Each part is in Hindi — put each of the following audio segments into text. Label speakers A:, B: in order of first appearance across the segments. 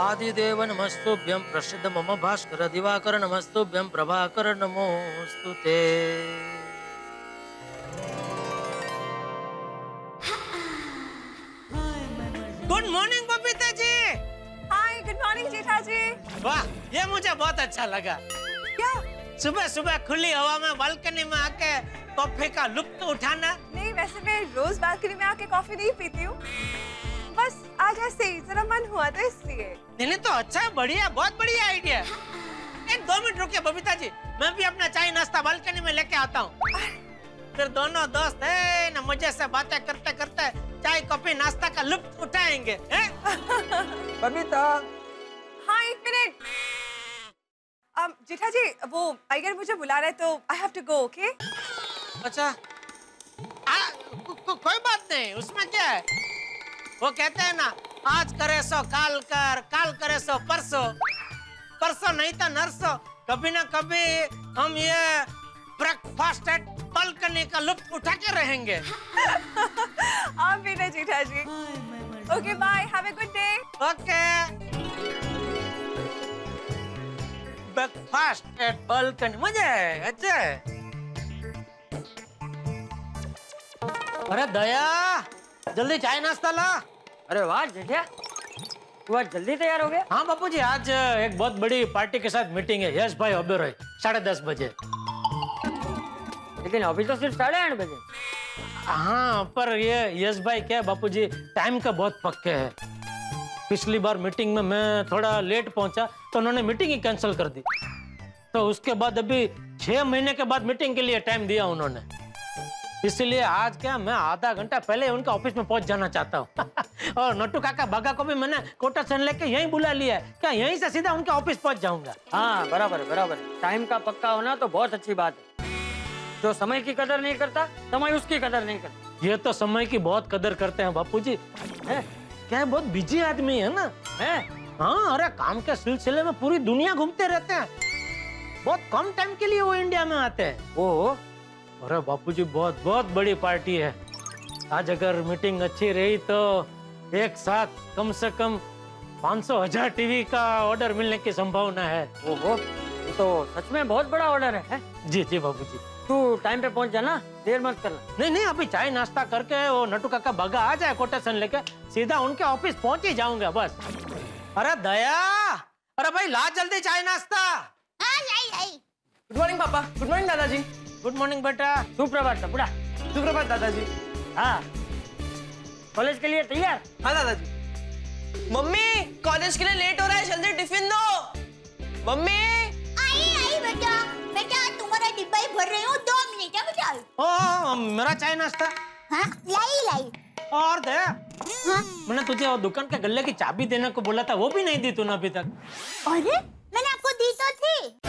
A: आदिदेव नमस्तुभ्यं प्रसिद्ध मम भास्कर दिवाकर नमस्तुभ्यं प्रभाकर नमोस्तु ते good morning Babita ji
B: hi good morning Jetha ji
A: वाह ये मुझे बहुत अच्छा लगा।
B: क्या?
A: सुबह सुबह खुली हवा में बालकनी में आके कॉफ़ी का लुत्फ उठाना।
B: नहीं वैसे मैं रोज बालकनी में आके कॉफ़ी नहीं पीती हूँ। बस आज ऐसे ही जरा मन हुआ था इसलिए।
A: नहीं तो अच्छा है बढ़िया बहुत बढ़िया आइडिया एक दो मिनट रुकिए बबीता जी मैं भी अपना चाय नाश्ता बालकनी में लेके आता हूँ। फिर दोनों दोस्त है ना मज़े से बातें करते करते चाय कॉफ़ी नाश्ता का लुत्फ उठाएँगे
C: बबीता।
B: हाँ एक मिनट। um, जेठा जी वो टाइगर मुझे बुला रहा है तो I have to go okay
A: अच्छा। आ, को, को, कोई बात नहीं उसमें क्या है? वो कहते हैं ना आज करे सो काल कर काल करे सो परसो। परसो नहीं तो नरसों। कभी ना कभी हम ये ब्रेकफास्ट एट बालकनी का लुत्फ उठा के रहेंगे.
B: आप भी ना Jetha ji. Okay bye have a good day
A: okay breakfast at balcony मज़ा है अच्छा है। अरे दया! जल्दी चाय नाश्ता ला।
C: अरे वाह जेठिया। तू आज जल्दी तैयार हो गया?
A: हाँ बापू जी आज एक बहुत बड़ी पार्टी के साथ मीटिंग है। यश भाई ओबेरॉय साढ़े दस बजे।
C: लेकिन अभी तो सिर्फ़ साढ़े आठ बजे।
A: हाँ पर ये यश भाई क्या बापू जी टाइम का बहुत पक्के है। पिछली बार मीटिंग में मैं थोड़ा लेट पहुँचा तो उन्होंने मीटिंग ही कैंसिल कर दी। तो उसके बाद अभी छह महीने के बाद मीटिंग के लिए टाइम दिया उन्होंने। इसलिए आज क्या मैं आधा घंटा पहले उनके ऑफ़िस में पहुँच जाना चाहता हूँ। और नट्टू काका बागा को भी मैंने कोटेशन लेके यहीं बुला लिया है। क्या यहीं से सीधा उनके ऑफ़िस पहुँच जाऊँगा?
C: हाँ बराबर बराबर। टाइम का पक्का होना तो बहुत अच्छी बात है। जो समय की कदर नहीं करता समय उसकी कदर नहीं करता।
A: ये तो समय की बहुत कदर करते हैं बापू जी
C: है?
A: क्या बहुत बिज़ी आदमी है ना?
C: है?
A: हाँ अरे काम के सिलसिले में पूरी दुनिया घूमते रहते हैं। बहुत कम टाइम के लिए वो इंडिया में आते हैं।
C: ओ
A: अरे बापू जी बहुत बहुत बड़ी पार्टी है। आज अगर मीटिंग अच्छी रही तो एक साथ कम से कम 500 हज़ार टीवी का ऑर्डर मिलने की संभावना है।
C: ओहो ये तो सच में बहुत बड़ा ऑर्डर है, है?
A: जी जी बाबू जी
C: तू टाइम पे पहुँच जाना देर मत करना।
A: नहीं नहीं अभी चाय नाश्ता करके वो नटू काका बगा आ जाए कोटेशन लेके सीधा उनके ऑफ़िस पहुँच ही जाऊँगा बस। अरे दया अरे भाई ला जल्दी चाय नाश्ता।
D: गुड मॉर्निंग पापा। गुड मॉर्निंग दादाजी।
A: गुड मॉर्निंग बेटा।
C: सुप्रभात टपड़ा
D: सुप्रभात दादाजी।
C: हाँ। कॉलेज के लिए तैयार?
D: हाँ दादाजी। मम्मी कॉलेज के लिए लेट हो रहा है जल्दी टिफ़िन दो। मम्मी।
E: आई आई बेटा। बेटा तुम्हारा डिब्बा ही भर रही हूँ दो मिनट है बेटा?
A: ओ मेरा चाय नाश्ता।
E: हाँ लाई लाई।
A: और दया
E: हाँ।
A: मैंने तुझे वो दुकान के गल्ले की चाबी देने को बोला था वो भी नहीं दी तूने अभी तक।
E: अरे मैंने आपको दी तो थी।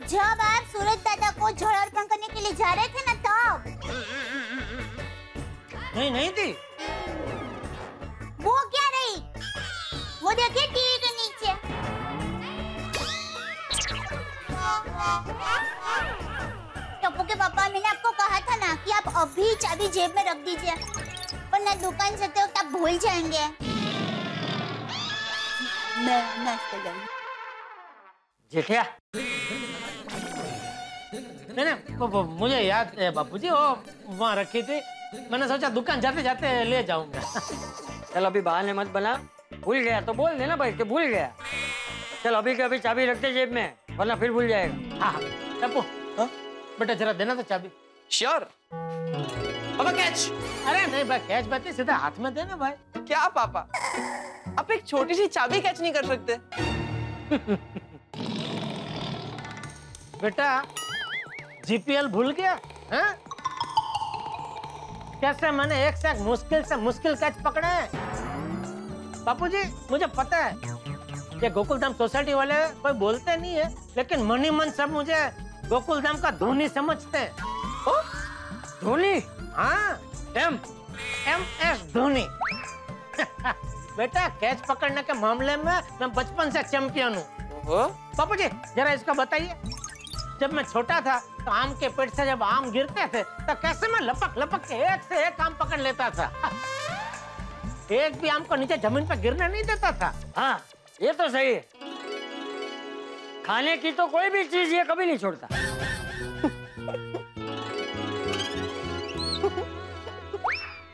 E: जब आप सूरज दादा को झड़ अर्पण करने के लिए जा रहे थे ना तब।
A: नहीं नहीं दी
E: वो क्या रही? वो देखिए टीवी के नीचे। टप्पू के पापा मैंने आपको कहा था ना कि आप अभी चाबी जेब में रख दीजिए वरना दुकान जाते वक्त आप भूल जाएँगे। मैं नाश्ता करूँ
C: जेठिया।
A: नहीं नहीं मुझे याद है बापू जी वो वहाँ रखी थी। मैंने सोचा दुकान जाते जाते ले जाऊँगा।
C: चल अभी बहाने मत बना। भूल गया तो बोल देना भाई कि भूल गया। चल अभी के अभी चाबी रख दे जेब में वरना फिर भूल जाएगा।
A: हाँ टप्पू बेटा जरा देना तो चाबी।
D: श्योर? पापा कैच।
A: अरे नहीं भाई कैच बैठ नहीं, सीधा हाथ में देना भाई।
D: क्या पापा? आप एक छोटी सी चाबी कैच नहीं कर सकते।
A: बेटा जीपीएल भूल गया? हैं? कैसे मैंने एक से एक मुश्किल से मुश्किल कैच पकड़े हैं? बापूजी मुझे पता है ये गोकुलधाम सोसाइटी वाले कोई बोलते नहीं है लेकिन मनी मन सब मुझे गोकुलधाम का धोनी समझते हैं।
C: धोनी?
A: हाँ
C: एम
A: एम एस धोनी। बेटा कैच पकड़ने के मामले में मैं बचपन से चैंपियन हूँ। पापा जी जरा इसका बताइए। जब मैं छोटा था तो आम के पेड़ से जब आम गिरते थे तो कैसे मैं लपक लपक के एक से एक आम पकड़ लेता था? एक भी आम को नीचे ज़मीन पर गिरने नहीं देता था।
C: हाँ ये तो सही है। खाने की तो कोई भी चीज़ ये कभी नहीं छोड़ता।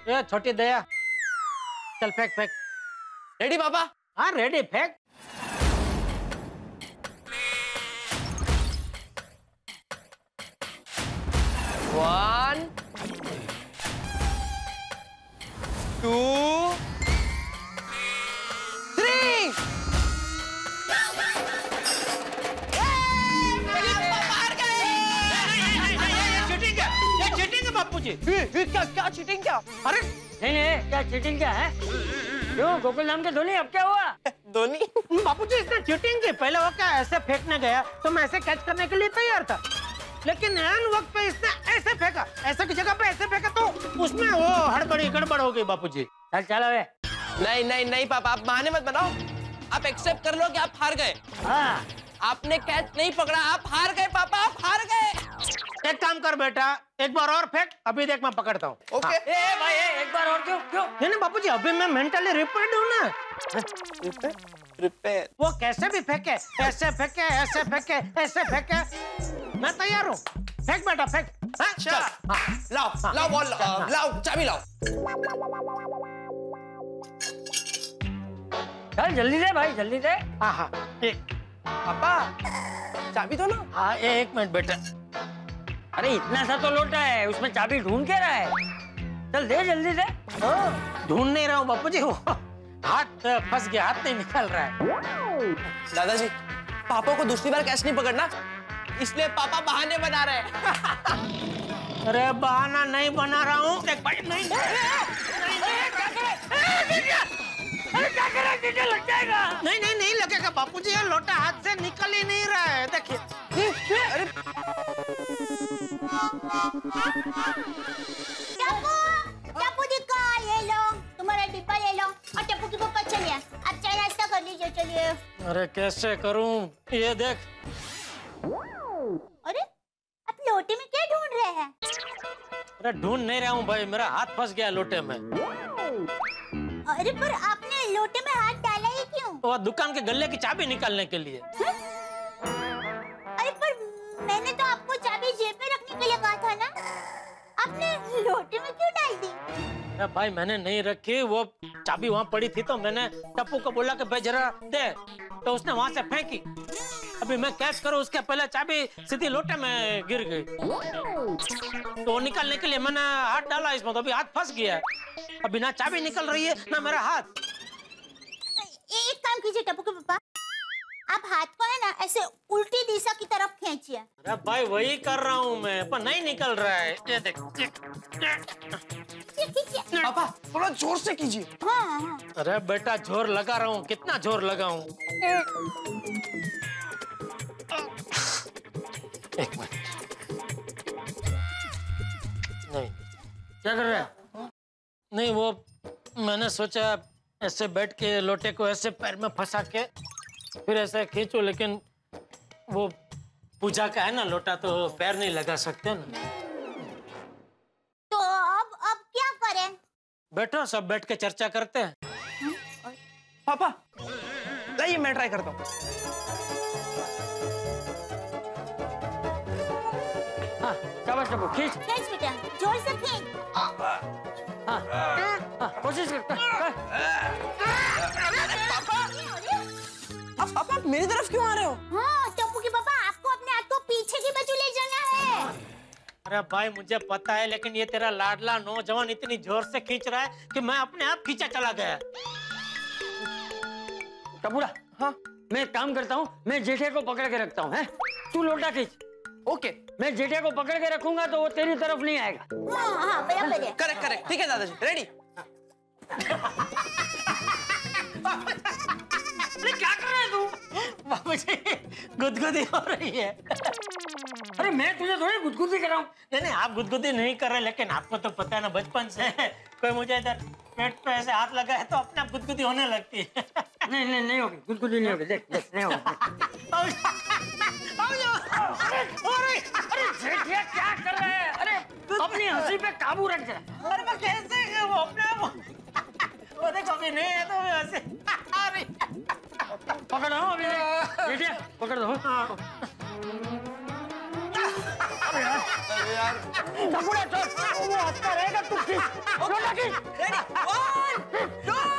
A: ये छोटी दया। चल फेंक फेंक।
D: रेडी पापा
A: हाँ रेडी फेंक।
D: वन टू थ्री
A: चीटिंग है ये चीटिंग है बापू जी?
D: क्या क्या चीटिंग क्या?
A: अरे!
C: नहीं नहीं क्या चीटिंग क्या है? क्यों? गोकुल नाम के धोनी अब क्या हुआ?
D: धोनी?
A: बापू जी इसने चीटिंग की। पहले वो क्या ऐसे फेंकने गया? तो मैं ऐसे कैच करने के लिए तैयार था। लेकिन एन वक्त पे इसने ऐसे फेंका। ऐसे की जगह पे ऐसे फेंका तो उसमें वो हड़बड़ी गड़बड़ हो गई बापू जी
C: चल चल अबे।
D: नहीं नहीं नहीं पापा आप बहाने मत बनाओ। आप एक्सेप्ट कर लो कि आप हार गए।
C: हाँ।
D: आपने कैच नहीं पकड़ा आप हार गए पापा आप हार गए।
A: एक काम कर बेटा एक बार और फेंक अभी देख मैं पकड़ता हूँ।
D: ओके।
C: ए भाई ए, एक बार और क्यों क्यों?
A: नहीं नहीं बापू जी अभी मैं मेंटली रिपेयर्ड हूँ ना।
D: प्रिपेयर
A: वो कैसे भी फेंके ऐसे फेंके ऐसे फेंके ऐसे फेंके। मैं तैयार हूँ। फेंक बेटा फेंक। हाँ,
D: चल
A: चल। हाँ।
D: लाओ लाओ बॉल लाओ चाबी लाओ।
C: चल जल्दी दे भाई जल्दी दे।
A: हाँ हाँ। एक।
D: पापा चाबी दो ना।
A: हाँ एक मिनट बेटा।
C: अरे इतना सा तो लोटा है उसमें चाबी ढूंढ के रहा है। चल दे जल्दी दे।
A: हाँ, ढूंढ नहीं रहा हूँ बापू जी वो हाथ फंस गया हाथ नहीं निकल रहा है।
D: दादाजी पापा को दूसरी बार कैच नहीं पकड़ना? इसलिए पापा बहाने बना रहे हैं।
A: अरे बहाना नहीं बना रहा हूँ। देख भाई नहीं
C: अरे क्या कर? रहा टीचर लग जाएगा?
A: नहीं नहीं नहीं लगेगा बापू जी ये लोटा हाथ से निकल ही नहीं रहा है देखिए।
D: अरे
E: टप्पू टप्पू दिक्का ये लो तुम्हारा डिब्बा ले लो और टप्पू की पप्पा चलिए। आप चाय नाश्ता कर लीजिए चलिए।
A: अरे कैसे करूँ? ये देख।
E: अरे आप लोटे में क्या ढूंढ रहे हैं?
A: अरे ढूंढ नहीं रहा हूँ भाई मेरा हाथ फंस गया लोटे में।
E: अरे पर आपने लोटे में हाथ डाला ही क्यों?
A: तो दुकान के गले की चाबी निकालने के लिए।
E: अरे पर मैंने तो आपको चाबी जेब में रखने के लिए कहा था ना। आपने लोटे में क्यों डाल दी?
A: अरे भाई मैंने नहीं रखी वो चाबी वहाँ पड़ी थी तो मैंने टप्पू को बोला कि भाई जरा दे तो उसने वहाँ से फेंकी। अभी मैं कैच करूँ उसके पहले चाबी सीधी लोटे में गिर गई। तो निकालने के लिए मैंने हाथ डाला इसमें तो अभी हाथ फंस गया। अभी ना चाबी निकल रही है ना मेरा हाथ।
E: एक काम कीजिए टप्पू के पापा। आप हाथ को है ना ऐसे उल्टी दिशा की तरफ़ खींचिए।
A: अरे भाई वही कर रहा हूँ मैं। पर नहीं निकल रहा है। ये देख।
D: पापा थोड़ा ज़ोर से कीजिए।
E: हाँ हाँ
A: अरे बेटा ज़ोर लगा रहा हूँ। कितना ज़ोर लगाऊँ? एक मिनट। नहीं।
C: क्या कर रहा है?
A: नहीं वो मैंने सोचा ऐसे बैठ के लोटे को ऐसे पैर में फंसा के फिर ऐसे खींचो लेकिन वो पूजा का है ना लोटा तो पैर नहीं लगा सकते ना।
E: तो अब अब क्या करें?
A: बैठो सब बैठ के चर्चा करते हैं।
D: पापा लाइए मैं ट्राई करता हूँ।
C: हाँ शाबाश खींच।
E: खींच बेटा ज़ोर से खींच।
C: हाँ हाँ कोशिश कर कर, कर।
D: अब पापा मेरी तरफ़ क्यों आ रहे हो?
E: हाँ टप्पू के पापा आपको अपने हाथ को पीछे की बाजू ले जाना है।
A: अरे भाई मुझे पता है लेकिन ये तेरा लाडला नौजवान इतनी ज़ोर से खींच रहा है कि मैं अपने आप खींचा चला गया।
C: टपुड़ा
D: हाँ?
C: मैं काम करता हूँ मैं जेठे को पकड़ के रखता हूँ तू लोटा खींच।
D: ओके।
C: मैं जेठे को पकड़ के रखूँगा तो वो तेरी तरफ़ नहीं आएगा।
E: हाँ हाँ है।
D: Correct correct. ठीक है दादाजी रेडी
C: अरे क्या कर रहा है तू?
A: बाबू जी गुदगुदी हो रही है।
C: अरे मैं तुझे थोड़ी गुदगुदी कर रहा हूँ।
A: नहीं नहीं आप गुदगुदी नहीं कर रहे लेकिन आपको तो पता है ना बचपन से कोई मुझे इधर पेट पे ऐसे हाथ लगा है तो अपने आप गुदगुदी होने लगती है।
C: नहीं नहीं नहीं होगी गुदगुदी नहीं होगी देख देख नहीं होगी।
A: अरे, अरे,
C: अरे जेठिया क्या कर रहा है। अरे अपनी हँसी पे काबू रख जा।
A: अरे मैं कैसे वो अपने वो देखो अभी नहीं है तो वैसे अरे
C: पकड़ो अभी बेटे पकड़ दो।
D: अरे यार।
C: वो हंसता रहेगा तू खींच
D: ready. One two.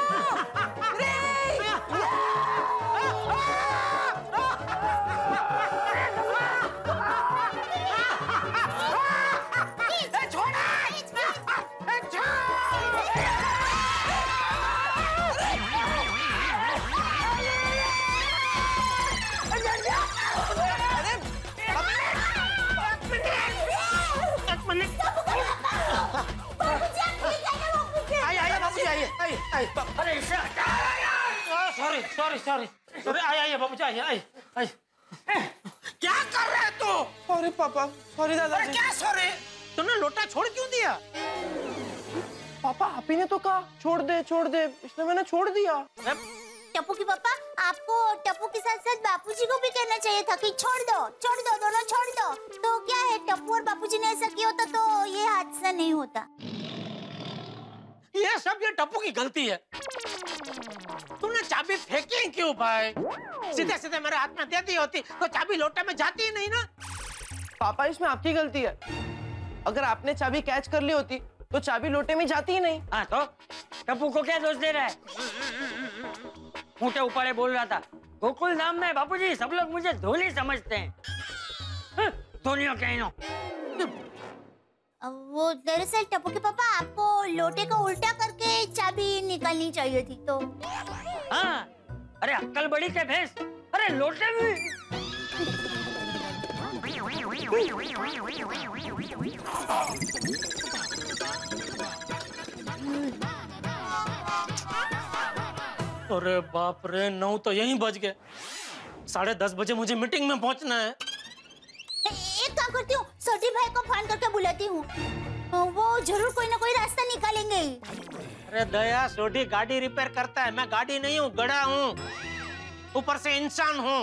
A: Sorry sorry sorry sorry आइए आइए बाबूजी आइए आइए आइए क्या कर रहे तू?
D: सॉरी पापा सॉरी
A: दादा
D: अरे
A: क्या सॉरी तूने लोटा छोड़ क्यों दिया?
D: पापा आप ही ने तो कहा छोड़ दे छोड़ दे। इसलिए मैंने छोड़ दिया।
E: टप्पू की पापा आपको टप्पू के साथ साथ बापूजी को भी कहना चाहिए था कि छोड़ दो छोड़ दो दोनों छोड़ दो। तो क्या है टप्पू और बापूजी ने ऐसा किया होता तो ये हादसा नहीं होता।
A: ये सब ये टप्पू की गलती है। तूने चाबी फेंकी क्यों भाई? सीधे सीधे मेरे हाथ में दे दी होती तो चाबी लोटे में जाती ही नहीं ना?
D: पापा इसमें आपकी गलती है। अगर आपने चाबी कैच कर ली होती तो चाबी लोटे में जाती ही नहीं।
C: हाँ तो? टप्पू को क्या दोष दे रहा है? ऊँटे ऊपर बोल रहा था गोकुल नाम में बापूजी सब लोग मुझे धोनी समझते हैं। हं, धोनियों के इनो।
E: अब वो दरअसल टप्पू के पापा आपको लोटे को उल्टा करके चाबी निकालनी चाहिए थी तो।
C: हाँ अरे अक्कल बड़ी के भैंस अरे लोटे में
A: अरे बाप रे नौ तो यहीं बज गए। साढ़े दस बजे मुझे मीटिंग में पहुँचना है।
E: एक काम करती हूँ सोटी भाई को फ़ोन करके बुलाती हूँ। वो ज़रूर कोई ना कोई रास्ता निकालेंगे।
A: अरे दया सोडी गाड़ी रिपेयर करता है। मैं गाड़ी नहीं हूँ गड़ा हूँ। ऊपर से इंसान हूँ।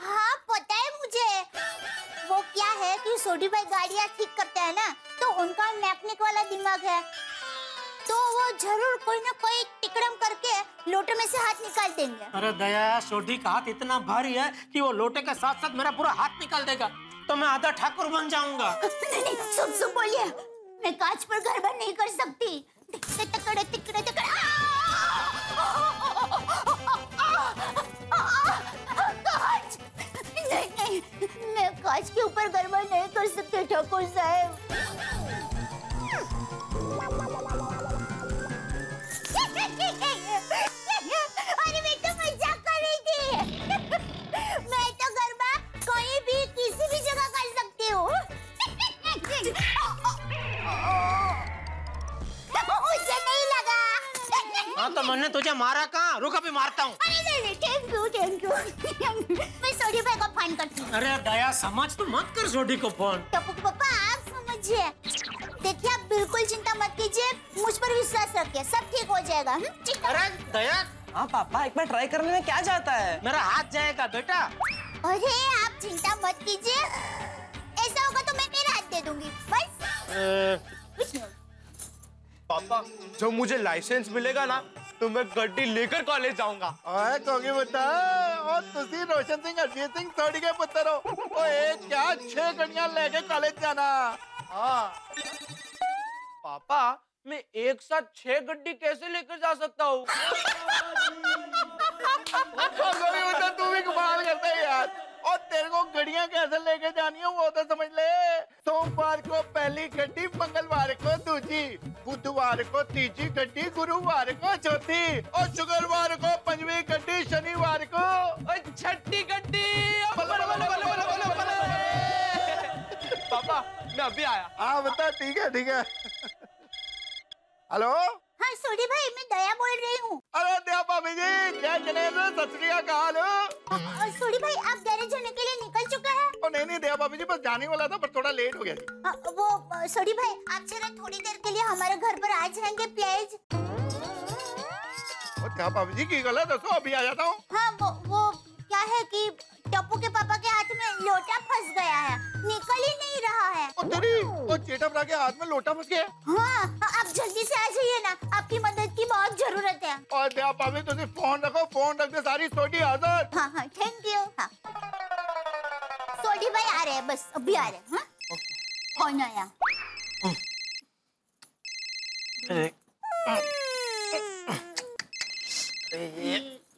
E: हाँ पता है मुझे। वो क्या है कि सोडी भाई गाड़ियाँ ठीक करते हैं ना तो उनका मैकेनिक वाला दिमाग है। तो वो ज़रूर कोई ना कोई टिकड़म करके लोटे में से हाथ निकाल देंगे।
A: अरे दया सोडी का हाथ इतना भारी है कि वो लोटे के साथ साथ मेरा पूरा हाथ निकाल देगा। तो मैं आधा ठाकुर बन जाऊँगा।
E: सुन सुन, बोलिए। मैं कांच पर घर बंद नहीं कर सकती। टकड़े, टिकड़े, टकड़े कांच! नहीं नहीं, मैं कांच के ऊपर गरबा नहीं कर सकती, ठाकुर साहब।
A: तुझे मारा कहाँ? रुक अभी मारता हूँ।
E: अरे नहीं नहीं थैंक यू थैंक यू मैं सोडी भाई को फ़ोन करती हूँ।
A: अरे दया समझ तो मत कर सोडी को फ़ोन
E: टप्पू पापा आप समझिए। देखिए आप बिल्कुल चिंता मत कीजिए मुझ पर विश्वास रखिए सब ठीक हो जाएगा हम्म?
A: अरे दया।
D: हाँ पापा एक बार ट्राई करने में क्या जाता है?
A: मेरा हाथ जाएगा बेटा।
E: अरे आप चिंता मत कीजिए। ऐसा होगा तो मैं मेरा हाथ दे दूँगी बस।
A: ए,
F: पापा जब मुझे लाइसेंस मिलेगा ना तो मैं गड्डी लेकर कॉलेज जाऊँगा। ओए कोगी बता और तुसी रोशन सिंह अजीत सिंह थोड़ी के पुत्र हो। ओ एक क्या छह गड्डियाँ लेके कॉलेज जाना? हाँ।
D: पापा मैं एक साथ छह गड्डी कैसे लेकर जा सकता हूँ?
F: तू भी कमाल करता है यार। और तेरे को गड्डियाँ कैसे लेके जानी है वो तो समझ ले। सोमवार को पहली गड्डी मंगलवार को दूसरी बुधवार को तीसरी गड्डी गुरुवार को चौथी और शुक्रवार को पंचवी गड्डी शनिवार को
D: और छठी गड्डी। पापा मैं अभी आया।
F: हाँ बता ठीक है ठीक है। हेलो?
E: हाँ सोडी भाई मैं दया बोल रही हूँ।
F: अरे दया भाभी जी क्या चले श्री अकाल।
E: अ, सोडी भाई आप गैरेज जाने के लिए निकल चुका है?
F: ओ नहीं नहीं दया भाभी जी बस जाने वाला था पर थोड़ा लेट हो गया
E: अ, वो अ, भाई आप जरा थोड़ी देर के लिए हमारे घर पर आ जाएँगे प्लीज़।
F: दया भाभी जी की गलत दसो अभी आ जाता हूँ।
E: हाँ वो वो क्या है कि टप्पू के पापा के हाथ में लोटा फंस गया है। निकल ही नहीं रहा है।
F: ओ तेरी ओ चेटा भरा के हाथ में लोटा फंस गया
E: हाँ? आप जल्दी से आ जाइए ना। आपकी मदद की बहुत ज़रूरत है।
F: और दया भाभी तुसी फ़ोन रखो फ़ोन रख दे सारी सोडी हाजिर
E: हाँ हाँ थैंक यू हाँ। सोडी भाई आ रहे हैं बस अभी आ रहे हैं हाँ? कौन आया?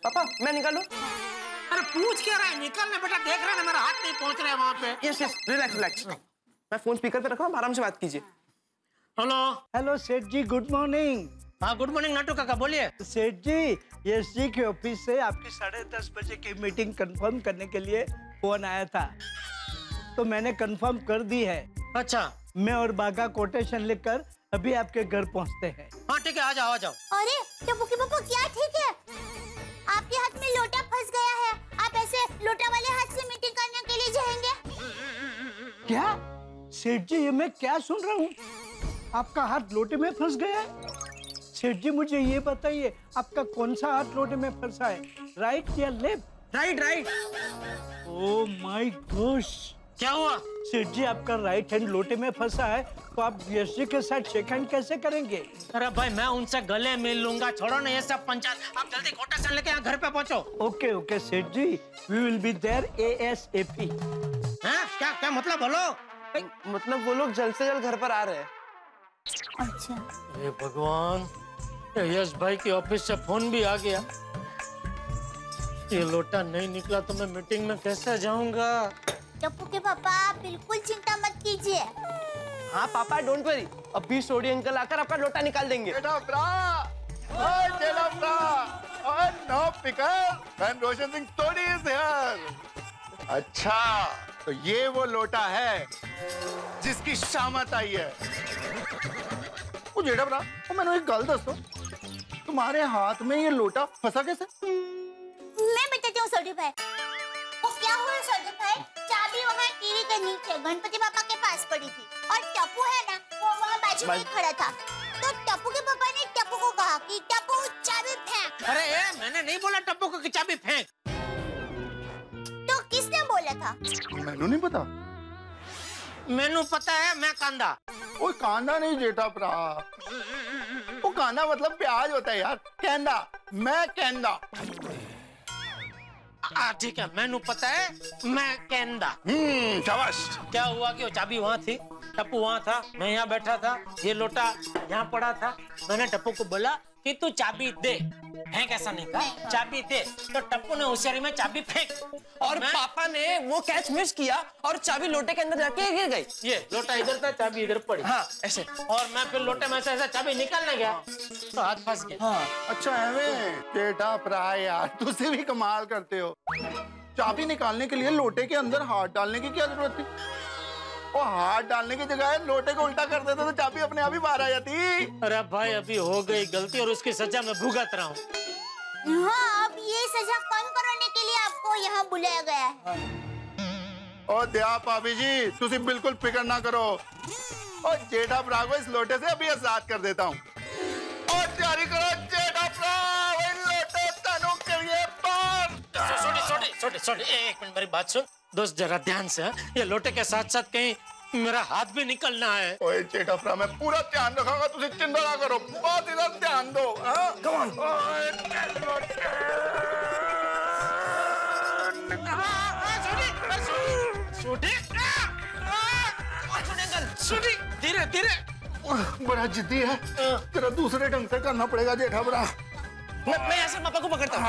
D: पापा मैं निकालू
A: अरे पूछ क्या रहा है? निकलने बेटा देख रहा है मेरा हाथ नहीं पहुँच रहा है वहाँ पे।
D: यस यस रिलैक्स रिलैक्स मैं फ़ोन स्पीकर पे रख रहा हूँ आराम से बात कीजिए।
A: Hello
G: hello Seth ji good morning
A: हाँ गुड मॉर्निंग नाटू काका बोलिए।
G: सेठ जी यस जी के ऑफ़िस से आपकी साढ़े दस बजे की मीटिंग कंफर्म करने के लिए फ़ोन आया था। तो मैंने कंफर्म कर दी है।
A: अच्छा।
G: मैं और बागा कोटेशन लेकर अभी आपके घर पहुँचते हैं।
A: हाँ ठीक है आ जाओ आ जाओ।
E: अरे टप्पू के पापा क्या ठीक है? आपके हाथ में लोटा फंस गया है। आप ऐसे लोटा वाले हाथ से मीटिंग करने के लिए जाएँगे?
G: क्या? सेठ जी ये मैं क्या सुन रहा हूँ? आपका हाथ लोटे में फंस गया है? सेठ जी मुझे ये बताइए आपका कौन सा हाथ लोटे में फंसा है? राइट या left?
D: Right right.
G: Oh my gosh
A: क्या हुआ?
G: सेठ जी आपका राइट हैंड लोटे में फंसा है तो आप यश जी के साथ शेक हैंड कैसे करेंगे?
A: अरे भाई मैं उनसे गले मिल लूँगा। छोड़ो ना ये सब पंचायत। आप जल्दी कोटेशन लेके यहाँ घर पे पहुंचो।
G: Okay okay Seth ji we will be there ASAP
A: हैं? क्या क्या मतलब बोलो?
D: मतलब वो लोग जल्द से जल्द घर पर आ रहे हैं।
E: अच्छा।
A: हे भगवान यश भाई की ऑफ़िस से फ़ोन भी आ गया। ये लोटा नहीं निकला तो मैं मीटिंग में कैसे जाऊँगा?
E: टप्पू के पापा बिल्कुल चिंता मत कीजिए।
D: हाँ पापा डोंट वरी अभी सोडी अंकल आकर आपका लोटा निकाल देंगे।
F: रोशन सिंह हियर अच्छा तो ये वो लोटा है जिसकी शामत आई है। ओ जेठा ब्रा ओ मैंने एक गल दसो। तुम्हारे हाथ में ये लोटा फंसा कैसे?
E: मैं बताती हूँ सोडी भाई। क्या हुआ सोडी भाई? चाबी वहाँ टीवी के नीचे गणपति पापा के पास पड़ी थी। और टप्पू है ना वो वहाँ बाजू में खड़ा था। तो टप्पू के पापा ने टप्पू को कहा कि टप्पू चाबी फेंक।
A: अरे ए, मैंने नहीं बोला टप्पू को कि चाबी फेंक।
E: तो किसने बोला था?
F: मैंने नहीं पता?
A: मैनू पता है मैं कांदा।
F: ओए कांदा नहीं जेठा भरा। वो कांदा मतलब प्याज होता है यार कहंदा मैं कहंदा
A: आ, ठीक है मैनू पता है मैं केंदा
F: हम्म शाबाश।
A: क्या हुआ कि वो चाबी वहाँ थी? टप्पू वहाँ था मैं यहाँ बैठा था ये लोटा यहाँ पड़ा था। मैंने टप्पू को बोला कि तू चाबी दे। फेंक ऐसा नहीं। कहा चाबी दे। तो टप्पू ने होशियारी में चाबी फेंक।
D: और
A: मैं-
D: पापा ने वो कैच मिस किया और चाबी लोटे के अंदर जाके गिर गई।
A: ये लोटा इधर था चाबी इधर पड़ी।
D: हाँ ऐसे।
A: और मैं फिर लोटे में से ऐसा चाबी निकालने गया। तो हाथ फंस गया।
D: हाँ।
F: अच्छा एवें जेठा भरा यार तुझसे भी कमाल करते हो। चाबी निकालने के लिए लोटे के अंदर हाथ डालने की क्या ज़रूरत थी? वो हाथ डालने की जगह लोटे को उल्टा कर देते तो चाबी अपने आप ही बाहर आ जाती।
A: अरे भाई अभी हो गई गलती और उसकी सजा मैं भुगत रहा हूँ।
E: हाँ अब ये सजा कम कराने के लिए आपको यहाँ बुलाया गया है?
F: ओ दया भाभी जी तुसी बिल्कुल फ़िक्र ना करो। और जेठा को इस लोटे से अभी आज़ाद कर देता हूँ। और तैयारी करो जेठा भरा वही लोटे पार
A: छोटी छोटी छोटी छोटी एक मिनट मेरी बात सुन। दोस्त जरा ध्यान से हाँ? ये लोटे के साथ साथ कहीं मेरा हाथ भी निकलना है।
F: ओए भरा मैं पूरा ध्यान रखूँगा तुसी चिंता ना करो बहुत इधर ध्यान दो हाँ? ओए,
A: छोटी छोटी धीरे धीरे।
F: बड़ा जिद्दी है। तेरा दूसरे ढंग से करना पड़ेगा जेठा भरा
D: मैं मैं ऐसे पापा को पकड़ता हूँ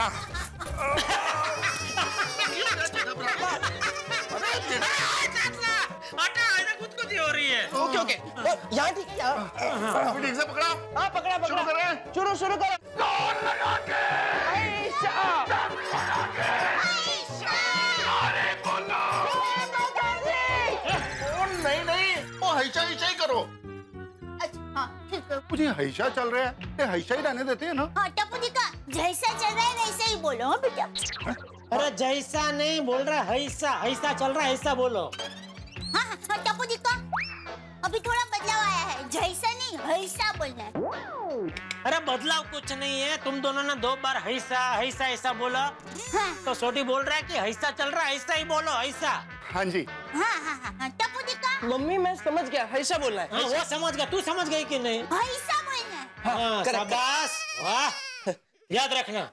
A: खुद को हो रही है
D: ओके ओके ओ, यहाँ ठीक यहाँ
F: से पकड़ा
D: हाँ पकड़ा
F: शुरू
D: पकड़ा
F: करें
D: शुरू शुरू करो
F: ओ, मुझे हैशा चल रहा है। ते हैशा ही रहने देते हैं ना।
E: हाँ टप्पू जी का जैसा चल रहा है वैसा ही बोलो हाँ बेटा।
A: अरे जैसा नहीं बोल रहा ऐसा ऐसा चल रहा है ऐसा बोलो।
E: हाँ हाँ हाँ, टप्पू जी का। अभी थोड़ा बदलाव आया है। जैसा नहीं ऐसा बोलना है।
A: अरे बदलाव कुछ नहीं है तुम दोनों ने दो बार ऐसा ऐसा ऐसा बोला।
E: हाँ।
A: तो छोटी बोल रहा है कि ऐसा चल रहा है ऐसा ही बोलो ऐसा
F: हाँ जी।
E: हाँ हाँ हाँ हाँ टप्पू जी का।
D: मम्मी मैं समझ गया ऐसा बोलना है।
A: हाँ वो समझ गया तू समझ गई कि नहीं?
E: ऐसा बोलना है।
A: हाँ शाबाश वाह याद रखना।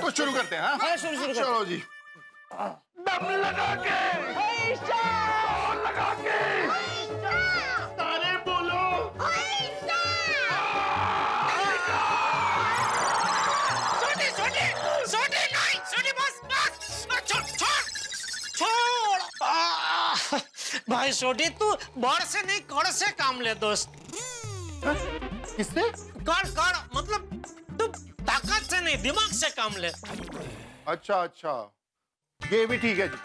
F: तो शुरू करते हैं हाँ?
D: हाँ, शुरू- शुरू
F: चलो जी। दम लगा के। ज़ोर लगा के। सारे बोलो।
A: छोटी छोटी छोटी नहीं छोटी बस बस छोड़ छोड़ छोड़। भाई छोटी तू बड़ से नहीं कड़ से काम ले दोस्त।
F: किससे?
A: कड़ कड़ मतलब तू ताकत से नहीं दिमाग से काम ले।
F: अच्छा अच्छा। ये भी ठीक है जी।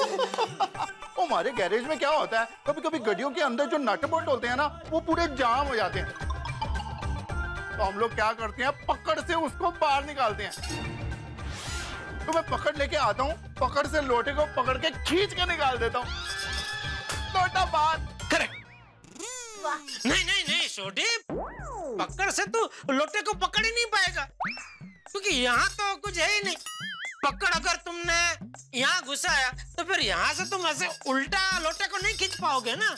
F: हमारे गैरेज में क्या होता है? कभी कभी गाड़ियों के अंदर जो नट बोल्ट होते हैं ना, वो पूरे जाम हो जाते हैं। तो हम लोग क्या करते हैं? पकड़ से उसको बाहर निकालते हैं। तो मैं पकड़ लेके आता हूँ, पकड़ से लोटे को पकड़ के खींच के निकाल देता हूँ। लोटा बाहर।
A: करेक्ट नहीं नहीं नहीं, छोटी। पकड़ से तू लोटे को पकड़ ही नहीं पाएगा। क्योंकि यहाँ तो कुछ है ही नहीं। पकड़ अगर तुमने यहाँ घुसाया तो फिर यहाँ से तुम ऐसे उल्टा लोटे को नहीं खींच पाओगे ना?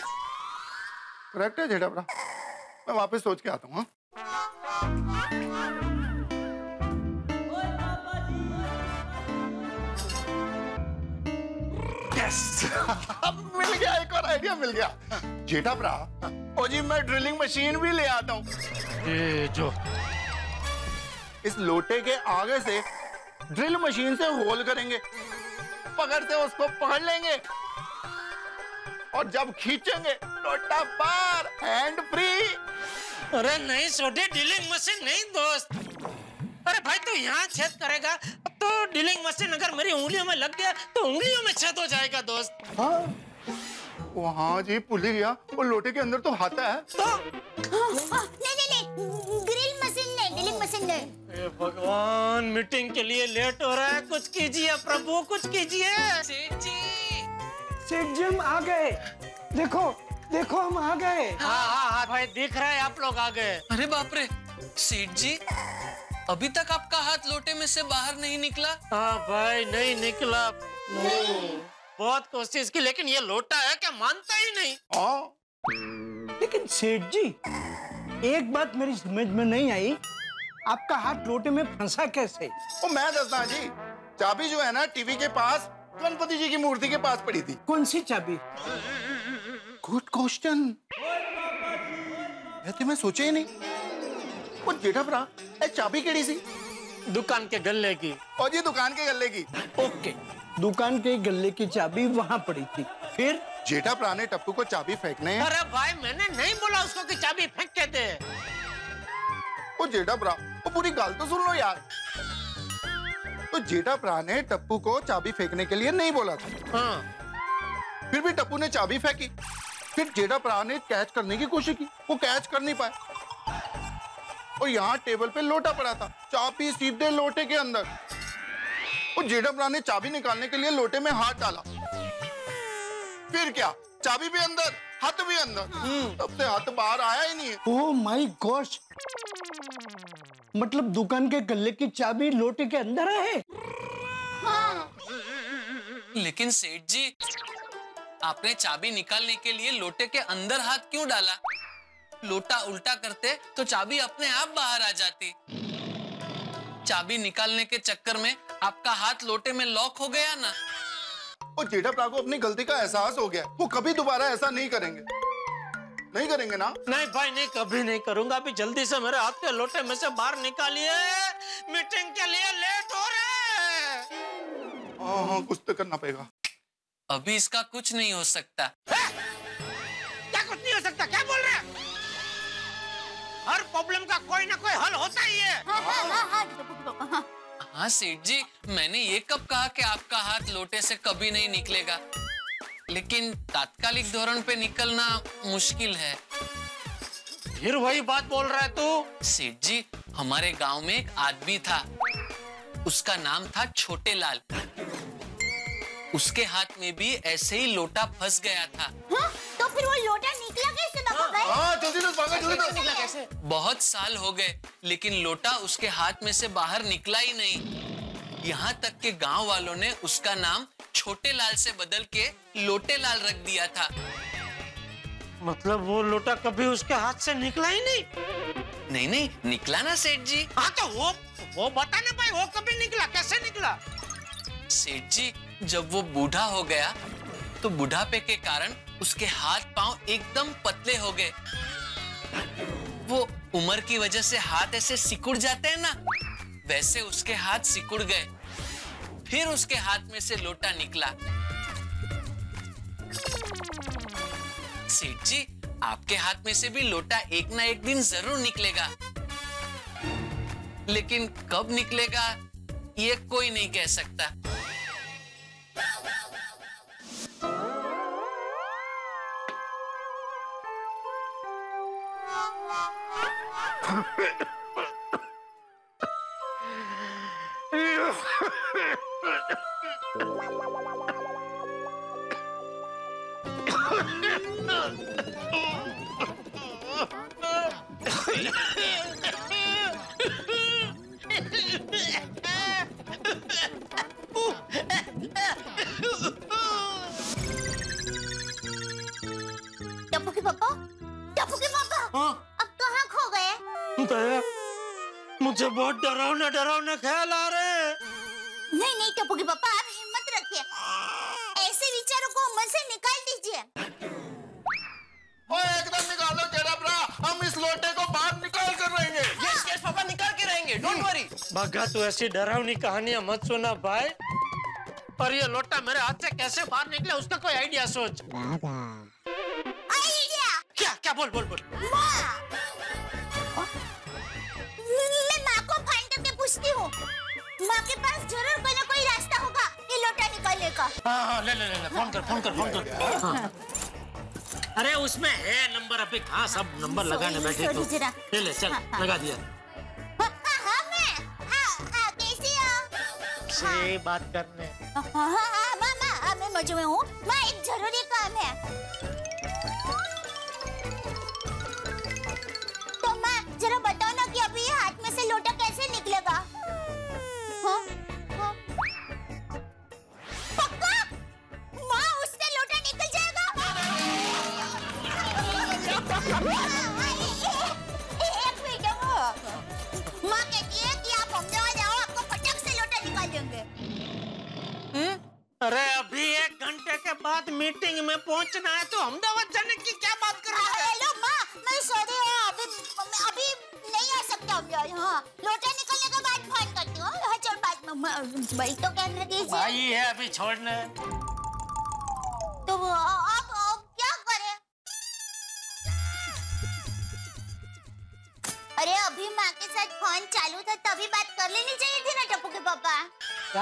F: करेक्ट है जेठा मैं वापस सोच के आता हूँ हाँ? अब मिल गया एक और आइडिया मिल गया। जेठा प्रा ओ जी मैं ड्रिलिंग मशीन भी ले आता हूँ।
A: जो
F: इस लोटे के आगे से ड्रिल मशीन से होल करेंगे पकड़ से उसको पकड़ लेंगे और जब खींचेंगे लोटा पार हैंड फ्री
A: अरे नहीं छोटी डीलिंग मशीन नहीं दोस्त। अरे भाई तू तो यहाँ छेद करेगा तो डीलिंग मशीन अगर मेरी उंगलियों में लग गया तो उंगलियों में छेद हो जाएगा दोस्त।
F: वो हाँ जी भूल गया वो लोटे के अंदर तो हाथा है।
A: तो
E: नहीं नहीं नहीं
A: भगवान मीटिंग के लिए लेट हो रहा है। कुछ कीजिए प्रभु कुछ कीजिए।
G: सेठ जी। हम आ गए। देखो देखो हम आ गए।
A: हाँ हाँ हाँ भाई दिख रहा है आप लोग आ गए
H: अरे बाप रे सेठ जी अभी तक आपका हाथ लोटे में से बाहर नहीं निकला?
A: हाँ भाई नहीं निकला। नहीं। बहुत कोशिश की लेकिन ये लोटा है क्या मानता ही नहीं?
F: हाँ
G: लेकिन सेठ जी एक बात मेरी समझ में नहीं आई। आपका हाथ लोटे में फंसा कैसे?
F: वो मैं दसना जी चाबी जो है ना टीवी के पास गणपति जी की मूर्ति के पास पड़ी थी।
G: कौन सी चाबी?
F: गुड क्वेश्चन ऐसे मैं सोचा ही नहीं। वो जेठा भरा ए चाबी केड़ी सी?
A: दुकान के गल्ले की।
F: और जी दुकान के गल्ले की।
G: ओके दुकान के गले की चाबी वहाँ पड़ी थी। फिर?
F: जेठा भरा ने टप्पू को चाबी फेंकने
A: अरे भाई मैंने नहीं बोला उसको कि चाबी फेंक के दे।
F: वो जेठा भरा पूरी गाल तो सुन लो यार। तो जेठा भरा ने टप्पू को चाबी फेंकने के लिए नहीं बोला था।
A: हाँ।
F: फिर भी टप्पू ने चाबी फेंकी। फिर जेठा भरा ने कैच करने की कोशिश की वो कैच कर नहीं पाए। और यहाँ टेबल पे लोटा पड़ा था चाबी सीधे लोटे के अंदर। और जेठा भरा ने चाबी निकालने के लिए लोटे में हाथ डाला। फिर क्या? चाबी भी अंदर हाथ भी अंदर। तब से हाथ बाहर आया ही नहीं है।
G: ओ माय गॉश मतलब दुकान के गले की चाबी लोटे के अंदर है? हाँ।
H: लेकिन सेठ जी आपने चाबी निकालने के लिए लोटे के अंदर हाथ क्यों डाला? लोटा उल्टा करते तो चाबी अपने आप बाहर आ जाती। चाबी निकालने के चक्कर में आपका हाथ लोटे में लॉक हो गया ना?
F: और जेठा को अपनी गलती का एहसास हो गया। वो कभी दोबारा ऐसा नहीं करेंगे। नहीं करेंगे ना?
A: नहीं भाई नहीं कभी नहीं करूँगा। अभी जल्दी से मेरे हाथ के लोटे में से बाहर निकालिए। मीटिंग के लिए लेट हो रहे हैं।
F: हाँ हाँ कुछ तो करना पड़ेगा।
H: अभी इसका कुछ नहीं हो सकता। है?
A: क्या कुछ नहीं हो सकता? क्या बोल रहे हैं? हर प्रॉब्लम का कोई ना कोई हल होता ही है।
E: हाँ हाँ हाँ हाँ हाँ।
H: हाँ सेठ जी मैंने ये कब कहा कि आपका हाथ लोटे से कभी नहीं निकलेगा? लेकिन तात्कालिक धोरण पे निकलना मुश्किल है।
A: फिर वही बात बोल रहा है तू?
H: सेठ जी हमारे गाँव में एक आदमी था। उसका नाम था छोटे लाल उसके हाथ में भी ऐसे ही लोटा फंस गया था।
E: हाँ, तो फिर वो लोटा निकला कैसे बाबा भाई?
F: हाँ जल्दी से भागा जल्दी से।
H: बहुत साल हो गए लेकिन लोटा उसके हाथ में से बाहर निकला ही नहीं। यहाँ तक के गाँव वालों ने उसका नाम छोटे लाल से बदल के लोटे लाल रख दिया था।
A: मतलब वो लोटा कभी उसके हाथ से निकला ही नहीं?
H: नहीं नहीं निकला ना सेठ जी।
A: हाँ तो वो वो बता ना भाई वो कभी निकला कैसे निकला?
H: सेठ जी जब वो बूढ़ा हो गया तो बुढ़ापे के कारण उसके हाथ पाँव एकदम पतले हो गए। वो उम्र की वजह से हाथ ऐसे सिकुड़ जाते हैं ना वैसे उसके हाथ सिकुड़ गए। फिर उसके हाथ में से लोटा निकला। सेठ जी, आपके हाथ में से भी लोटा एक ना एक दिन ज़रूर निकलेगा। लेकिन कब निकलेगा, ये कोई नहीं कह सकता।
E: टप्पू के पापा टप्पू के पापा
A: हाँ
E: अब कहाँ खो गए
A: मुझे बहुत डरावना डरावना हैं
E: नहीं टप्पू के पापा आप हिम्मत रखिए। ऐसे विचारों को मन से निकाल दीजिए।
F: एकदम निकालो तेरा ब्रा हम इस लोटे को बाहर निकाल कर रहेंगे।
D: यस यस पापा निकाल के रहेंगे। डोंट वरी
A: भगा तू ऐसी डरावनी कहानियाँ मत सुना भाई। पर ये लोटा मेरे हाथ से कैसे बाहर निकले उसका कोई आइडिया सोच। कर फ़ोन कर फ़ोन कर। हाँ। अरे उसमें है नंबर अभी। कहाँ सब नंबर लगाने बैठे तो। ले ले चल
E: हाँ, हाँ।
A: लगा दिया।
E: हाँ मैं कैसी
A: से बात करने।
E: मामा हाँ हाँ माँ माँ हाँ, मैं मज़े में हूँ। मैं एक ज़रूरी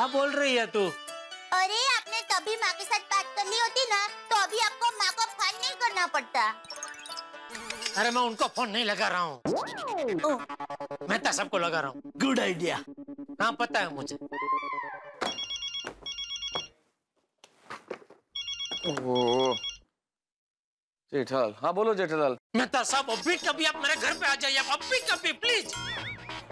A: क्या बोल रही है तू?
E: अरे आपने तभी माँ के साथ बात कर ली होती ना तो अभी आपको माँ को फ़ोन नहीं करना पड़ता।
A: अरे मैं उनको फ़ोन नहीं लगा रहा हूँ।
E: ओह
A: मेहता सबको लगा रहा हूँ।
G: गुड आइडिया
A: हाँ पता है मुझे।
I: ओह जेठालाल। हाँ बोलो जेठालाल।
A: मेहता साहब अभी कभी आप मेरे घर पे आ जाइए। अभी कभी प्लीज़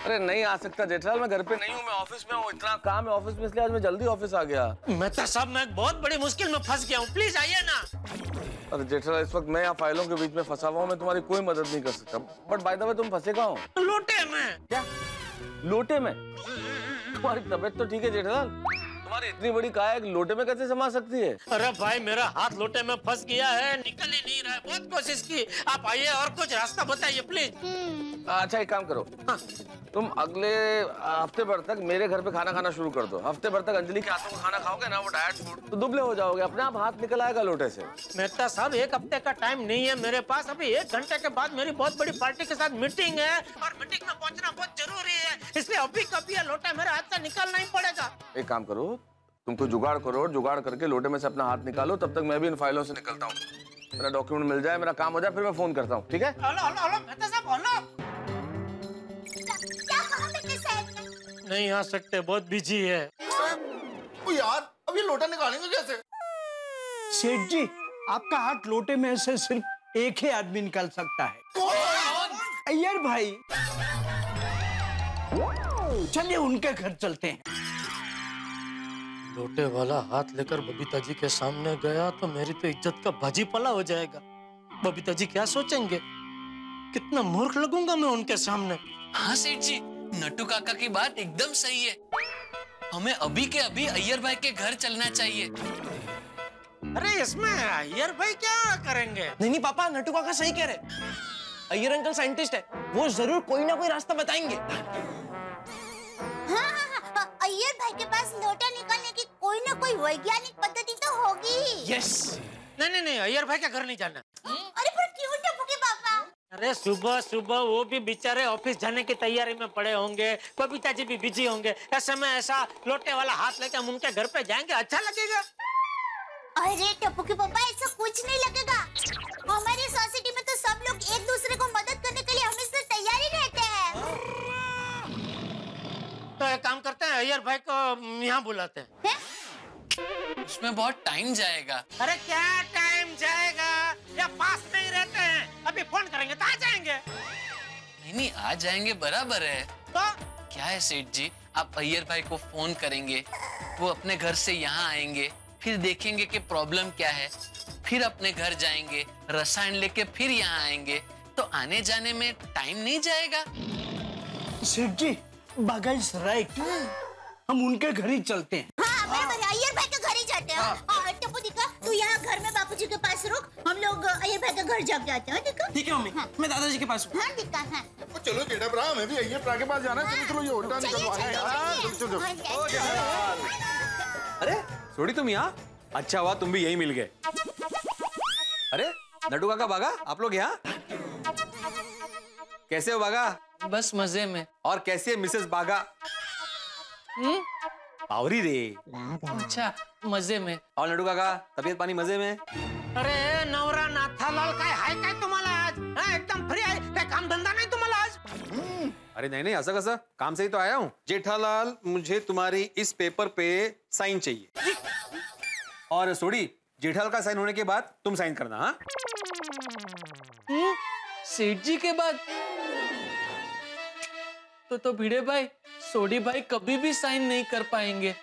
I: अरे नहीं आ सकता जेठलाल मैं घर पे नहीं हूँ मैं ऑफ़िस में हूँ इतना काम है ऑफ़िस में इसलिए आज मैं जल्दी ऑफ़िस आ गया।
A: मेहता साहब मैं बहुत बड़ी मुश्किल में फंस गया हूँ। प्लीज़ आइए ना।
I: अरे जेठलाल इस वक्त मैं यहाँ फाइलों के बीच में फंसा हुआ हूँ मैं तुम्हारी कोई मदद नहीं कर सकता। बट बाय द वे तुम फंसे कहाँ हो?
A: लोटे में।
I: क्या? लोटे में? तुम्हारी तबीयत तो ठीक है जेठालाल? तुम्हारी इतनी बड़ी काया लोटे में कैसे समा सकती है?
A: अरे भाई मेरा हाथ लोटे में फंस गया है निकल ही नहीं रहा है। बहुत कोशिश की। आप आइए और कुछ रास्ता बताइए प्लीज़
I: अच्छा एक काम करो। तुम अगले हफ़्ते भर तक मेरे घर पे खाना खाना शुरू कर दो। हफ़्ते भर तक अंजलि के हाथों का खाना खाओगे ना वो डाइट फ़ूड तो दुबले हो जाओगे। अपने आप हाथ निकल आएगा लोटे से।
A: मेहता साहब एक हफ़्ते का टाइम नहीं है मेरे पास। अभी एक घंटे के बाद मेरी बहुत बड़ी पार्टी के साथ मीटिंग है और मीटिंग में पहुँचना बहुत ज़रूरी है। इसलिए अभी कभी लोटा मेरे हाथ से निकलना ही पड़ेगा।
I: एक काम करो तुम कोई जुगाड़ करो और जुगाड़ करके लोटे में से अपना हाथ निकालो तब तक मैं भी इन फाइलों से निकलता हूँ। मेरा डॉक्यूमेंट मिल जाए मेरा काम हो जाए फिर मैं फ़ोन करता हूँ ठीक है?
A: हेलो हेलो हेलो मेहता साहब हेलो
E: क्या कहा बेटे साहब? ने
A: नहीं आ सकते बहुत बिज़ी है।
F: ओ यार अब ये लोटा निकालेंगे कैसे?
G: सेठ जी आपका हाथ लोटे में से सिर्फ़ एक ही आदमी निकाल सकता है। अय्यर भाई। चलिए उनके घर चलते हैं।
A: लोटे वाला हाथ लेकर बबीता जी के सामने गया तो मेरी तो इज़्ज़त का भाजी पला हो जाएगा। बबीता जी क्या सोचेंगे? कितना मूर्ख लगूँगा मैं उनके सामने।
H: हाँ सेठ जी नट्टू काका की बात एकदम सही है। हमें अभी के अभी अय्यर भाई के घर चलना चाहिए।
A: अरे इसमें अय्यर भाई क्या करेंगे?
D: नहीं नहीं पापा नटू काका सही कह रहे अय्यर अंकल साइंटिस्ट है। वो ज़रूर कोई ना कोई रास्ता बताएँगे।
E: हाँ हाँ हाँ अय्यर भाई के पास लोटा निकालने की कोई ना कोई वैज्ञानिक पद्धति तो होगी।
D: यस
A: नहीं नहीं नहीं अय्यर भाई का घर नहीं जाना।
E: अरे पर क्यों टप्पू के पापा
A: अरे सुबह सुबह वो भी बेचारे ऑफ़िस जाने की तैयारी में पड़े होंगे बबीता जी भी बिज़ी होंगे। ऐसे में ऐसा लोटे वाला हाथ लेके हम उनके घर पे जाएँगे अच्छा लगेगा?
E: अरे टप्पू के पापा ऐसा कुछ नहीं लगेगा। हमारी सोसाइटी में तो सब लोग एक दूसरे को मदद करने के लिए हमेशा तैयार ही रहते हैं।
A: तो एक काम करते हैं अय्यर भाई को यहाँ बुलाते हैं।
E: हैं?
H: उसमें बहुत टाइम जाएगा।
A: अरे क्या टाइम जाएगा? या पास नहीं रहते हैं। अभी फ़ोन करेंगे तो आ जाएँगे।
H: नहीं नहीं आ जाएँगे बराबर है।
A: तो?
H: क्या है सेठ जी? आप अय्यर भाई को फ़ोन करेंगे वो अपने घर से यहाँ आएँगे फिर देखेंगे कि प्रॉब्लम क्या है फिर अपने घर जाएँगे रसायन लेके फिर यहाँ आएँगे तो आने जाने में टाइम नहीं जाएगा।
G: सेठ जी बागा इज़ राइट हम उनके घर ही चलते हैं।
E: हाँ अय्यर भाई के घर ही जाते हैं। टप्पू दिखा तू यहाँ घर में बापूजी के पास रुक। हम लोग अय्यर भाई के घर जब जाते हैं दिखा
D: ठीक है मम्मी। मैं दादाजी के पास हूँ
E: हाँ दिखा हाँ।
F: चलो ब्रा हमें भी अय्यर प्रा के पास जाना है चलो ये उल्टा निकलवा हैं। हाँ,
E: हाँ,
J: अरे सोड़ी तुम यहाँ? अच्छा हुआ तुम भी यही मिल गए। अरे नटू काका बागा आप लोग यहाँ? कैसे हो बागा?
H: बस मज़े में।
J: और कैसे है मिसेस बागा?
H: हम्म?
J: पावरी रे।
H: अच्छा मज़े में।
J: और नटू काका तबीयत पानी मज़े में?
A: अरे नवरा नाथालाल काय हाय काय तुम्हाला आज? हा, एकदम फ्री आहे? काय काम धंदा नाही तुम्हाला आज?
J: अरे नहीं नहीं ऐसा कैसा? काम से ही तो आया हूँ। जेठालाल मुझे तुम्हारी इस पेपर पे साइन चाहिए। और सोड़ी जेठालाल का साइन होने के बाद तुम साइन करना हाँ?
H: हम्म? सेठ जी के बाद? तो तो भिड़े भाई सोडी भाई कभी भी साइन नहीं कर पाएँगे।
A: ए,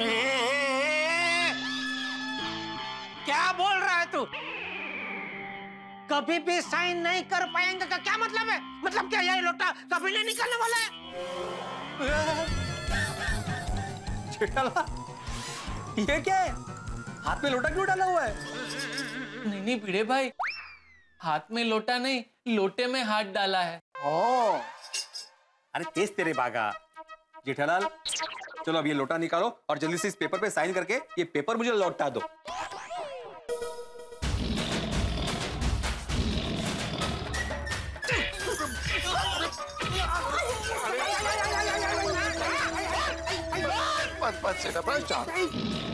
A: ए, ए, क्या बोल रहा है तू? कभी भी साइन नहीं कर पाएँगे का क्या मतलब है? मतलब क्या यही लोटा कभी नहीं निकलने वाला है?
J: ये क्या है? हाथ में लोटा क्यों डाला हुआ है?
H: नहीं नहीं भिड़े भाई हाथ में लोटा नहीं लोटे में हाथ डाला है।
J: अरे तेज तेरे बागा। जेठालाल चलो अब ये लोटा निकालो और जल्दी से इस पेपर पे साइन करके ये पेपर मुझे लौटा दो।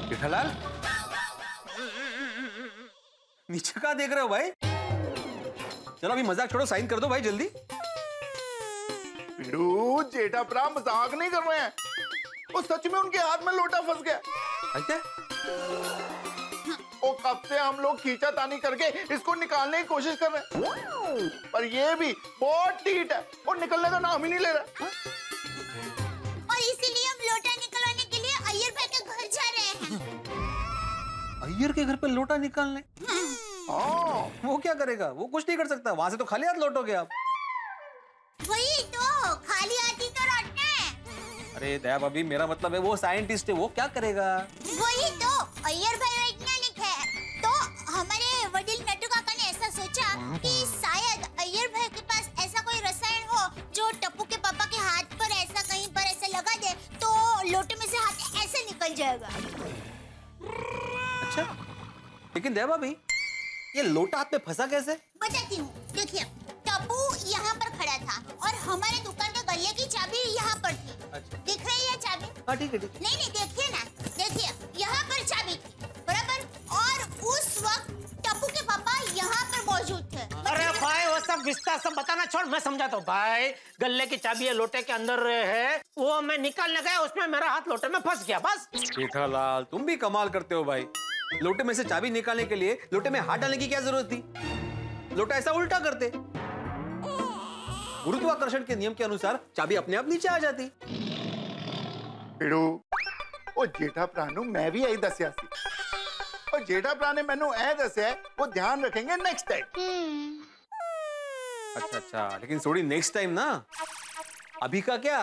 J: जेठालाल नीचे कहा देख रहे हो भाई? चलो अभी मज़ाक छोड़ो साइन कर दो भाई जल्दी।
F: पिड़ू जेठा ब्रा मज़ाक नहीं कर रहे हैं। वो सच में उनके हाथ में लोटा फंस गया।
J: अच्छा?
F: वो कब से हम लोग खींचा तानी करके इसको निकालने की कोशिश कर रहे हैं? पर ये भी बहुत टीट है। और निकलने का नाम ही नहीं ले रहा।
E: और इसीलिए हम लोटा निकलवाने के लिए अय्यर भाई के घर जा रहे हैं।
J: अय्यर के घर पे लोटा निकालने?
F: हाँ।
J: वो क्या करेगा? वो कुछ नहीं कर सकता। वहाँ से तो खाली हाथ लौटोगे आप।
E: वही तो।
J: अरे दया भाभी मेरा मतलब है वो साइंटिस्ट है वो क्या करेगा?
E: वही तो अय्यर भाई वैज्ञानिक है। तो हमारे वडील नट्टू काका ने ऐसा सोचा कि शायद अय्यर भाई के पास ऐसा कोई रसायन हो जो टप्पू के पापा के हाथ पर ऐसा कहीं पर ऐसा लगा दे तो लोटे में से हाथ ऐसे निकल जाएगा।
J: अच्छा लेकिन दया भाभी ये लोटा हाथ में फंसा कैसे?
E: बताती हूँ देखिए। था। और हमारे दुकान के गल्ले की चाबी यहाँ पर थी।
J: अच्छा।
E: दिख रही है चाबी?
J: हाँ ठीक है ठीक
E: नहीं नहीं देखिए ना देखिए यहाँ पर चाबी थी बराबर? और उस वक्त टप्पू के पापा यहाँ पर मौजूद थे।
A: अरे भाई वो सब विस्तार सब बताना छोड़ मैं समझाता हूँ। भाई गले की चाबी है लोटे के अंदर है वो मैं निकालने गया उसमें मेरा हाथ लोटे में फंस गया बस।
J: जेठालाल तुम भी कमाल करते हो भाई। लोटे में से चाबी निकालने के लिए लोटे में हाथ डालने की क्या ज़रूरत थी? लोटा ऐसा उल्टा करते। गुरुत्वाकर्षण के नियम के अनुसार चाबी अपने आप नीचे आ जाती।
F: ओ जेठा ਜੇਠਾ मैं भी यही ਵੀ जेठा ਦੱਸਿਆ ਸੀ ਉਹ ਜੇਠਾ ਭਰਾ ਨੇ ਮੈਨੂੰ ਇਹ ਦੱਸਿਆ ਉਹ
J: अच्छा अच्छा लेकिन सोरी नेक्स्ट टाइम ना? अभी का क्या?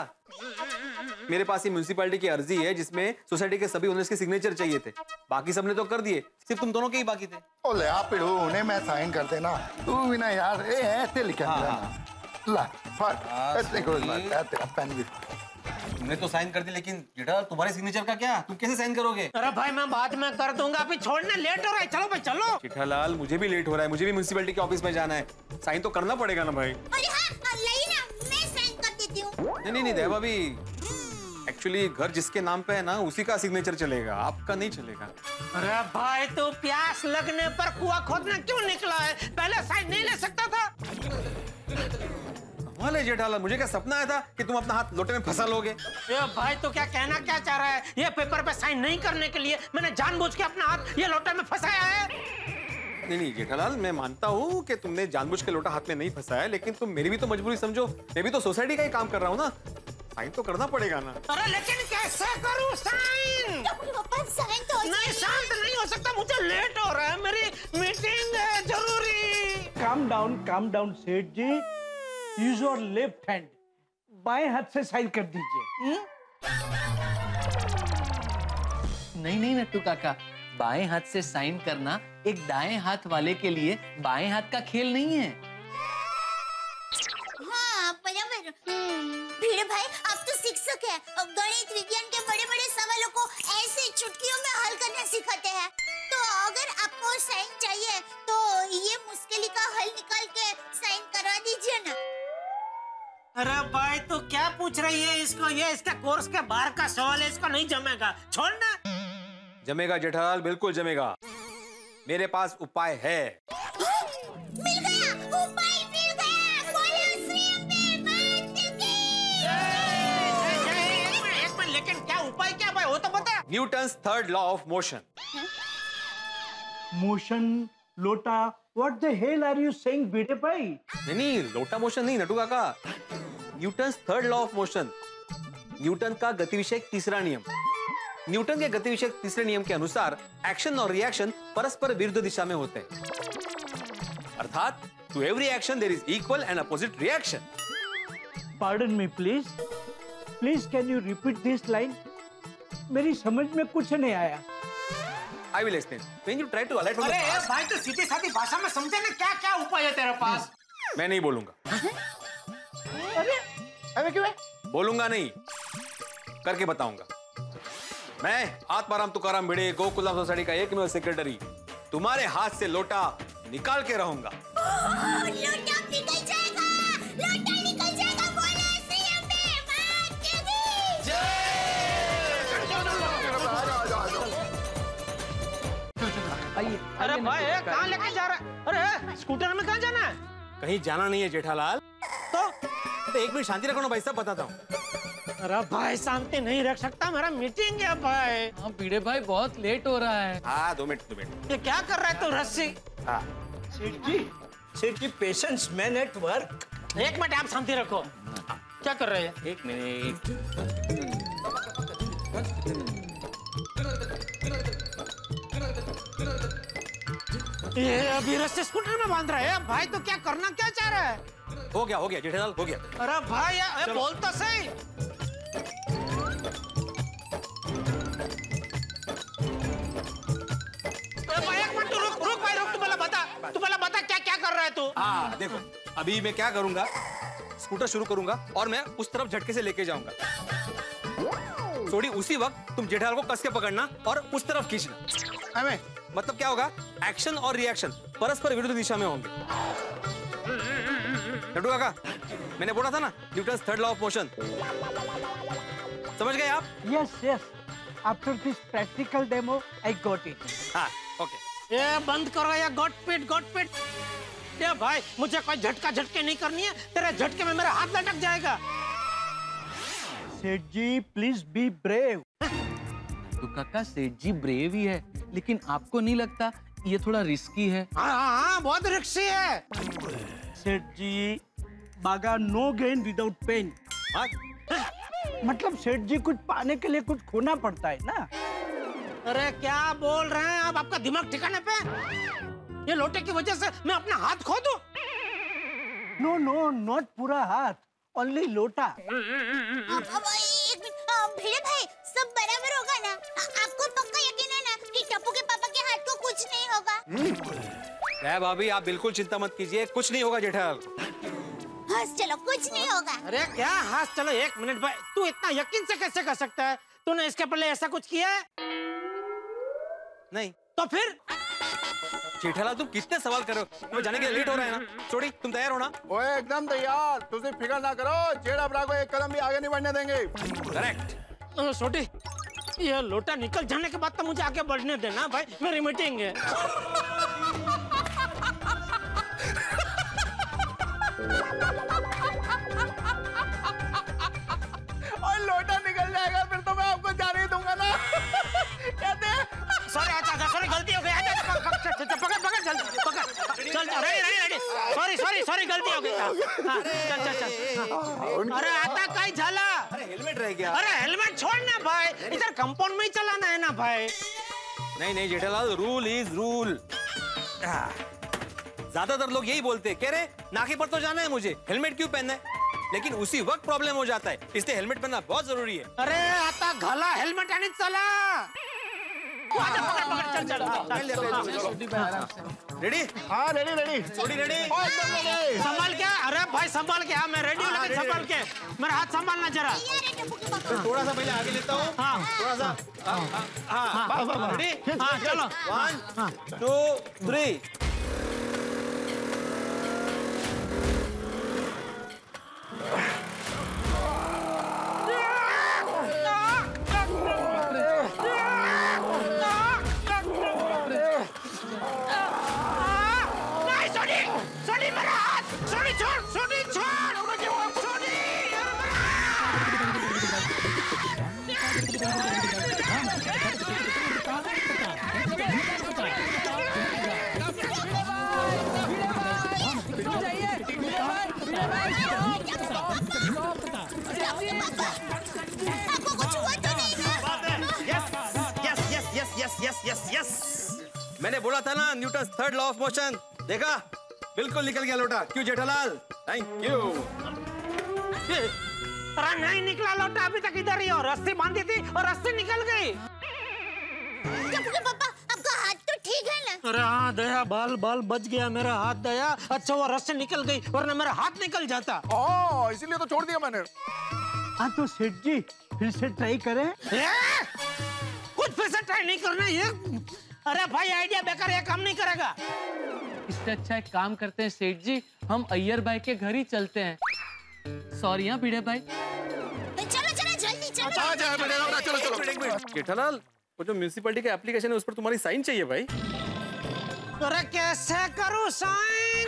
J: मेरे पास ही म्यूनसिपालिटी की अर्जी है जिसमें सोसाइटी के सभी के सिग्नेचर चाहिए थे। बाकी सबने तो कर दिए सिर्फ़ तुम दोनों के ही बाकी थे।
F: ओले आप उन्हें मैं साइन कर देना। तू बिना यार ए ऐसे लिखा हाँ, हाँ। हाँ,
J: तुमने तो साइन कर दी लेकिन तुम्हारे सिग्नेचर का क्या? तुम कैसे साइन करोगे?
A: अरे भाई मैं बाद में कर दूँगा अभी छोड़ने लेट हो रहा है। चलो भाई चलो।
J: चिठालाल मुझे भी लेट हो रहा है मुझे भी म्यूनसिपलिटी के ऑफ़िस में जाना है। साइन तो करना पड़ेगा ना भाई। नहीं नहीं, नहीं देवा भाभी एक्चुअली घर जिसके नाम पे है ना उसी का सिग्नेचर चलेगा आपका नहीं चलेगा।
A: अरे भाई तू प्यास लगने पर कुआ खोदने क्यों निकला है? पहले साइन नहीं ले सकता था।
J: कमाल जेठालाल मुझे क्या सपना आया था कि तुम अपना हाथ लोटे में फंसा लोगे?
A: ये भाई तो क्या कहना क्या चाह रहा है? ये पेपर पे साइन नहीं करने के लिए मैंने जानबूझ के अपना हाथ ये लोटे में फंसाया है।
J: नहीं नहीं जेठालाल मैं मानता हूँ कि तुमने जानबूझ के लोटा हाथ में नहीं फंसाया लेकिन तुम मेरी भी तो मजबूरी समझो। मैं भी तो सोसाइटी का ही काम कर रहा हूँ ना। साइन तो करना पड़ेगा ना।
A: अरे लेकिन कैसे करूँ साइन
E: साइन तो
A: नहीं शांत नहीं हो सकता मुझे लेट हो रहा है मेरी मीटिंग है ज़रूरी
G: काम down calm down Seth ji use your left hand बाएँ हाथ से साइन कर दीजिए। हम्म?
H: नहीं नहीं नट्टू काका। बाएँ हाथ से साइन करना एक दाएँ हाथ वाले के लिए बाएँ हाथ का खेल नहीं है।
E: हाँ बराबर। भीड़े भाई आप तो शिक्षक है। अब गणित विज्ञान के बड़े बड़े सवालों को चुटकियों में हल करना सिखाते हैं। तो अगर आपको साइन चाहिए तो ये मुश्किल का हल निकाल के साइन करवा दीजिए ना।
A: अरे भाई तू क्या पूछ रही है इसको? ये इसके कोर्स के बाहर का सवाल है इसको नहीं जमेगा। छोड़ना
J: जमेगा जेठालाल बिल्कुल जमेगा। मेरे पास उपाय है।
E: मिल गया! उपाय
J: Newton's third law of motion
G: motion लोटा what the hell are you saying बेटे भाई
J: नहीं नहीं लोटा मोशन नहीं Natu Kaka. Newton's third law of motion Newton का गति विषयक तीसरा नियम. न्यूटन के गति विषयक तीसरे नियम के अनुसार एक्शन और रिएक्शन परस्पर विरुद्ध दिशा में होते हैं. अर्थात to every action there is equal and opposite reaction
G: pardon me please please can you repeat this line मेरी समझ में कुछ नहीं आया।
J: I will explain when you try to alight
A: अरे ए, भाई तो सीधी सादी भाषा में समझे ना क्या क्या उपाय है तेरे पास?
J: मैं नहीं बोलूँगा।
F: अरे क्यों है?
J: बोलूँगा नहीं। करके बताऊँगा। मैं आत्माराम तुकाराम भिड़े गोकुलम सोसाइटी का एकमेव सेक्रेटरी तुम्हारे हाथ से लोटा निकाल के रहूँगा।
A: कहाँ लेके जा रहा है? अरे स्कूटर में कहाँ जाना है?
J: कहीं जाना नहीं है जेठालाल।
A: तो?
J: तो एक मिनट शांति रखो ना भाई साहब बताता हूँ।
A: अरे भाई शांति नहीं रख सकता मेरा मीटिंग है भाई।
H: हाँ पीड़े भाई बहुत लेट हो रहा है।
J: हाँ दो मिनट दो मिनट।
A: ये क्या कर रहा है तू तो रस्सी
G: Seth ji Seth ji patience man at work
A: एक मिनट आप शांति रखो। क्या कर रहे हैं?
J: एक मिनट।
A: ये अभी रस्सी स्कूटर में बाँध रहा है। भाई तो क्या करना क्या चाह रहा है?
J: हो गया हो गया जेठालाल हो गया।
A: अरे भाई यार बोल तो सही। ए, भाई, एक मिनट रुक रुक भाई रुक पहले बता। क्या क्या कर रहा है तू?
J: हाँ देखो अभी मैं क्या करूँगा स्कूटर शुरू करूँगा और मैं उस तरफ़ झटके से लेके जाऊँगा। थोड़ी उसी वक्त तुम जेठाल को कस के पकड़ना और उस तरफ़ खींचना। मतलब क्या होगा? एक्शन और रिएक्शन परस्पर विरुद्ध दिशा में होंगे। लड्डू काका मैंने बोला था ना Newton third law of motion समझ गए आप?
G: Yes yes after this practical demo I got it
J: हाँ ओके
A: ये बंद करो या गॉट पिट गॉट पिट ये भाई मुझे कोई झटका झटके नहीं करनी है। तेरे झटके में मेरा हाथ लटक जाएगा।
G: सेठ जी प्लीज़ बी ब्रेव
H: तो काका सेठ जी ब्रेव ही है लेकिन आपको नहीं लगता ये थोड़ा रिस्की है?
A: हाँ हाँ हाँ बहुत रिक्सी है।
G: सेठ जी बागा नो गेन विदाउट पेन मतलब सेठ जी कुछ पाने के लिए कुछ खोना पड़ता है ना?
A: अरे क्या बोल रहे हैं आप? आपका दिमाग ठिकाने पे ये लोटे की वजह से मैं अपना हाथ खो दूँ?
G: नो नो नॉट पूरा हाथ ओनली लोटा।
E: अब अब एक मिनट भिड़े भाई सब बराबर होगा ना? आ- आपको पक्का यकीन है ना कि टप्पू के पापा के हाथ को कुछ नहीं होगा?
J: है भाभी आप बिल्कुल चिंता मत कीजिए कुछ नहीं होगा जेठालाल।
E: हाँ चलो कुछ नहीं होगा।
A: अरे क्या हाथ चलो एक मिनट भाई तू इतना यकीन से कैसे कर सकता है? तूने इसके पहले ऐसा कुछ किया है?
J: नहीं
A: तो फिर?
J: जेठालाल तुम कितने सवाल करो तुम्हें जाने के लिए लेट हो रहा है ना? छोड़ी तुम तैयार हो ना?
F: ओए एकदम तैयार। तुझे फ़िक्र ना करो जेड़ा को एक कदम भी आगे नहीं बढ़ने देंगे।
J: करेक्ट।
A: छोटी ये लोटा निकल जाने के बाद तो मुझे आगे बढ़ने देना भाई मेरी मीटिंग है।
F: और लोटा निकल जाएगा फिर तो मैं आपको जाने दूँगा ना। कहते हैं
A: सॉरी अच्छा सॉरी गलती हो अच्छा, अच्छा, पकड़ पकड़ पकड़ पकड़ जल्दी पकड़। चल ready ready ready. Sorry sorry sorry गलती हो गई हाँ, चल चल चल। अरे आता झाला।
J: अरे हेलमेट रह गया।
A: अरे हेलमेट छोड़ ना भाई। इधर कंपाउंड में ही चलाना है ना भाई।
J: नहीं नहीं जेठालाल रूल इज़ रूल ज़्यादातर लोग यही बोलते हैं। कह रहे नाके पर तो जाना है मुझे। हेलमेट क्यों पहनना है? लेकिन उसी वक्त प्रॉब्लम हो जाता है। इसलिए हेलमेट पहनना बहुत ज़रूरी है।
A: अरे आता घाला हेलमेट आणि चला।
J: रेडी
F: हाँ रेडी रेडी
J: रेडी
F: रेडी
A: संभाल के अरे भाई संभाल के हाँ मैं रेडी हूँ संभाल के। मेरा हाथ संभालना जरा।
E: है
J: थोड़ा सा पहले आगे लेता हूँ।
A: हाँ।
J: थोड़ा सा। हाँ हाँ रेडी
A: हाँ चलो।
J: वन टू थ्री
A: नहीं
J: यस यस यस मैंने बोला था ना Newton third law of motion देखा? बिल्कुल निकल गया लोटा। क्यों जेठालाल? थैंक यू
A: अरे नहीं निकला लौटा अभी तक इधर ही हो। रस्सी बांधी थी और रस्सी निकल गई।
E: पापा। आपका हाथ तो ठीक है ना?
A: अरे हाँ दया बाल बाल बच गया मेरा हाथ दया। अच्छा वो रस्सी निकल गई वरना मेरा हाथ निकल जाता।
F: ओ इसीलिए तो छोड़ दिया मैंने।
G: हाँ तो सेठ जी फिर से ट्राई करें।
A: ए! कुछ फिर से ट्राई नहीं करना ये अरे भाई आइडिया बेकार ये काम नहीं करेगा।
H: इससे अच्छा एक काम करते हैं सेठ जी हम अय्यर भाई के घर ही चलते हैं। सॉरी हाँ भिड़े भाई।
E: चलो चलो जल्दी चलो
F: कहा, चलो चलो
J: जेठालाल वो जो म्यूनिसिपैलिटी का एप्लीकेशन है उस पर तुम्हारी साइन चाहिए भाई।
A: अरे कैसे करूँ साइन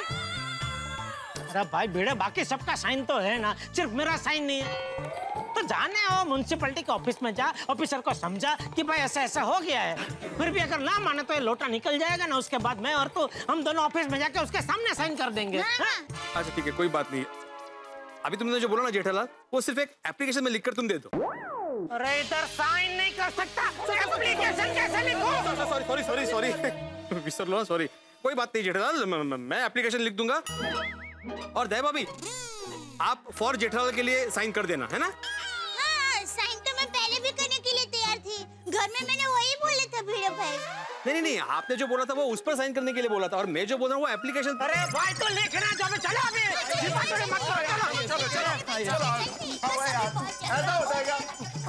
A: अरे भाई भिड़े बाकी सबका साइन तो है ना सिर्फ़ मेरा साइन नहीं है। तो जाने हो म्यूनसिपैलिटी के ऑफ़िस में जा ऑफिसर को समझा कि भाई ऐसा ऐसा हो गया है। फिर भी अगर ना माने तो ये लोटा निकल जाएगा ना उसके बाद मैं और तू हम दोनों ऑफ़िस में जाके उसके सामने साइन कर देंगे।
E: हाँ?
J: अच्छा ठीक है कोई बात नहीं। अभी तुमने जो बोला ना जेठालाल वो सिर्फ़ एक एप्लीकेशन में लिखकर तुम दे दो।
A: अरे इधर साइन नहीं कर सकता। एप्लीकेशन कैसे लिखूं?
J: सॉरी सॉरी सॉरी सॉरी विसर लो सॉरी कोई बात नहीं जेठालाल म- एप्लीकेशन लिख दूँगा। और दया भाभी आप फॉर जेठालाल के लिए साइन कर देना है ना?
E: हाँ साइन तो मैं पहले भी करने के लिए तैयार थी। घर में मैंने वही बोले थे भिड़े भाई।
J: नहीं नहीं नहीं आपने जो बोला था वो उस पर साइन करने के लिए बोला था और मैं जो बोल रहा हूँ वो एप्लीकेशन
A: अरे भाई तो लिखना जब चलो अभी। चिल्ला-चिल्ली मत करो, चलो चलो
F: ऐसा होता है क्या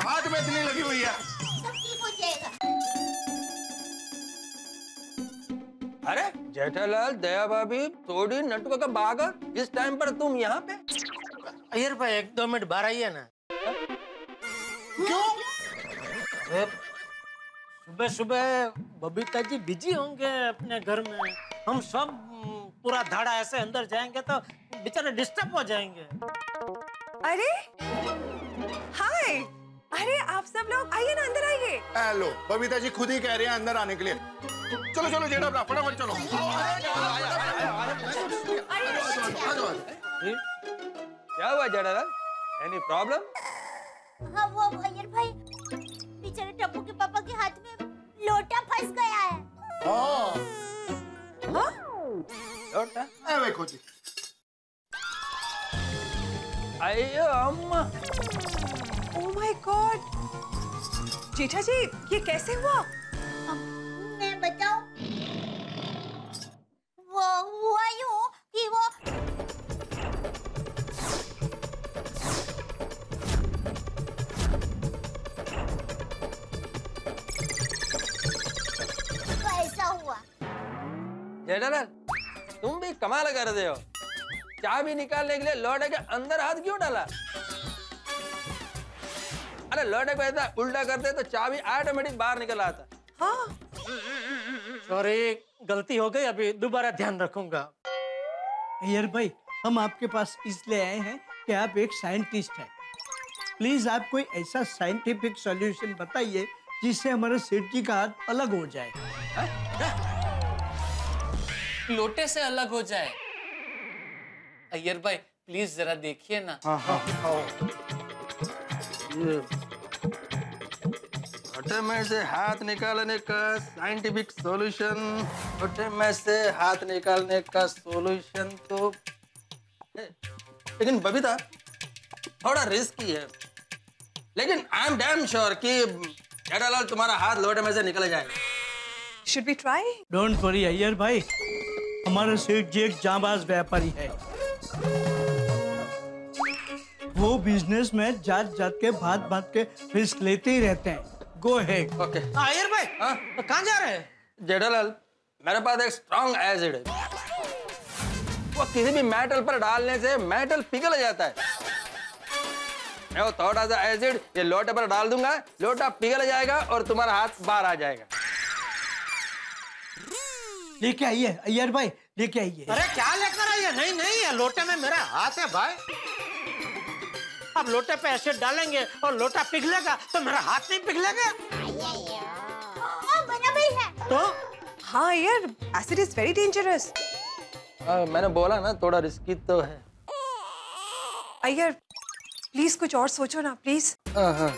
F: हाथ में इतनी लगी हुई है।
E: सब ठीक हो जाएगा।
K: अरे जेठालाल दया भाभी थोड़ी नटुका का बागर इस टाइम पर तुम यहाँ पे?
A: अयर भाई एक दो मिनट बाहर आइए ना क्यों सुबह सुबह बबीता जी बिज़ी होंगे अपने घर में हम सब हम्म, पूरा धाड़ा ऐसे अंदर जाएँगे तो बेचारे डिस्टर्ब हो जाएँगे
B: अरे हाय अरे आप सब लोग आइए ना अंदर आइए
F: हेलो बबीता जी खुद ही कह रहे हैं अंदर आने के लिए चलो चलो जेठा फटाफट चलो
K: क्या हुआ जेठालाल एनी प्रॉब्लम
E: हाँ वो अय्यर भाई बेचारे टप्पू के पापा के हाथ में लोटा फंस गया है।
F: हाँ।
K: लोटा?
F: ए देखो
K: अयो अम्मा।
B: Oh my god Jetha ji ये कैसे हुआ?
E: मैं बताऊँ? वो हुआ यूँ कि वो
K: जेठालाल तुम भी कमाल कर रहे हो। चाबी निकालने के लिए लोटे के अंदर हाथ क्यों डाला? अरे लोटे को ऐसा उल्टा करते तो चाबी ऑटोमेटिक बाहर निकल आता।
B: हाँ।
A: सॉरी गलती हो गई अभी दोबारा ध्यान रखूँगा।
G: यार भाई हम आपके पास इसलिए आए हैं कि आप एक साइंटिस्ट हैं। प्लीज़ आप कोई ऐसा साइंटिफिक सॉल्यूशन बताइए जिससे हमारे सेठ जी का हाथ अलग हो जाए।
H: लोटे से अलग हो जाए। अय्यर भाई प्लीज़ जरा देखिए ना।
K: लोटे में से हाथ निकालने का साइंटिफिक सॉल्यूशन लोटे में से हाथ निकालने का सॉल्यूशन तो लेकिन बबीता थोड़ा रिस्की है। लेकिन आई एम डैम श्योर कि जेठालाल तुम्हारा हाथ लोटे में से निकल जाएगा।
B: Should be try
G: don't worry Iyer भाई। हमारा सेठ जी एक जाबाज व्यापारी है। वो बिज़नेस में जात जात के भात भात के रिस्क लेते ही रहते हैं। गो हेड
K: ओके
A: आयर भाई
K: हाँ?
A: कहाँ जा रहे हैं?
K: जेठालाल मेरे पास एक स्ट्रॉन्ग एसिड है। वो किसी भी मेटल पर डालने से मेटल पिघल जाता है। मैं वो थोड़ा सा एसिड ये लोटे पर डाल दूँगा लोटा पिघल जाएगा और तुम्हारा हाथ बाहर आ जाएगा।
G: लेके आइए अय्यर भाई लेके आइए।
A: अरे क्या लेकर आइए? नहीं नहीं ये लोटे में मेरा हाथ है भाई। अब लोटे पे एसिड डालेंगे और लोटा पिघलेगा तो मेरा हाथ नहीं पिघलेगा?
E: हाँ बना भाई है।
A: तो?
B: हाँ यार एसिड इज़ वेरी डेंजरस
K: हाँ, मैंने बोला ना थोड़ा रिस्की तो है।
B: अय्यर प्लीज़ कुछ और सोचो ना प्लीज़
K: हाँ हाँ।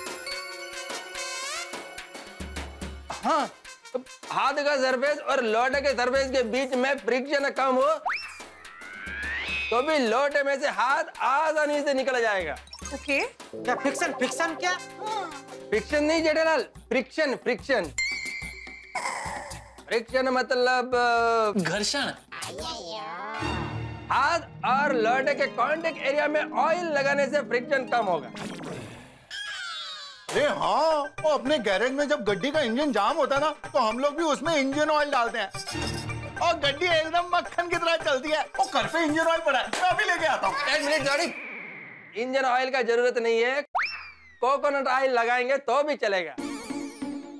K: हाँ तो हाथ का सरफेस और लोटे के सरफेस के बीच में फ्रिक्शन कम हो तो भी लोटे में से हाथ आसानी से निकल जाएगा।
B: ओके
A: क्या फिक्सन फिक्सन क्या?
K: फ्रिक्शन नहीं जेठालाल फ्रिक्शन फ्रिक्शन फ्रिक्शन मतलब
H: घर्षण।
K: हाथ और लोटे के कांटेक्ट एरिया में ऑयल लगाने से फ्रिक्शन कम होगा।
F: अरे हाँ वो अपने गैरेज में जब गड्डी का इंजन जाम होता है ना तो हम लोग भी उसमें इंजन ऑयल डालते हैं। और गड्डी एकदम मक्खन की तरह चलती है। वो घर पे इंजन ऑयल पड़ा है मैं अभी लेके आता हूँ।
K: एक मिनट गाड़ी इंजन ऑयल का ज़रूरत नहीं है। कोकोनट ऑयल लगाएँगे तो भी चलेगा।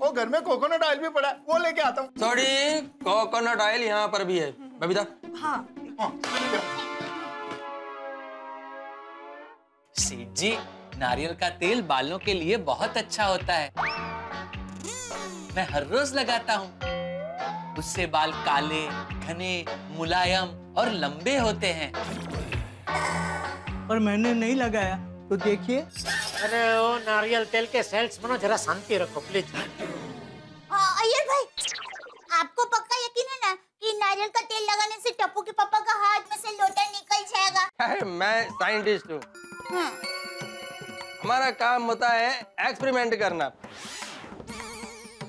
F: वो घर में कोकोनट ऑयल भी पड़ा है वो लेके आता हूँ।
K: सॉरी कोकोनट ऑयल यहाँ पर भी है। बबीता।
B: हाँ।
F: हाँ,
H: जी नारियल का तेल बालों के लिए बहुत अच्छा होता है। मैं हर रोज लगाता हूँ। उससे बाल काले घने मुलायम और लंबे होते हैं।
G: पर मैंने नहीं लगाया तो देखिए।
A: अरे वो नारियल तेल के सेल्स बनो जरा शांति रखो प्लीज़
E: हाँ, अय्यर भाई आपको पक्का यकीन है ना कि नारियल का तेल लगाने से टप्पू के पापा का हाथ में से लोटा निकल जाएगा?
K: मैं साइंटिस्ट हूँ।
E: हाँ,
K: हमारा काम होता है एक्सपेरिमेंट करना।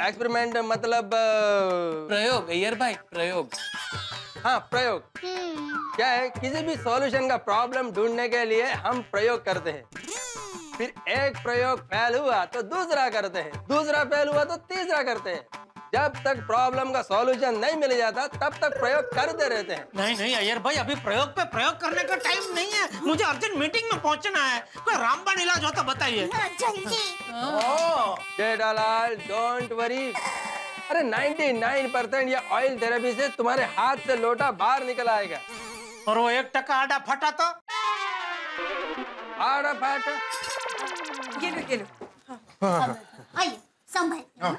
K: एक्सपेरिमेंट मतलब
H: प्रयोग अयर भाई प्रयोग।
K: हाँ प्रयोग।
E: हम्म,
K: क्या है किसी भी सॉल्यूशन का प्रॉब्लम ढूँढने के लिए हम प्रयोग करते हैं। फिर एक प्रयोग फेल हुआ तो दूसरा करते हैं। दूसरा फेल हुआ तो तीसरा करते हैं। जब तक प्रॉब्लम का सॉल्यूशन नहीं मिल जाता तब तक प्रयोग करते रहते हैं।
A: नहीं नहीं अय्यर भाई अभी प्रयोग पे प्रयोग करने का टाइम नहीं है। मुझे अर्जेंट मीटिंग में पहुँचना है। कोई रामबाण इलाज हो तो बताइए।
E: हाँ, जल्दी।
K: जेठालाल डोंट वरी अरे 99 परसेंट ये ऑयल थेरेपी से तुम्हारे हाथ से लोटा बाहर निकल आएगा।
A: और वो एक टका आडा फटा तो?
K: आड़ा फाटा?
B: ये लो ये लो।
E: आइए संभल
K: इधर जाओ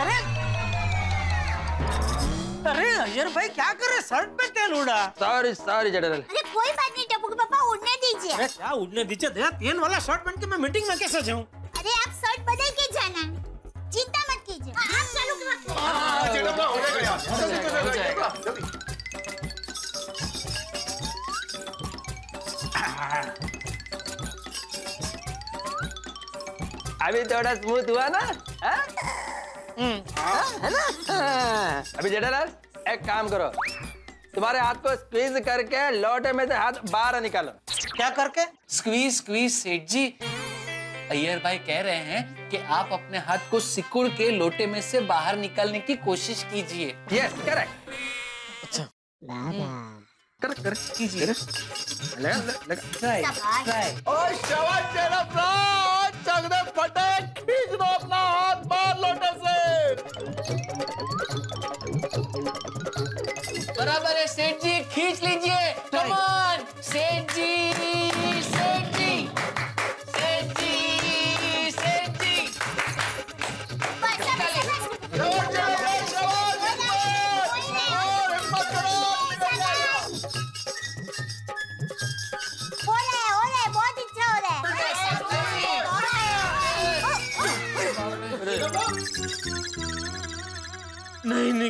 A: अरे अरे अय्यर भाई क्या कर रहे शर्ट पे तेल उड़ा।
K: सॉरी सॉरी जेठालाल
E: अरे कोई बात नहीं टप्पू के पापा उड़ने दीजिए।
A: अरे क्या उड़ने दीजिए? दया तेल वाला शर्ट पहन के मैं मीटिंग में कैसे जाऊँ?
E: अरे आप शर्ट बदल के जाना। चिंता मत कीजिए। आप चलो के
K: अभी थोड़ा स्मूथ हुआ ना? हाँ? हाँ, है ना? हाँ। अभी जेठालाल एक काम करो। तुम्हारे हाथ को स्क्वीज करके लोटे में से हाथ बाहर निकालो।
A: क्या करके?
H: स्क्वीज स्क्वीज सेठ जी। अय्यर भाई कह रहे हैं कि आप अपने हाथ को सिकुड़ के लोटे में से बाहर निकालने की कोशिश कीजिए।
K: यस करेक्ट
H: करेक्ट कर कीजिए।
K: लगा लगा
H: ट्राई। ट्राई
F: प्राण चगदे फटे खींच दो अपना हाथ बाहर लोटे से।
H: बराबर है सेठ जी खींच लीजिए। कम ऑन सेठ जी।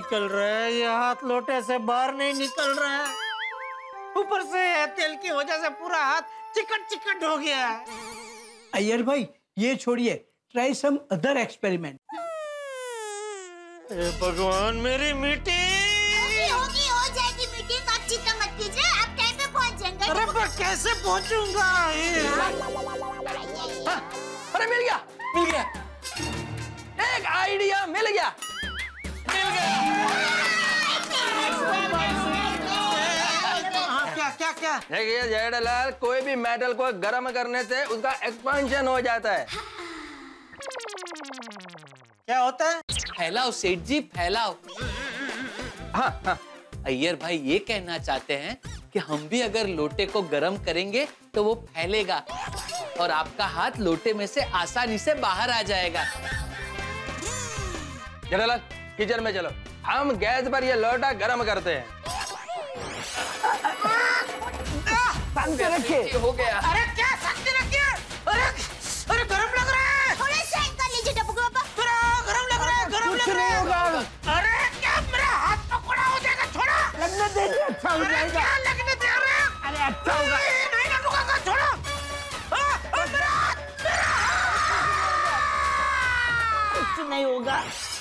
A: निकल रहा है। ये हाथ लोटे से बाहर नहीं निकल रहा है। ऊपर से तेल की वजह से पूरा हाथ चिकट चिकट हो गया है।
G: अय्यर भाई ये छोड़िए ट्राई सम अदर एक्सपेरिमेंट
A: भगवान मेरी मीटिंग
E: होगी हो जाएगी मीटिंग आप चिंता मत कीजिए आप टाइम पे पहुँच जाएँगे?
A: अरे मैं कैसे पहुंचूँगा ये?
K: अरे मिल गया
H: मिल गया।
K: एक आइडिया मिल गया।
A: हाँ, क्या क्या? क्या
K: देखिए कोई भी मेटल को गर्म करने से उसका एक्सपेंशन हो जाता है।
A: क्या होता है?
H: फैलाओ सेठ जी फैलाओ।
K: हाँ हाँ।
H: अय्यर भाई ये कहना चाहते हैं कि हम भी अगर लोटे को गर्म करेंगे तो वो फैलेगा और आपका हाथ लोटे में से आसानी से बाहर आ जाएगा।
K: जेठालाल किचन में चलो। हम गैस पर ये लोटा गर्म करते हैं।
H: हो गया।
A: अरे क्या रखिए? अरे अरे गरम लग रहा है।
E: थोड़ा साइन कर लीजिए टप्पू के पापा।
A: थोड़ा गरम लग रहा है गरम लग रहा है। अरे क्या मेरा हाथ पकड़ा हो जाएगा छोड़ा लगने दीजिए अच्छा हो जाएगा। क्या लगने दे रहे अरे अच्छा होगा। नहीं ना रुका छोड़ो। आ, आ, मेरा हाथ मेरा कुछ नहीं होगा।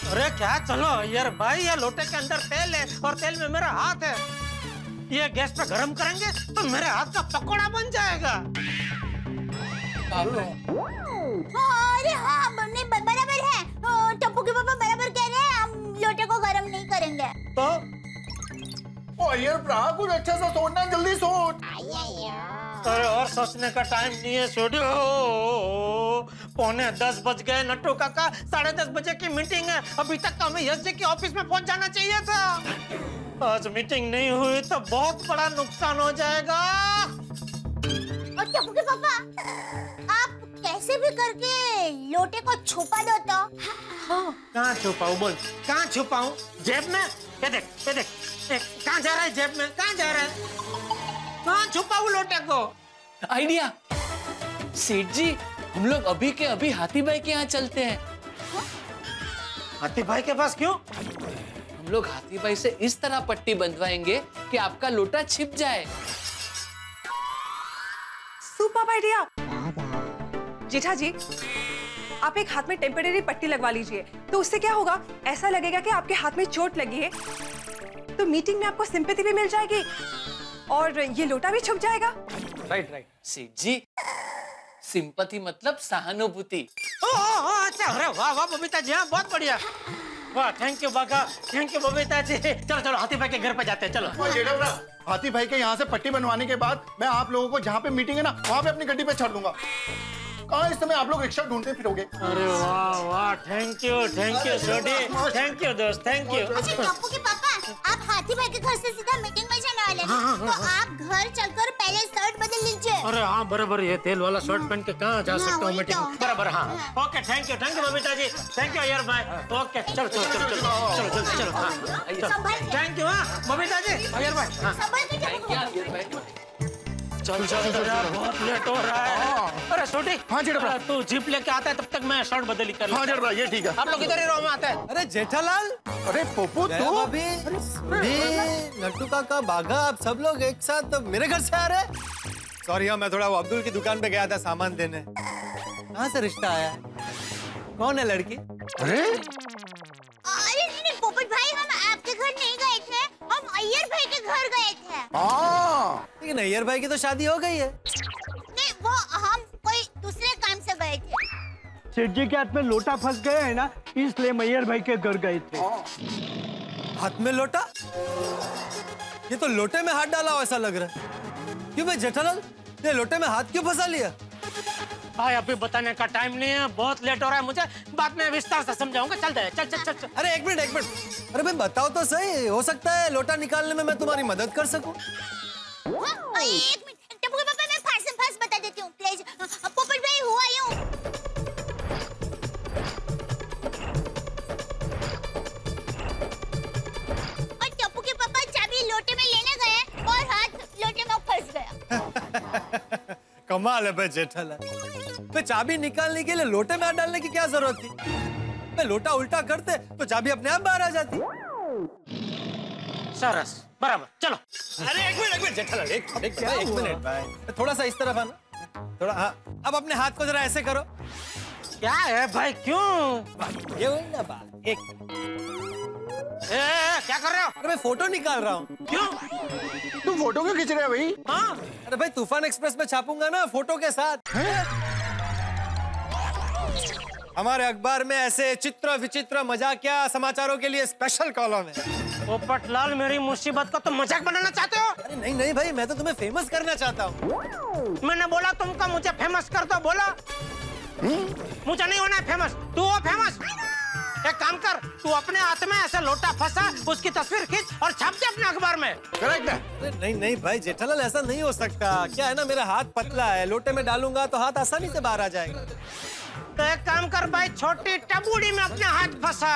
A: अरे क्या चलो? यार भाई ये लोटे के अंदर तेल है और तेल में मेरा हाथ है। ये गैस पे गरम करेंगे तो मेरे हाथ का पकोड़ा बन जाएगा।
E: हाँ, अरे हाँ नहीं बराबर है। टप्पू के पापा बराबर कह रहे हैं हम लोटे को गर्म नहीं करेंगे।
A: तो?
F: ओ यार ब्रा कुछ अच्छा सा सोचना जल्दी सोच।
A: अरे और सोचने का टाइम नहीं है छोड़ो पौने दस बज गए नट्टू काका साढ़े दस बजे की मीटिंग है। अभी तक तो हमें यश जी के ऑफ़िस में पहुँच जाना चाहिए था। आज मीटिंग नहीं हुई तो बहुत बड़ा नुकसान हो जाएगा।
E: और टप्पू पापा आप कैसे भी करके लोटे को छुपा दो तो।
A: कहाँ छुपाऊ बोल? कहाँ छुपाऊ? जेब में? ये देख ये देख। कहाँ जा रहा है जेब में? कहाँ जा रहा है? कहाँ छुपाऊं लोटे को।
H: आइडिया। सेठ जी हम लोग अभी के अभी हाथी भाई के यहाँ चलते हैं।
A: हाथी भाई के पास क्यों?
H: हम लोग हाथी भाई से इस तरह पट्टी बंधवाएँगे कि आपका लोटा छिप जाए।
B: Super idea. जेठा जी आप एक हाथ में टेम्परेरी पट्टी लगवा लीजिए। तो उससे क्या होगा? ऐसा लगेगा कि आपके हाथ में चोट लगी है। तो मीटिंग में आपको सिंपैथी भी मिल जाएगी। और ये लोटा भी छुप जाएगा।
K: राइट राइट
H: सेठ जी सिंपति मतलब सहानुभूति।
A: अच्छा अरे वाह वाह बबीता जी हाँ बहुत बढ़िया। वाह thank you Bagha thank you Babita ji. चलो चलो हाथी भाई के घर पे जाते हैं चलो।
F: हाथी भाई के यहाँ से पट्टी बनवाने के बाद मैं आप लोगों को जहाँ पे मीटिंग है ना वहाँ पे अपनी गड्डी पे छोड़ दूँगा। कहाँ इस समय आप लोग रिक्शा ढूंढते फिरोगे?
A: अरे वाह वाह थैंक यू थैंक यू छोटी। थैंक यू दोस्त थैंक यू
E: अच्छा टप्पू के पापा आप हाथी भाई के घर से सीधा मीटिंग में जाने वाले हैं। तो आप घर चलकर पहले शर्ट बदल लीजिए।
A: अरे हाँ बराबर ये तेल वाला शर्ट पहन के कहाँ जा
E: हाँ,
A: सकता हूँ मीटिंग
E: तो।
A: बराबर हाँ। Okay thank you thank you Babita ji thank you यार भाई। ओके चलो चलो चलो चलो चलो चलो चलो हाँ। थैंक यू हाँ बबीता जी अयर भाई। हाँ चल चल चल यार बहुत लेट हो रहा है। अरे छोटी
F: हाँ, जेठा भाई।
A: तू जीप लेके आता है तब तक मैं शर्ट बदली कर
F: हाँ जड़ ये ठीक है।
A: आप लोग इधर ही रहो मैं आता है।
L: अरे जेठालाल।
F: अरे पोपू तू?
L: भाभी। भी नट्टू काका बाघा आप सब लोग एक साथ मेरे घर से आ रहे सॉरी हाँ मैं थोड़ा वो अब्दुल की दुकान पे गया था सामान देने। कहाँ से रिश्ता आया? कौन है लड़की?
F: अरे?
E: पोपट भाई हम हम अय्यर भाई के घर गए थे।
F: हाँ।
L: लेकिन अय्यर भाई की तो शादी हो गई है।
E: नहीं वो हम कोई दूसरे काम से गए थे।
G: सेठ जी के हाथ में लोटा फंस गया है ना इसलिए मैयर भाई के घर गए थे।
L: हाथ में लोटा? ये तो लोटे में हाथ डाला हो ऐसा लग रहा है। क्यों भाई जेठालाल? ये लोटे में हाथ क्यों फंसा लिया?
A: भाई अभी बताने का टाइम नहीं है बहुत लेट हो रहा है मुझे। बाद में विस्तार से समझाऊँगा। चल दे चल चल चल चल।
L: अरे एक मिनट एक मिनट। अरे भाई बताओ तो सही हो सकता है लोटा निकालने में मैं तुम्हारी मदद कर सकूँ?
E: एक मिनट टप्पू के पापा मैं फास्ट फास्ट बता देती हूँ प्लीज़ पोपट भाई हुआ यूँ? और टप्पू के पापा चाबी लोटे में लेने गए और हाथ लोटे में फंस गया।
L: कमाल है भाई जेठालाल। चाबी निकालने के लिए लोटे में हाथ डालने की क्या ज़रूरत थी? मैं लोटा उल्टा करते तो चाबी अपने आप बाहर आ जाती।
A: सरस बराबर चलो।
L: अरे एक मिनट एक मिनट जेठालाल एक एक, एक मिनट भाई। थोड़ा सा इस तरफ़ आना। थोड़ा हाँ अब अपने हाथ को जरा ऐसे करो।
A: क्या है भाई क्यों?
L: ये हुई ना बात। एक।
A: ए, ए, क्या कर रहे हो?
L: अरे मैं फ़ोटो निकाल रहा हूँ।
A: क्यों?
F: तू फ़ोटो क्यों खींच रहे है भाई?
A: हाँ।
L: अरे भाई तूफ़ान एक्सप्रेस में छापूँगा ना फ़ोटो के साथ। हमारे अखबार में ऐसे चित्र विचित्र मजाकिया समाचारों के लिए स्पेशल कॉलम है।
A: पोपट लाल मेरी मुसीबत का तो मज़ाक बनाना चाहते हो?
L: अरे नहीं नहीं भाई मैं तो तुम्हें फ़ेमस करना चाहता हूँ।
A: मैंने बोला तुमको मुझे फ़ेमस कर दो बोला। मुझे नहीं होना है फ़ेमस तू हो फ़ेमस एक काम कर तू अपने हाथ में ऐसे लोटा फंसा उसकी तस्वीर खींच और छाप दे अपने अखबार में।
F: करेक्ट है।
L: नहीं नहीं भाई जेठालाल ऐसा नहीं हो सकता। क्या है ना मेरा हाथ पतला है लोटे में डालूँगा तो हाथ आसानी से बाहर आ जाएगा।
A: तो एक काम कर भाई छोटी टबूड़ी में अपने हाथ फंसा।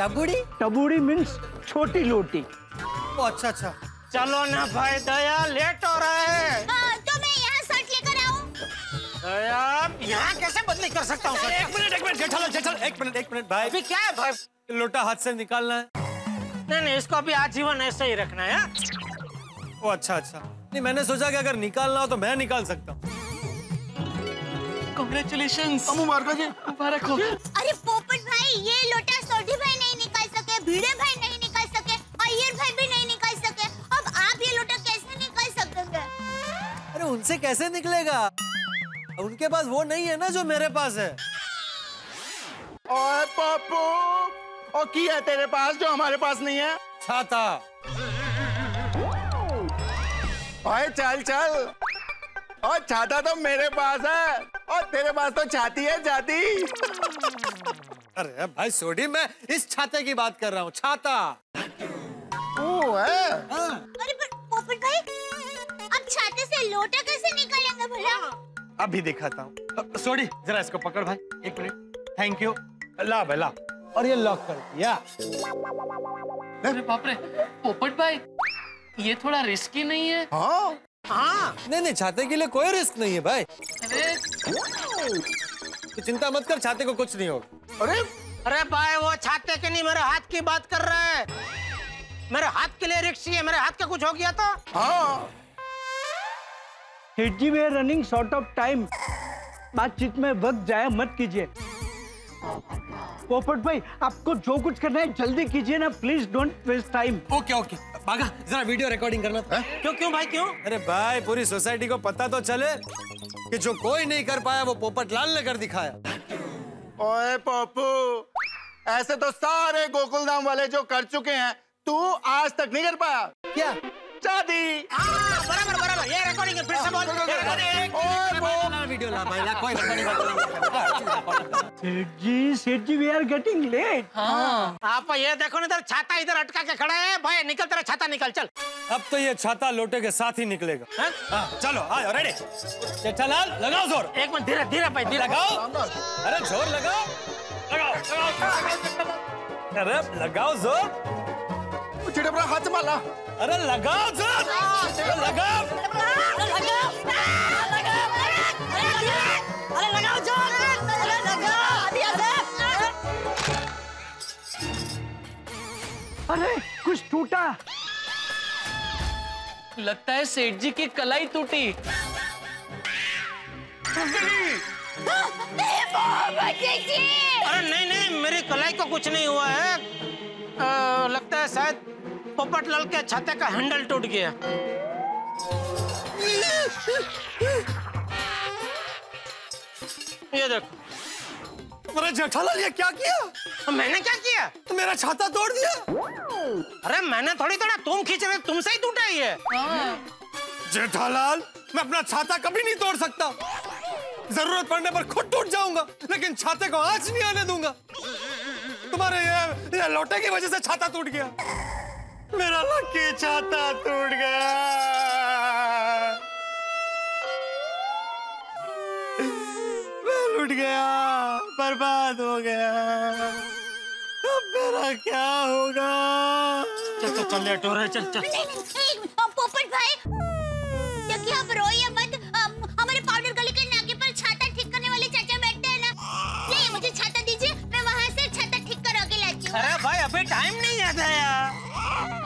L: टबूड़ी?
G: टबूड़ी मीन्स छोटी लोटी।
L: ओ अच्छा अच्छा।
A: चलो ना भाई दया लेट हो रहा है।
E: हाँ, तो मैं यहाँ शर्ट लेकर आऊँ?
A: दया यहाँ कैसे बदली कर सकता हूँ
L: एक मिनट एक मिनट जेठालाल जेठालाल एक मिनट एक मिनट भाई।
A: अभी क्या है भाई?
L: लोटा हाथ से निकालना है।
A: नहीं नहीं इसको अभी आजीवन ऐसे ही रखना है हाँ?
L: ओ अच्छा अच्छा। नहीं मैंने सोचा कि अगर निकालना हो तो मैं निकाल सकता हूँ।
H: कॉन्ग्रेचुलेशन
F: मुबारक जी मुबारक हो।
E: अरे पोपट भाई ये लोटा सोडी भाई नहीं निकाल सके भिड़े भाई नहीं निकाल सके अय्यर भाई भी नहीं निकाल सके। अब आप ये लोटा कैसे निकाल सकेंगे?
L: अरे उनसे कैसे निकलेगा? उनके पास वो नहीं है ना जो मेरे पास है।
F: ओए पप्पू और की है तेरे पास जो हमारे पास नहीं है?
L: छाता।
F: ओए चल चल। और छाता तो मेरे पास है। और तेरे पास तो छाती है छाती।
L: अरे भाई सोडी मैं इस छाते की बात कर रहा हूँ छाता।
F: ओ है।
E: अरे पर पोपट भाई अब छाते से लोटा कैसे निकालेंगे भला?
L: अभी दिखाता हूँ। सोडी जरा इसको पकड़ भाई एक मिनट। थैंक यू ला भाई ला। और ये लॉक कर दिया।
H: अरे बाप रे पोपट भाई ये थोड़ा रिस्की नहीं है?
F: हाँ।
A: हाँ।
L: नहीं नहीं छाते के लिए कोई रिस्क नहीं है भाई।
H: अरे।
L: चिंता मत कर छाते को कुछ नहीं होगा।
F: अरे।
A: अरे भाई वो छाते के नहीं मेरे हाथ की बात कर रहा है। मेरे हाथ के लिए रिक्स है मेरे हाथ का कुछ हो गया तो।
F: हाँ।
G: जी we running short of time बातचीत में वक्त जाया मत कीजिए। पोपट भाई आपको जो कुछ करना है जल्दी कीजिए ना please don't waste time
L: okay okay Bagha जरा वीडियो रिकॉर्डिंग करना था।
A: क्यों क्यों भाई क्यों?
L: अरे भाई पूरी सोसाइटी को पता तो चले कि जो कोई नहीं कर पाया वो पोपट लाल ने कर दिखाया।
F: ओए पप्पू ऐसे तो सारे गोकुलधाम वाले जो कर चुके हैं तू आज तक नहीं कर पाया?
L: क्या?
F: शादी
A: बराबर बराबर। ये रिकॉर्डिंग है फिर से बोल। recording।
L: वीडियो ला भाई ला कोई
G: सेठ जी सेठ जी वी आर गेटिंग लेट
A: हाँ। आप ये देखो ना इधर छाता इधर अटका के खड़ा है। भाई निकल तेरा छाता निकल चल।
L: अब तो ये छाता लोटे के साथ ही निकलेगा।
A: हैं?
L: हाँ, चलो आओ रेडी जेठालाल लगाओ ज़ोर।
A: एक मिनट धीरे धीरे भाई धीरे।
L: लगाओ। अरे ज़ोर लगाओ। लगाओ लगाओ। अरे लगाओ ज़ोर।
F: चिड़े पर हाथ माला।
L: अरे लगाओ ज़ोर। लगाओ।
G: अरे कुछ टूटा।
H: लगता है सेठ जी की कलाई टूटी।
A: अरे नहीं नहीं मेरी कलाई को कुछ नहीं हुआ है। आ, लगता है शायद पोपट लाल के छाते का हैंडल टूट गया। ये देखो।
L: अरे जेठालाल ये क्या किया?
A: मैंने क्या किया?
L: तो मेरा छाता तोड़ दिया।
A: अरे मैंने थोड़ी थोड़ा तुम खींच रहे तुमसे ही टूटा ही है।
L: जेठालाल मैं अपना छाता कभी नहीं तोड़ सकता। ज़रूरत पड़ने पर खुद टूट जाऊँगा लेकिन छाते को आज नहीं आने दूँगा। तुम्हारे ये, ये लोटे की वजह से छाता टूट गया। मेरा लकी छाता टूट गया। मैं लूट गया बर्बाद हो गया। अब मेरा क्या होगा?
A: चल चल चल लेट हो रहा है चल चल।
E: नहीं, नहीं, नहीं, पोपट भाई। देखिए आप रोइए मत हमारे पाउडर गली के नाके पर छाता ठीक करने वाले चाचा बैठते हैं ना। नहीं मुझे छाता दीजिए मैं वहाँ से छाता ठीक करा के लाती हूँ।
A: अरे भाई अभी टाइम नहीं है दया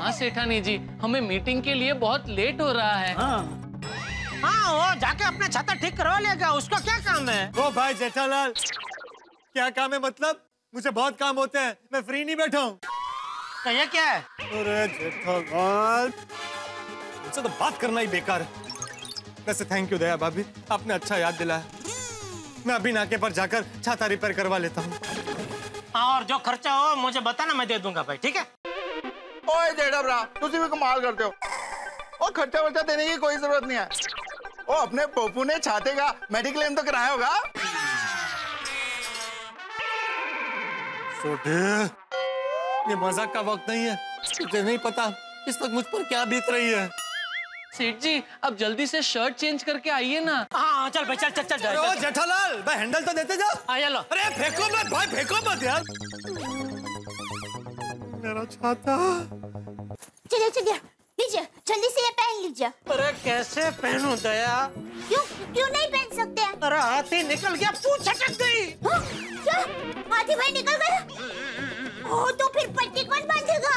H: हाँ सेठानी जी हमें मीटिंग के लिए बहुत लेट हो रहा है।
A: हाँ। वो जाके अपने छाता ठीक करवा लेगा उसका क्या काम है?
L: ओ भाई जेठालाल क्या काम है मतलब? मुझे बहुत काम होते हैं मैं फ्री नहीं बैठा हूँ।
A: तो क्या है?
L: अरे जेठालाल मुझसे तो बात करना ही बेकार है। वैसे थैंक यू दया भाभी आपने अच्छा याद दिलाया। मैं अभी नाके पर जाकर छाता रिपेयर करवा लेता हूँ।
A: हाँ और जो खर्चा हो मुझे बताना मैं दे दूँगा भाई ठीक है?
F: ओए जेठा भरा तुसी भी कमाल करते हो। ओ खर्चा वर्चा देने की कोई ज़रूरत नहीं है। ओ अपने पोपू ने छाते का मेडिक्लेम तो कराया होगा।
L: छोटे ये मज़ाक का वक्त नहीं है। तुझे नहीं पता इस वक्त मुझ पर क्या बीत रही है।
H: सेठ जी अब जल्दी से शर्ट चेंज करके आइए ना।
A: हाँ चल भाई चल चल चल
L: ओ जेठालाल भाई हैंडल तो देते जाओ।
A: हाँ चलो
L: अरे फेंको मत भाई फेंको मत यार। मेरा छाता
E: चलिए चलिए लीजिए जल्दी से ये पहन लीजिए।
A: अरे कैसे पहनूं दया?
E: क्यों क्यों नहीं पहन सकते? हैं
A: अरे हाथी निकल गया पूछ अटक गई।
E: हाँ, क्या? हाथी भाई निकल गए? ओ तो फिर पट्टी कौन बांधेगा।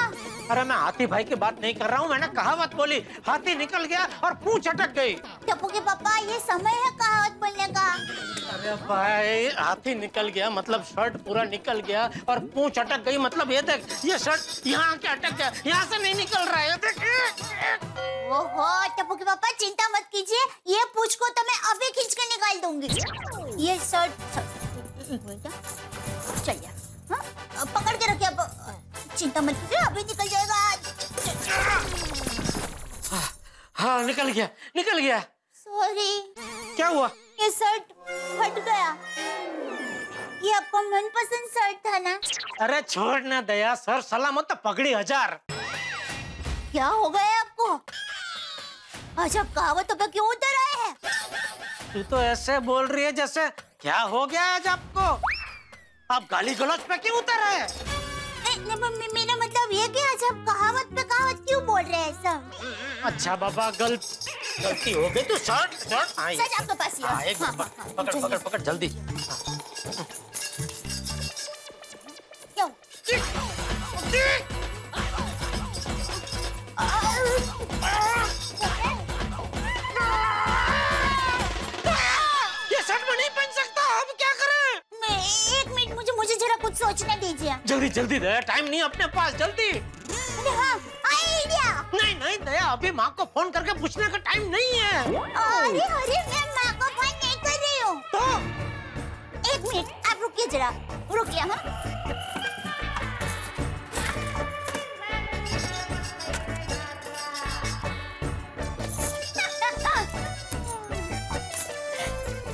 A: अरे मैं हाथी भाई की बात नहीं कर रहा हूँ मैंने कहावत बोली। हाथी निकल गया और पूछ अटक गई।
E: टप्पू के पापा ये समय है कहावत बोलने का।
A: अरे भाई हाथी निकल गया मतलब शर्ट पूरा निकल गया और पूछ अटक गई मतलब ये देख ये शर्ट यहाँ आके अटक गया यहाँ से नहीं निकल रहा है देख
E: ओहो टप्पू के पापा चिंता मत कीजिए ये पूछ को तो मैं अभी खींच के निकाल दूँगी। ये शर्ट चलिए हाँ पकड़ के रखिए अब चिंता मत कीजिए अभी निकल जाएगा
A: हाँ निकल गया निकल गया
E: सॉरी
A: क्या हुआ
E: ये शर्ट फट गया ये आपका मनपसंद शर्ट था ना
A: अरे छोड़ ना दया सर सलामत तो पगड़ी हज़ार
E: क्या हो गया आपको आज आप कहावतों पे क्यों उतर आए हैं
A: तू तो ऐसे बोल रही है जैसे क्या हो गया आज आपको? आप गाली गलौज पे क्यों उतर रहे हैं?
E: मेरा मतलब ये कि आज आप कहावत पे कहावत क्यों बोल रहे हैं सब
A: अच्छा बाबा गल गलती हो गई तो शर्ट शर्ट आई
E: सच आपके पास ही है।
A: हाँ, एक
E: हाँ, हाँ,
A: पकड़ पकड़ पकड़ जल्दी।
E: क्यों? जरा कुछ सोचने दीजिए।
A: जल्दी जल्दी दया टाइम नहीं अपने पास जल्दी।
E: हाँ,
A: नहीं नहीं दया अभी माँ को फ़ोन करके पूछने का टाइम नहीं है।
E: अरे अरे मैं माँ को फ़ोन नहीं कर रही हूँ।
A: तो?
E: एक मिनट आप रुकिए जरा रुकिए हाँ?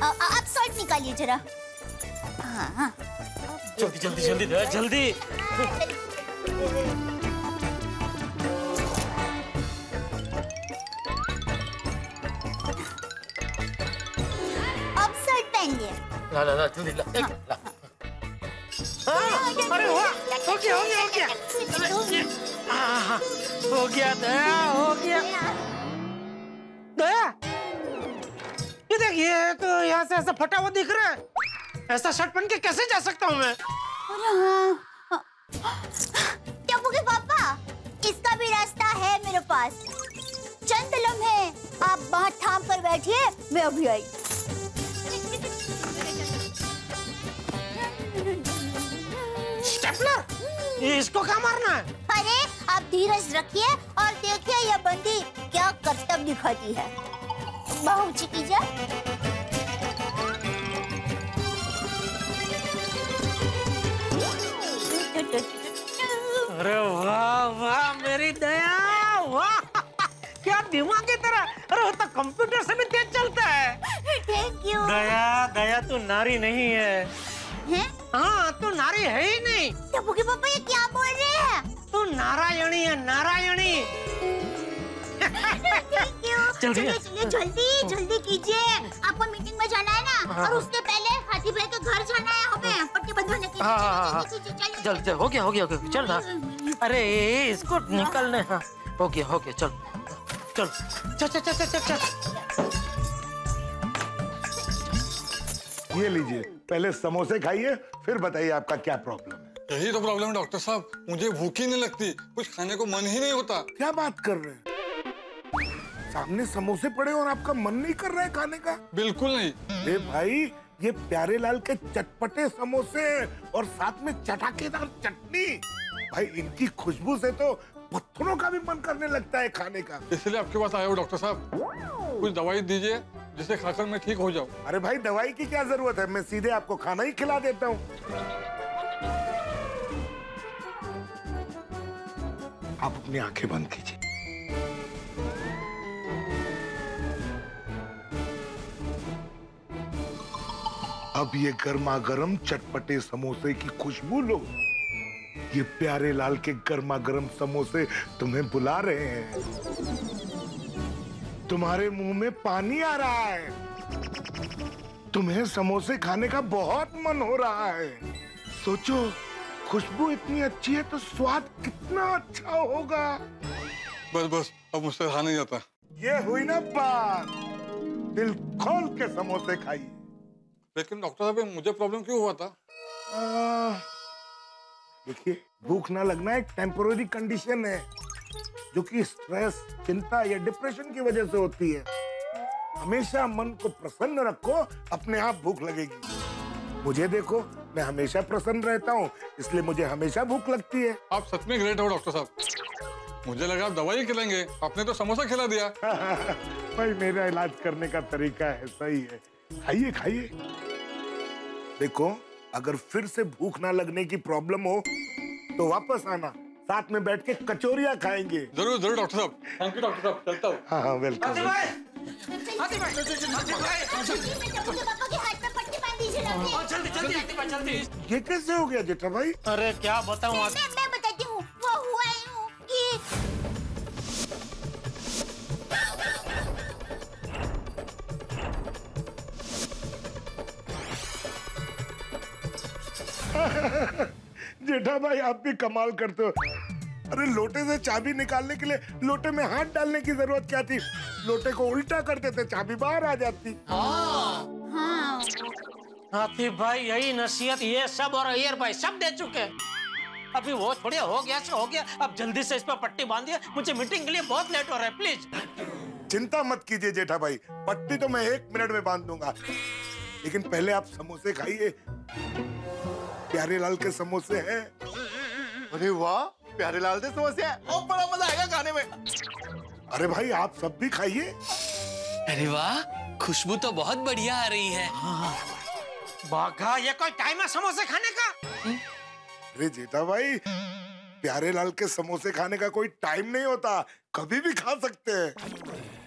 E: आप सॉल्ट निकालिए जरा। हाँ हाँ।
A: जल्दी जल्दी जल्दी जल्दी।
E: अब शर्ट पहनिए
A: ला ला ला जल्दी ला एक ला। हाँ, अरे वाह हो गया हो गया हो गया। हो गया दया हो गया। दया ये देख ये तो यहाँ से ऐसा फटा हुआ दिख रहा है। ऐसा शर्ट पहन के कैसे जा सकता हूँ मैं?
E: अरे हाँ। टप्पू के पापा इसका भी रास्ता है मेरे पास। चंद लम्हे आप वहाँ थाम कर बैठिए मैं अभी आई।
A: स्टेपलर इसको क्या मारना है?
E: अरे आप धीरज रखिए और देखिए यह बंदी क्या करतब दिखाती है। बाहु ऊँची कीजिए
A: अरे वाह वाह मेरी दया वाह। क्या दिमाग की तरह अरे वो तो कंप्यूटर से भी तेज चलता है।
E: थैंक यू
A: दया दया तू नारी नहीं है।
E: हाँ?
A: तू नारी है ही नहीं।
E: टप्पू के पापा ये क्या बोल रहे हैं?
A: तू नारायणी है नारायणी।
E: थैंक यू चलिए चलिए जल्दी जल्दी कीजिए। आपको मीटिंग में जाना है ना?
A: हाँ।
E: और उसके पहले आसिफ भाई के घर जाना है हमें। हाँ, पट्टी बंधवाने के लिए।
A: हाँ, हाँ, चल चल हो। गया हो गया चल ना। अरे इसको निकलने हाँ। हो गया हो गया चल। चल चल चल चल चल चल।
M: ये लीजिए पहले समोसे खाइए फिर बताइए आपका क्या प्रॉब्लम है।
N: यही तो प्रॉब्लम है डॉक्टर साहब। मुझे भूख ही नहीं लगती कुछ खाने को मन ही नहीं होता।
M: क्या बात कर रहे हैं? सामने समोसे पड़े और आपका मन नहीं कर रहा है खाने का?
N: बिल्कुल नहीं।
M: भाई ये प्यारे लाल के चटपटे समोसे और साथ में चटाकेदार चटनी। भाई इनकी खुशबू से तो पत्थरों का भी मन करने लगता है खाने का।
N: इसलिए आपके पास आया हूँ डॉक्टर साहब। कुछ दवाई दीजिए जिसे खाकर मैं ठीक हो जाऊँ।
M: अरे भाई दवाई की क्या ज़रूरत है? मैं सीधे आपको खाना ही खिला देता हूँ। आप अपनी आँखें बंद कीजिए। अब ये गर्मा गर्म चटपटे समोसे की खुशबू लो। ये प्यारे लाल के गर्मा गर्म समोसे तुम्हें बुला रहे हैं। तुम्हारे मुँह में पानी आ रहा है। तुम्हें समोसे खाने का बहुत मन हो रहा है। सोचो खुशबू इतनी अच्छी है तो स्वाद कितना अच्छा होगा।
N: बस बस अब मुझसे रहा नहीं जाता
M: ये हुई ना बात। दिल खोल के समोसे खाइए।
N: लेकिन डॉक्टर साहब मुझे प्रॉब्लम क्यों हुआ था?
M: देखिए भूख ना लगना एक टेम्पोररी कंडीशन है जो कि स्ट्रेस चिंता या डिप्रेशन की वजह से होती है। हमेशा मन को प्रसन्न रखो अपने आप भूख लगेगी। मुझे देखो मैं हमेशा प्रसन्न रहता हूँ इसलिए मुझे हमेशा भूख लगती है।
N: आप सच में ग्रेट हो डॉक्टर साहब। मुझे लगा आप दवाई खिलाएँगे आपने तो समोसा खिला दिया।
M: भाई मेरा इलाज करने का तरीका है सही है। खाइए खाइए। देखो अगर फिर से भूख ना लगने की प्रॉब्लम हो तो वापस आना। साथ में बैठ के कचौरियाँ खाएँगे।
N: ज़रूर ज़रूर डॉक्टर साहब। थैंक यू डॉक्टर साहब। चलता हूँ।
M: हाँ हाँ वेलकम।
E: पापा के हाथ में पट्टी बाँध दीजिए ना
A: जल्दी जल्दी जल्दी।
M: ये कैसे हो गया जेठा भाई?
A: अरे क्या बताऊँ
E: मैं मैं बताती हूँ वो
M: जेठा भाई आप भी कमाल करते हो। अरे लोटे से चाबी निकालने के लिए लोटे में हाथ डालने की ज़रूरत क्या थी? लोटे को उल्टा कर देते चाबी बाहर आ जाती।
E: हाँ।
A: हाथी भाई यही नसीहत ये सब और अय्यर भाई सब दे चुके अभी वो छोड़िए हो गया सो हो गया। अब जल्दी से इस पर पट्टी बांधिए मुझे मीटिंग के लिए बहुत लेट हो रहा है प्लीज़।
M: चिंता मत कीजिए जेठा भाई पट्टी तो मैं एक मिनट में बाँध दूँगा। लेकिन पहले आप समोसे खाइए। प्यारे लाल के समोसे हैं।
F: अरे वाह प्यारे लाल दे समोसे हैं। और बड़ा मज़ा आएगा खाने में।
M: अरे भाई आप सब भी खाइए।
H: अरे वाह खुशबू तो बहुत बढ़िया आ रही है।
A: बाघा ये कोई टाइम है समोसे खाने का?
M: अरे जीता भाई प्यारे लाल के समोसे खाने का कोई टाइम नहीं होता। कभी भी खा सकते हैं।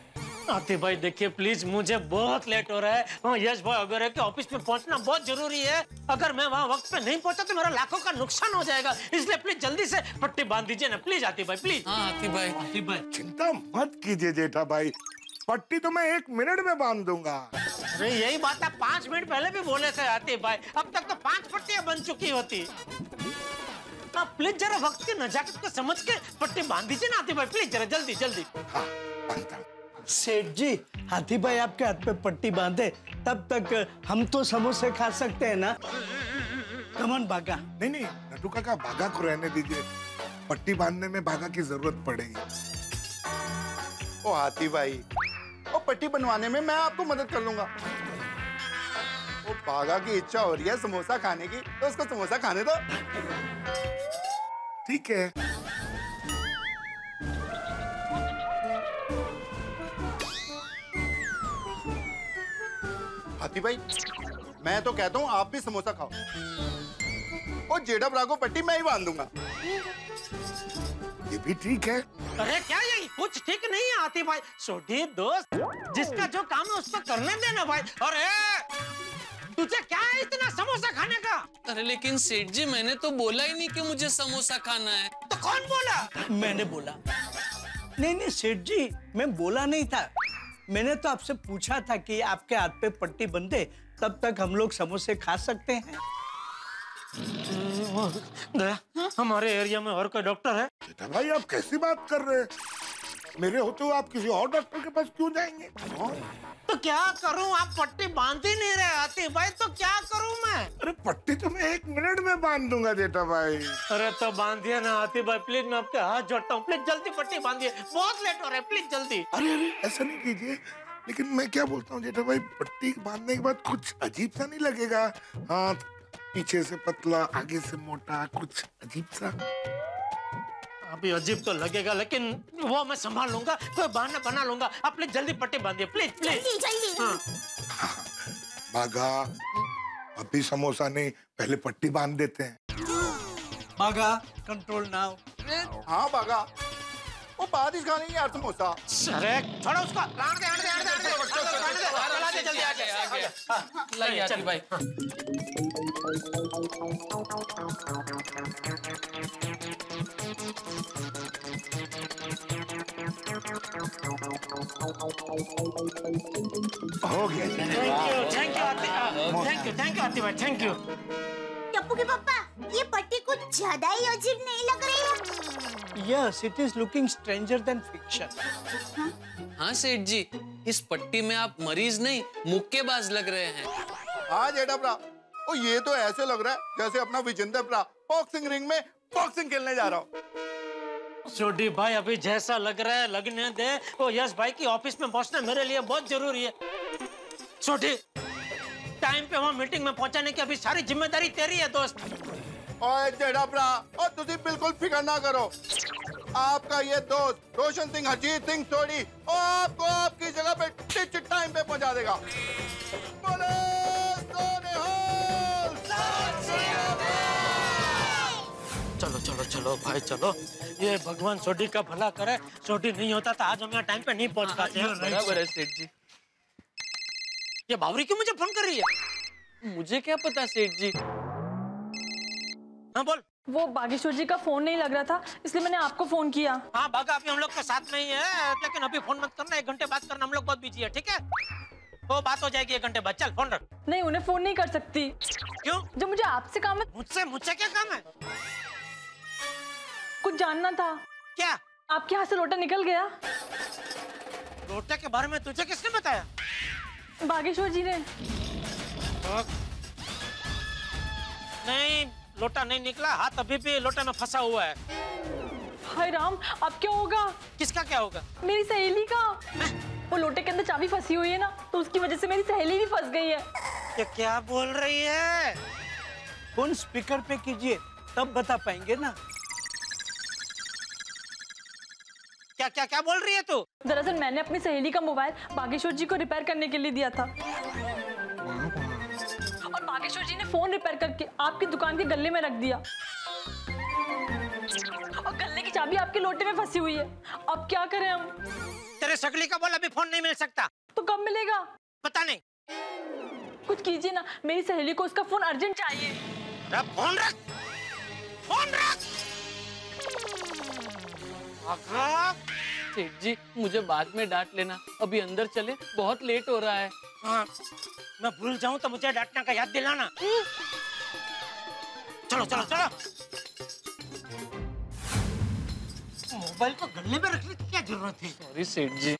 A: आतिफ भाई देखिए प्लीज़ मुझे बहुत लेट हो रहा है। यश भाई वगैरह के ऑफ़िस में पहुँचना बहुत ज़रूरी है। अगर मैं वहाँ वक्त पे नहीं पहुँचा तो मेरा लाखों का नुकसान हो जाएगा। इसलिए प्लीज़ जल्दी से पट्टी बाँध दीजिए ना। प्लीज़ आतिफ भाई प्लीज़
H: हाँ आतिफ भाई।
A: आतिफ भाई।
M: चिंता मत कीजिए जेठा भाई। पट्टी तो मैं एक मिनट में बाँध दूँगा।
A: अरे यही बात आप पाँच मिनट पहले भी बोले थे आतिफ भाई। अब तक तो पाँच पट्टियाँ बन चुकी होती। आप प्लीज़ जरा वक्त की नजाकत को समझ के पट्टी बाँध दीजिए ना आतिफ भाई। प्लीज़ जरा जल्दी जल्दी।
G: सेठ जी हाथी भाई आपके हाथ पे पट्टी बांधे तब तक हम तो समोसे खा सकते हैं ना? कमन भागा।
M: नहीं नहीं नटू काका भागा को रहने दीजिए। पट्टी बांधने में भागा की ज़रूरत पड़ेगी।
F: ओ हाथी भाई ओ पट्टी बनवाने में मैं आपको मदद कर लूँगा। ओ बागा की इच्छा हो रही है समोसा खाने की तो उसको समोसा खाने दो।
M: ठीक है।
F: हाथी भाई मैं तो कहता हूँ आप भी समोसा खाओ। और जेठा ब्रा को पट्टी मैं ही बाँध दूँगा।
M: ये भी ठीक है।
A: अरे क्या ये कुछ ठीक नहीं है आतिफ भाई? छोटी दोस्त जिसका जो काम है उसको करने देना भाई? अरे तुझे क्या है इतना समोसा खाने का?
H: अरे लेकिन सेठ जी मैंने तो बोला ही नहीं कि मुझे समोसा खाना है।
A: तो कौन बोला?
G: मैंने बोला। नहीं नहीं सेठ जी मैं बोला नहीं था। मैंने तो आपसे पूछा था कि आपके हाथ पे पट्टी बंधे तब तक हम लोग समोसे खा सकते हैं।
A: दया हमारे एरिया में और कोई डॉक्टर है?
M: भाई आप कैसी बात कर रहे हैं? मेरे होते हुए आप किसी और डॉक्टर के पास क्यों जाएँगे? हाँ?
A: तो क्या करूँ? आप पट्टी बाँध ही नहीं रहे आतिफ भाई तो क्या करूँ मैं?
M: अरे पट्टी तो मैं एक मिनट में बाँध दूँगा जेठा भाई।
A: अरे तो बांधिए ना आतिफ भाई प्लीज़ मैं आपके हाथ जोड़ता हूँ। प्लीज़ जल्दी पट्टी बांधिए। बहुत लेट हो रहा है प्लीज़ जल्दी।
M: अरे अरे ऐसा नहीं कीजिए। लेकिन मैं क्या बोलता हूँ जेठा भाई पट्टी बांधने के बाद कुछ अजीब सा नहीं लगेगा? हाथ पीछे से पतला आगे से मोटा कुछ अजीब सा?
A: अभी अजीब तो लगेगा लेकिन वो मैं संभाल लूँगा कोई बहाना बना लूँगा। आप प्लीज़ जल्दी पट्टी बांधिए प्लीज़ प्लीज़
E: जल्दी जल्दी।
A: हाँ।
M: बागा अभी समोसा नहीं पहले पट्टी बाँध देते हैं।
G: बागा कंट्रोल नाउ
F: हाँ बागा। वो बाद ही खाने यार समोसा।
A: अरे छोड़ो उसको। आने दे, आने दे, आने दे, आने दे, आने दे, जल्दी आ जा, आ। हाँ,
H: लाइए
A: चल।
H: भाई।
M: हो गया
A: thank you thank you thank you thank you Atif भाई थैंक यू
E: टप्पू के पापा ये पट्टी कुछ ज़्यादा ही अजीब नहीं लग रही है
G: yes it is looking stranger then fiction
H: हाँ सेठ जी इस पट्टी में आप मरीज़ नहीं मुक्केबाज लग रहे हैं।
F: हाँ जेठा ब्रा ओ ये तो ऐसे लग रहा है जैसे अपना विजेंद्र ब्रा बॉक्सिंग रिंग में बॉक्सिंग खेलने जा रहा हूँ।
A: छोटी भाई, अभी जैसा लग रहा है, लगने दे। वो यश भाई की ऑफ़िस में पहुँचना मेरे लिए बहुत ज़रूरी है। छोटी टाइम पे वहाँ मीटिंग में पहुँचाने की अभी सारी ज़िम्मेदारी तेरी है, दोस्त।
F: ओए, जेठा ब्रा और तुझे बिल्कुल फ़िक्र ना करो। आपका ये दोस्त रोशन सिंह हरजीत सिंह सोडी और आपको आपकी जगह पे टिच टाइम पे पहुँचा देगा। बोले सोनिहाल!
A: चलो चलो चलो भाई चलो। ये भगवान सोडी का भला करे सोडी नहीं होता तो आज हम यहाँ टाइम पे नहीं पहुँच पाते हैं।
H: बराबर है सेठ जी।
A: ये बावरी क्यों मुझे फ़ोन कर रही है?
H: मुझे क्या पता सेठ जी?
A: हाँ बोल।
O: वो बागेश्वर जी का फ़ोन नहीं लग रहा था इसलिए मैंने आपको फ़ोन किया।
A: हाँ बागा अभी हम लोग के साथ नहीं है लेकिन अभी फ़ोन मत करना एक घंटे बात करना हम लोग बहुत बिज़ी है ठीक है? वो बात हो जाएगी एक घंटे बाद चल फ़ोन रख।
O: नहीं उन्हें फ़ोन नहीं कर सकती।
A: क्यों?
O: जो मुझे आपसे काम है
A: मुझसे मुझसे क्या काम है?
O: कुछ जानना था।
A: क्या?
O: आपके यहाँ से लोटा निकल गया।
A: लोटे के बारे में तुझे किसने बताया?
O: बागेश्वर जी ने।
A: नहीं लोटा नहीं निकला। हाथ अभी भी लोटे में फंसा हुआ है।
O: हाय राम अब क्या होगा?
A: किसका क्या होगा?
O: मेरी सहेली का। वो लोटे के अंदर चाबी फंसी हुई है ना तो उसकी वजह से मेरी सहेली भी फंस गई है।
A: ये क्या बोल रही है?
G: फ़ोन स्पीकर पे कीजिए तब बता पाएँगे ना।
A: क्या क्या क्या बोल रही है तू?
O: दरअसल मैंने अपनी सहेली का मोबाइल बागेश्वर जी को रिपेयर करने के लिए दिया था। और बागेश्वर जी ने फ़ोन रिपेयर करके आपकी दुकान के गले में रख दिया। और गले की चाबी आपके लोटे में फंसी हुई है। अब क्या करें हम?
A: तेरे सकली का बोल अभी फ़ोन नहीं मिल सकता।
O: तो कब मिलेगा?
A: पता नहीं।
O: कुछ कीजिए ना मेरी सहेली को उसका फ़ोन अर्जेंट चाहिए।
A: फ़ोन रख फ़ोन रख।
H: सेठ जी मुझे बाद में डांट लेना। अभी अंदर चले बहुत लेट हो रहा है।
A: हाँ, मैं भूल जाऊँ तो मुझे डांटने का याद दिलाना। चलो चलो चलो। मोबाइल को गले में रखने की क्या ज़रूरत है?
H: सॉरी सेठ जी।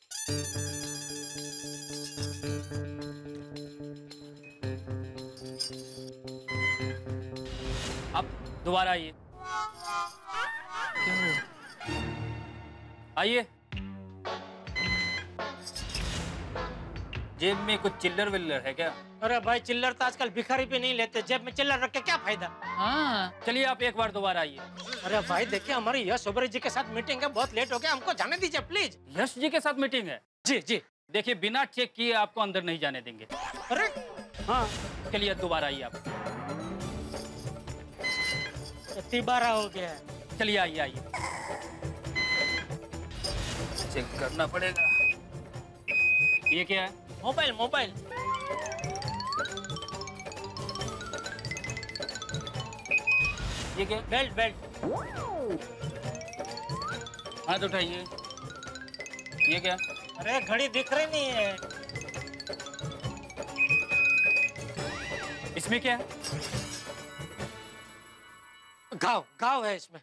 H: अब दोबारा आइए। आइए। जेब में कुछ चिल्लर विल्लर है क्या?
A: अरे भाई चिल्लर तो आजकल भिखारी भी नहीं लेते। जेब में चिल्लर रख के क्या फ़ायदा?
H: हाँ चलिए आप एक बार दोबारा आइए।
A: अरे भाई देखिए हमारी यश ओबरे जी के साथ मीटिंग है बहुत लेट हो गया हमको जाने दीजिए प्लीज़
H: यश जी के साथ मीटिंग है?
A: जी जी।
H: देखिए बिना चेक किए आपको अंदर नहीं जाने देंगे।
A: अरे
H: हाँ। चलिए दोबारा आइए आप।
A: तिबारा हो गया
H: चलिए आइए आइए। चेक करना पड़ेगा। ये क्या है?
A: Mobile mobile.
H: ये क्या?
A: Belt belt.
H: हाथ उठाइए। ये क्या?
A: अरे घड़ी दिख रही नहीं है।
H: इसमें क्या है?
A: गाँव गाँव है इसमें।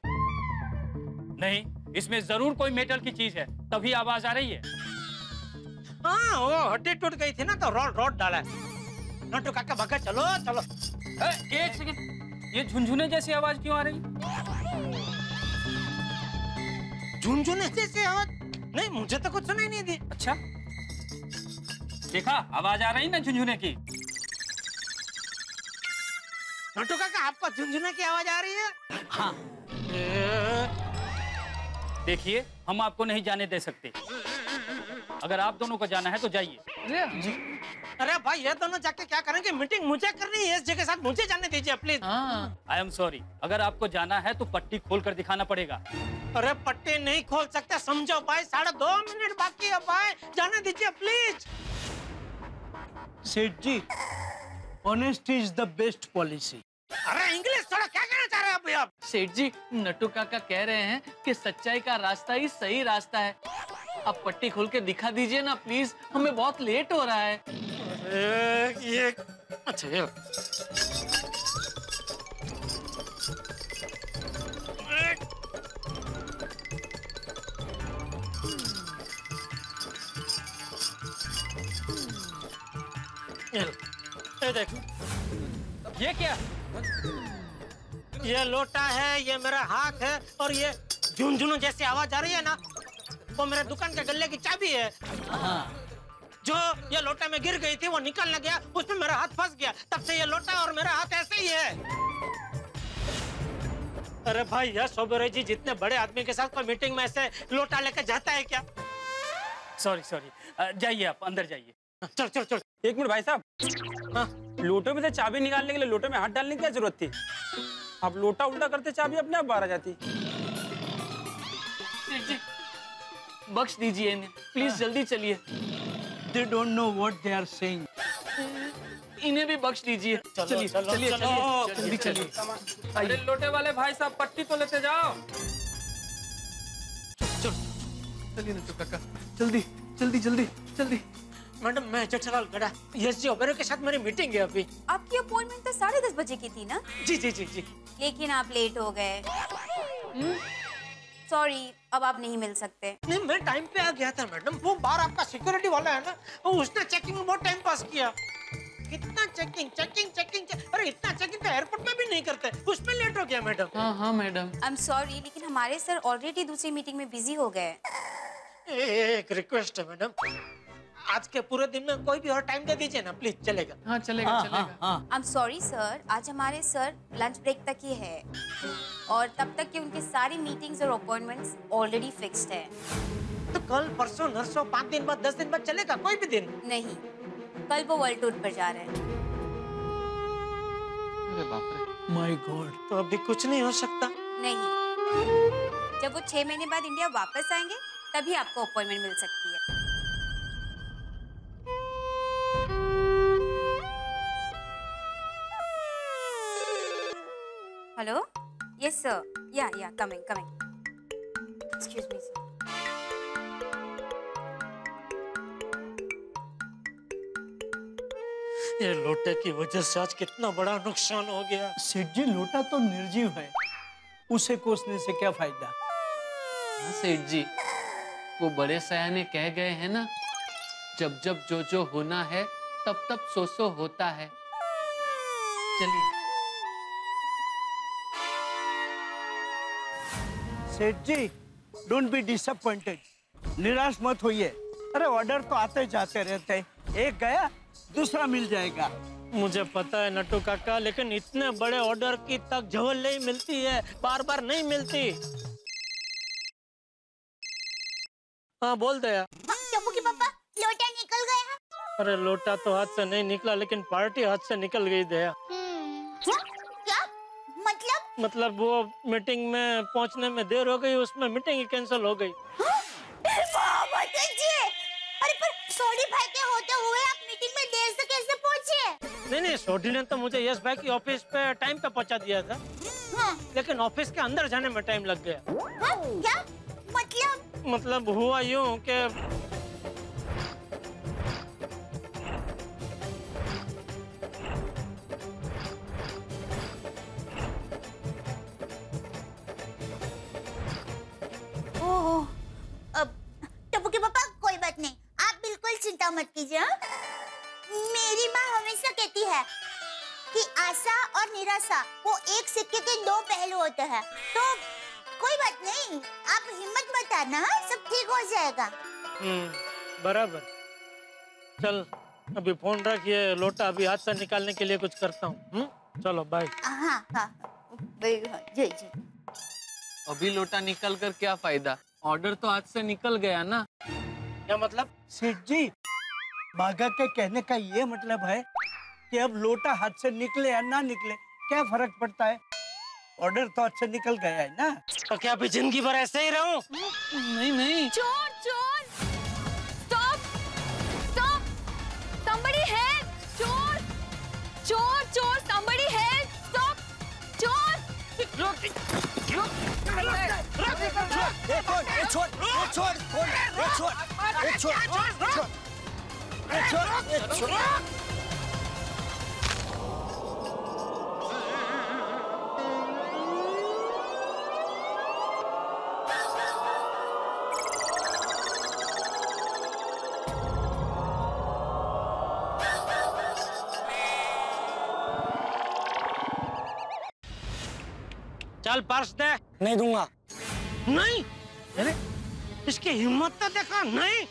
H: नहीं। इसमें ज़रूर कोई मेटल की चीज़ है। तभी आवाज़ आ रही है।
A: हाँ वो हड्डी टूट गई थी ना तो रॉड रॉड डाला है। नटू काका भगा चलो चलो।
H: ए, एक सेकंड। ये झुंझुने जैसी आवाज़ क्यों आ रही
A: झुनझुने जैसे आवाज़? नहीं मुझे तो कुछ सुनाई नहीं दी।
H: अच्छा। देखा आवाज़ आ रही ना झुंझुने की।
A: नटू काका आपको झुंझुने की आवाज़ आ रही है?
H: हाँ। देखिए हम आपको नहीं जाने दे सकते। अगर आप दोनों को जाना है तो जाइए।
A: अरे भाई ये दोनों जाके क्या करेंगे? मीटिंग मुझे करनी है इस जगह साथ मुझे जाने दीजिए प्लीज़
H: आई एम सॉरी अगर आपको जाना है तो पट्टी खोल कर दिखाना पड़ेगा।
A: अरे पट्टी नहीं खोल सकते समझो भाई साढ़े दो मिनट बाकी है भाई। जाने दीजिए प्लीज़
G: सेठ जी honesty is the best policy
A: अरे इंग्लिश थोड़ा क्या कहना चाह रहे हैं अभी आप?
H: सेठ जी नट्टू काका कह रहे हैं कि सच्चाई का रास्ता ही सही रास्ता है। आप पट्टी खोल के दिखा दीजिए ना प्लीज़ हमें बहुत लेट हो रहा है।
A: अरे, ये अच्छा ये ये ये देखो।
H: ये क्या?
A: ये लोटा है ये मेरा हाथ है और ये झुनझुन जैसी आवाज़ आ रही है ना वो मेरे दुकान के गले की चाबी है। जो ये लोटा में गिर गई थी वो निकल न गया उसमें मेरा हाथ फंस गया तब से ये लोटा और मेरा हाथ ऐसे ही है। अरे भाई यह सोबरे जी जितने बड़े आदमी के साथ कोई मीटिंग में ऐसे लोटा लेकर जाता है क्या?
H: सॉरी सॉरी जाइए आप अंदर जाइए।
A: चल चल चल।
P: एक मिनट भाई साहब। लोटे में से चाबी निकालने के लिए लोटो में हाथ डालने की क्या ज़रूरत थी? आप लोटा उल्टा करते चाबी अपने आप बाहर आ जाती।
H: बख्श दीजिए इन्हें। प्लीज़ जल्दी चलिए।
G: They don't know what they are saying
H: इन्हें भी बख्श दीजिए। चलिए चलिए चलिए
A: जल्दी चलिए।
H: चलिए।
P: अरे लोटे वाले भाई साहब पट्टी तो लेते जाओ।
H: चलिए नट्टू काका। जल्दी जल्दी जल्दी जल्दी।
A: मैडम मैं जेठालाल गड़ा यस जी ओबेरो के साथ मेरी मीटिंग है अभी।
Q: आपकी अपॉइंटमेंट तो साढ़े दस बजे की थी ना?
A: जी जी जी जी।
Q: लेकिन आप लेट हो गए। सॉरी अब आप नहीं मिल सकते।
A: नहीं मैं टाइम पे आ गया था मैडम। वो बाहर आपका सिक्योरिटी वाला है ना उसने चेकिंग में बहुत टाइम पास किया। कितना चेकिंग चेकिंग चेकिंग अरे इतना चेकिंग तो एयरपोर्ट पे भी नहीं करते। उसमें लेट हो गया मैडम।
H: हाँ हाँ मैडम।
Q: आई एम सॉरी लेकिन हमारे सर ऑलरेडी दूसरी मीटिंग में बिज़ी हो गए।
A: एक रिक्वेस्ट है मैडम। आज के पूरे दिन में कोई भी और टाइम दे दीजिए ना प्लीज़ चलेगा।
H: हाँ चलेगा हाँ, चलेगा।
Q: आई एम सॉरी सर आज हमारे सर लंच ब्रेक तक ही है। और तब तक की उनकी सारी मीटिंग्स और अपॉइंटमेंट्स ऑलरेडी फिक्स्ड है।
A: तो कल परसों नरसों पाँच दिन बाद दस दिन बाद चलेगा कोई भी दिन?
Q: नहीं। कल वो वर्ल्ड टूर पर जा रहे हैं।
H: अरे बाप रे।
G: माय गॉड
A: तो अभी कुछ नहीं हो सकता।
Q: नहीं। जब वो छह महीने बाद इंडिया वापस आएँगे तभी आपको अपॉइंटमेंट मिल सकती है। Hello yes sir yeah yeah coming coming excuse me sir
A: ये लोटे की वजह से आज कितना बड़ा नुकसान हो गया।
G: सेठ जी लोटा तो निर्जीव है। उसे कोसने से क्या फ़ायदा?
H: हाँ सेठ जी वो बड़े सयाने कह गए हैं ना जब जब जो जो होना है तब तब सो सो होता है। चलिए।
G: सेठ जी डोंट बी डिसअपॉइंटेड निराश मत होइए। अरे ऑर्डर तो आते जाते रहते हैं। एक गया दूसरा मिल जाएगा।
A: मुझे पता है नट्टू काका लेकिन इतने बड़े ऑर्डर की तक झवल नहीं मिलती है। बार बार नहीं मिलती। हाँ बोल दे यार
E: पापा लोटा निकल गया।
A: अरे लोटा तो हाथ से नहीं निकला लेकिन पार्टी हाथ से निकल गई दया।
E: क्या क्या मतलब
A: वो मीटिंग में पहुँचने में देर हो गई उसमें मीटिंग ही कैंसिल हो गई।
E: अरे पर भाई के होते हुए आप मीटिंग में देर से कैसे पहुँचे?
A: नहीं नहीं सोडी ने तो मुझे यश भाई की ऑफ़िस पे टाइम पे पहुँचा दिया था।
E: हाँ,
A: लेकिन ऑफ़िस के अंदर जाने में टाइम लग गया।
E: हाँ, क्या? मतलब?
A: मतलब हुआ यूँ कि
E: होते तो कोई बात नहीं आप हिम्मत मत आना हाँ? सब ठीक हो जाएगा।
A: हम्म बराबर। चल अभी फ़ोन रखिए लोटा अभी हाथ से निकालने के लिए कुछ करता हूँ। हम्म? चलो बाय
E: हाँ हाँ। जी जी
H: अभी लोटा निकल कर क्या फ़ायदा? ऑर्डर तो हाथ से निकल गया ना।
A: क्या मतलब?
G: सेठ जी बागा के कहने का ये मतलब है कि अब लोटा हाथ से निकले या ना निकले क्या फ़र्क पड़ता है? ऑर्डर तो से निकल गया है ना?
A: तो क्या अभी ज़िंदगी भर ऐसे ही रहूँ?
H: नहीं नहीं।
B: चोर चोर। Stop stop somebody help! चोर! चोर चोर somebody help! Stop! चोर!
A: चल पर्स दे।
R: नहीं दूँगा।
A: नहीं? अरे इसकी हिम्मत तो देखा नहीं?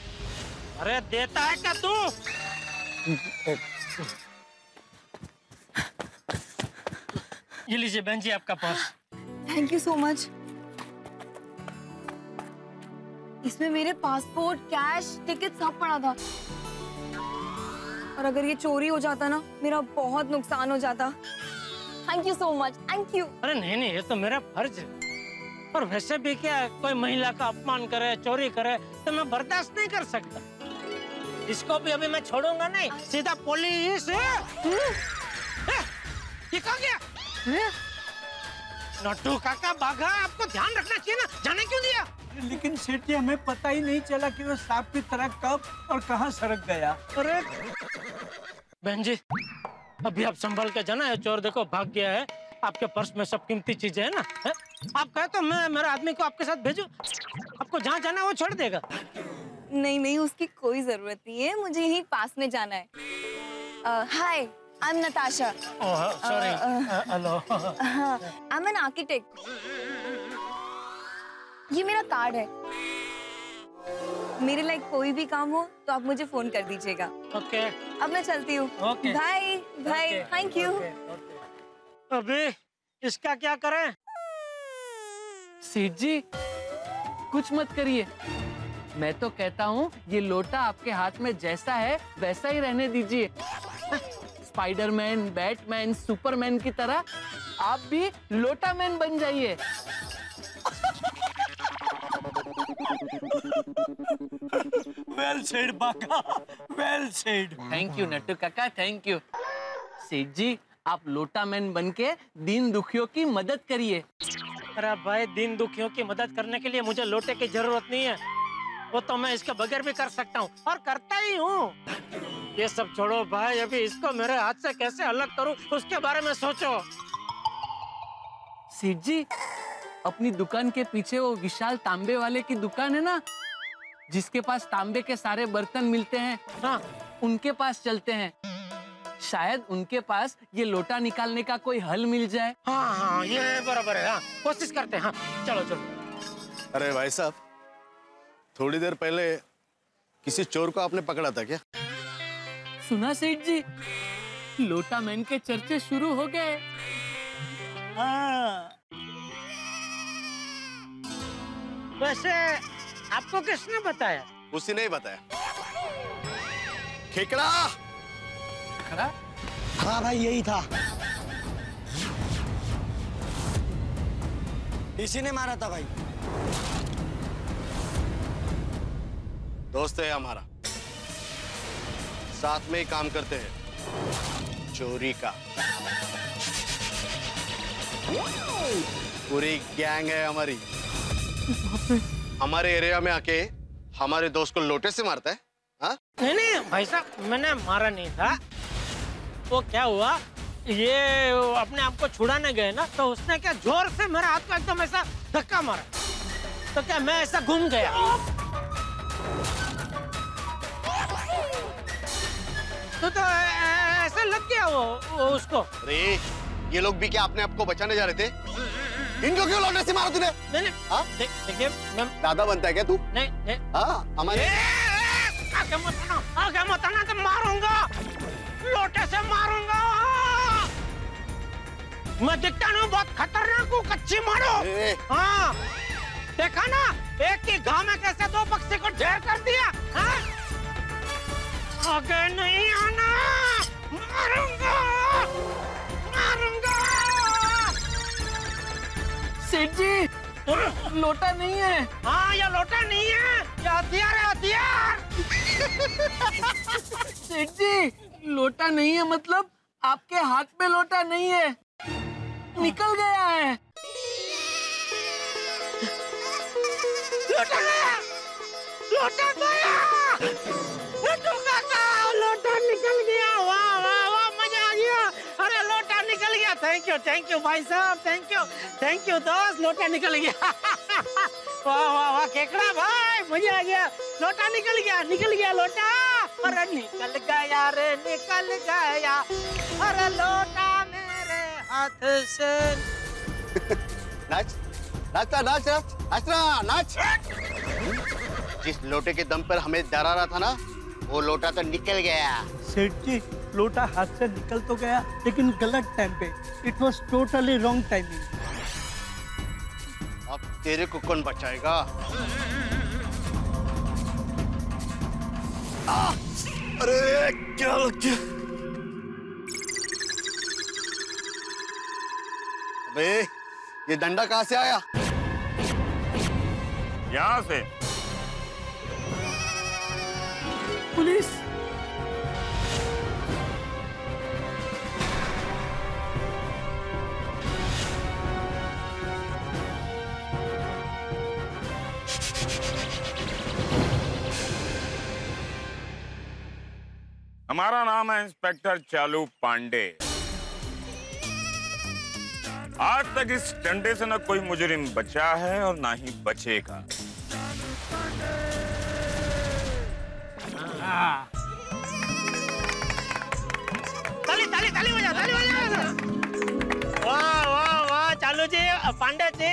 A: अरे देता है क्या तू? ये लीजिए बहन जी आपका purse.
B: Thank you so much इसमें मेरे पासपोर्ट कैश टिकट सब पड़ा था। और अगर ये चोरी हो जाता ना मेरा बहुत नुकसान हो जाता। Thank you so much thank you
A: अरे नहीं नहीं ये तो मेरा फ़र्ज़ है। और वैसे भी क्या है, कोई महिला का अपमान करे चोरी करे तो मैं बर्दाश्त नहीं कर सकता। इसको भी अभी मैं छोड़ूँगा नहीं। सीधा पुलिस ए, ये कहा गया? नट्टू काका बाघा आपको ध्यान रखना चाहिए ना। जाने क्यों दिया?
G: लेकिन सेठ जी हमें पता ही नहीं चला कि वो सांप की तरह कब और कहाँ सरक गया।
A: अरे! बहन जी अभी आप संभल के जाना है। चोर देखो भाग गया है। आपके पर्स में सब कीमती चीज़ें है ना? है? आप कहे तो मैं मेरे आदमी को आपके साथ भेजू? आपको जहाँ जाना है वो छोड़ देगा।
B: नहीं नहीं उसकी कोई ज़रूरत नहीं है। मुझे यहीं पास में जाना है। Hi I am Natasha
A: sorry hello
B: I am an architect ये मेरा कार्ड है। मेरे लाइक कोई भी काम हो तो आप मुझे फ़ोन कर दीजिएगा।
A: ओके
B: अब मैं चलती हूँ।
A: Okay.
B: Bye bye
A: Okay,
B: thank you
A: अभी इसका क्या करें?
H: सेठ जी कुछ मत करिए। मैं तो कहता हूँ ये लोटा आपके हाथ में जैसा है वैसा ही रहने दीजिए। स्पाइडरमैन बैटमैन सुपरमैन की तरह आप भी लोटा मैन बन जाइए।
G: Well said Bagha. Well said
H: thank you Nattu Kaka thank you सेठ जी आप लोटा मैन बन के दीन दुखियों की मदद करिए।
A: अरे भाई दीन दुखियों की मदद करने के लिए मुझे लोटे की ज़रूरत नहीं है। वो तो मैं इसके बगैर भी कर सकता हूँ और करता ही हूँ। ये सब छोड़ो भाई अभी इसको मेरे हाथ से कैसे अलग करूँ उसके बारे में सोचो।
H: सेठ जी अपनी दुकान के पीछे वो विशाल तांबे वाले की दुकान है ना? जिसके पास तांबे के सारे बर्तन मिलते हैं हाँ। उनके पास चलते हैं। शायद उनके पास ये लोटा निकालने का कोई हल मिल जाए।
A: हाँ हाँ ये बराबर है हाँ कोशिश करते हैं हाँ चलो चलो।
S: अरे भाई साहब थोड़ी देर पहले किसी चोर को आपने पकड़ा था क्या?
H: सुना सेठ जी? लोटा मैन के चर्चे शुरू हो गए।
A: हाँ। वैसे आपको किसने बताया?
S: उसी ने ही बताया। खेकड़ा!
G: हाँ भाई यही था इसी ने मारा था भाई
S: दोस्त है हमारा। साथ में ही काम करते हैं। चोरी का। पूरी गैंग है हमारी। हमारे एरिया में आके हमारे दोस्त को लोटे से मारता है हाँ?
A: नहीं नहीं भाई साहब मैंने मारा नहीं था। वो क्या हुआ? ये अपने आप को छुड़ाने गए ना तो उसने क्या ज़ोर से मेरे हाथ को एकदम ऐसा धक्का मारा? तो क्या मैं ऐसा घूम गया? तो तो ऐसे लग गया वो, वो उसको।
S: अरे ये लोग भी क्या अपने आप को बचाने जा रहे थे? इनको क्यों लोटे से मारा तूने?
A: नहीं नहीं
S: हाँ?
A: देखिए मैं
S: दादा बनता है क्या तू?
A: नहीं नहीं।
S: हाँ हमारे
A: आगे मत आना आगे मत आना तो मारूँगा। लोटे से मारूँगा? मैं दिखता हूँ बहुत खतरनाक हूँ कच्ची मारो। हाँ। देखा ना एक की घाव में कैसे दो पक्षी को ढेर कर दिया? हाँ? आगे नहीं आना मारूँगा मारूँगा।
H: सेठ जी लोटा नहीं है।
A: हाँ ये लोटा नहीं है ये हथियार है हथियार।
H: सेठ जी लोटा नहीं है मतलब आपके हाथ में लोटा नहीं है। निकल गया है।
A: लोटा गया! लोटा गया! लोटा निकल गया। थैंक यू थैंक यू भाई साहब थैंक यू थैंक यू दोस्त लोटा निकल गया वाह वाह वाह केकड़ा भाई मज़ा आ गया लोटा निकल गया निकल गया लोटा अरे निकल गया रे निकल गया अरे लोटा मेरे हाथ से
S: नाच नाचता नाच नाच नाच नाच जिस लोटे के दम पर हमें डरा रहा था ना वो लोटा तो निकल गया।
G: सेठ जी लोटा हाथ से निकल तो गया लेकिन गलत टाइम पे। It was totally wrong timing
S: अब तेरे को कौन बचाएगा? आ! अरे क्या लग गया? अबे ये डंडा कहाँ से आया?
T: यहाँ से।
H: पुलिस
T: हमारा नाम है इंस्पेक्टर चालू पांडे। आज तक इस डंडे से न कोई मुजरिम बचा है और ना ही बचेगा।
A: चालू जी, पांडे जी,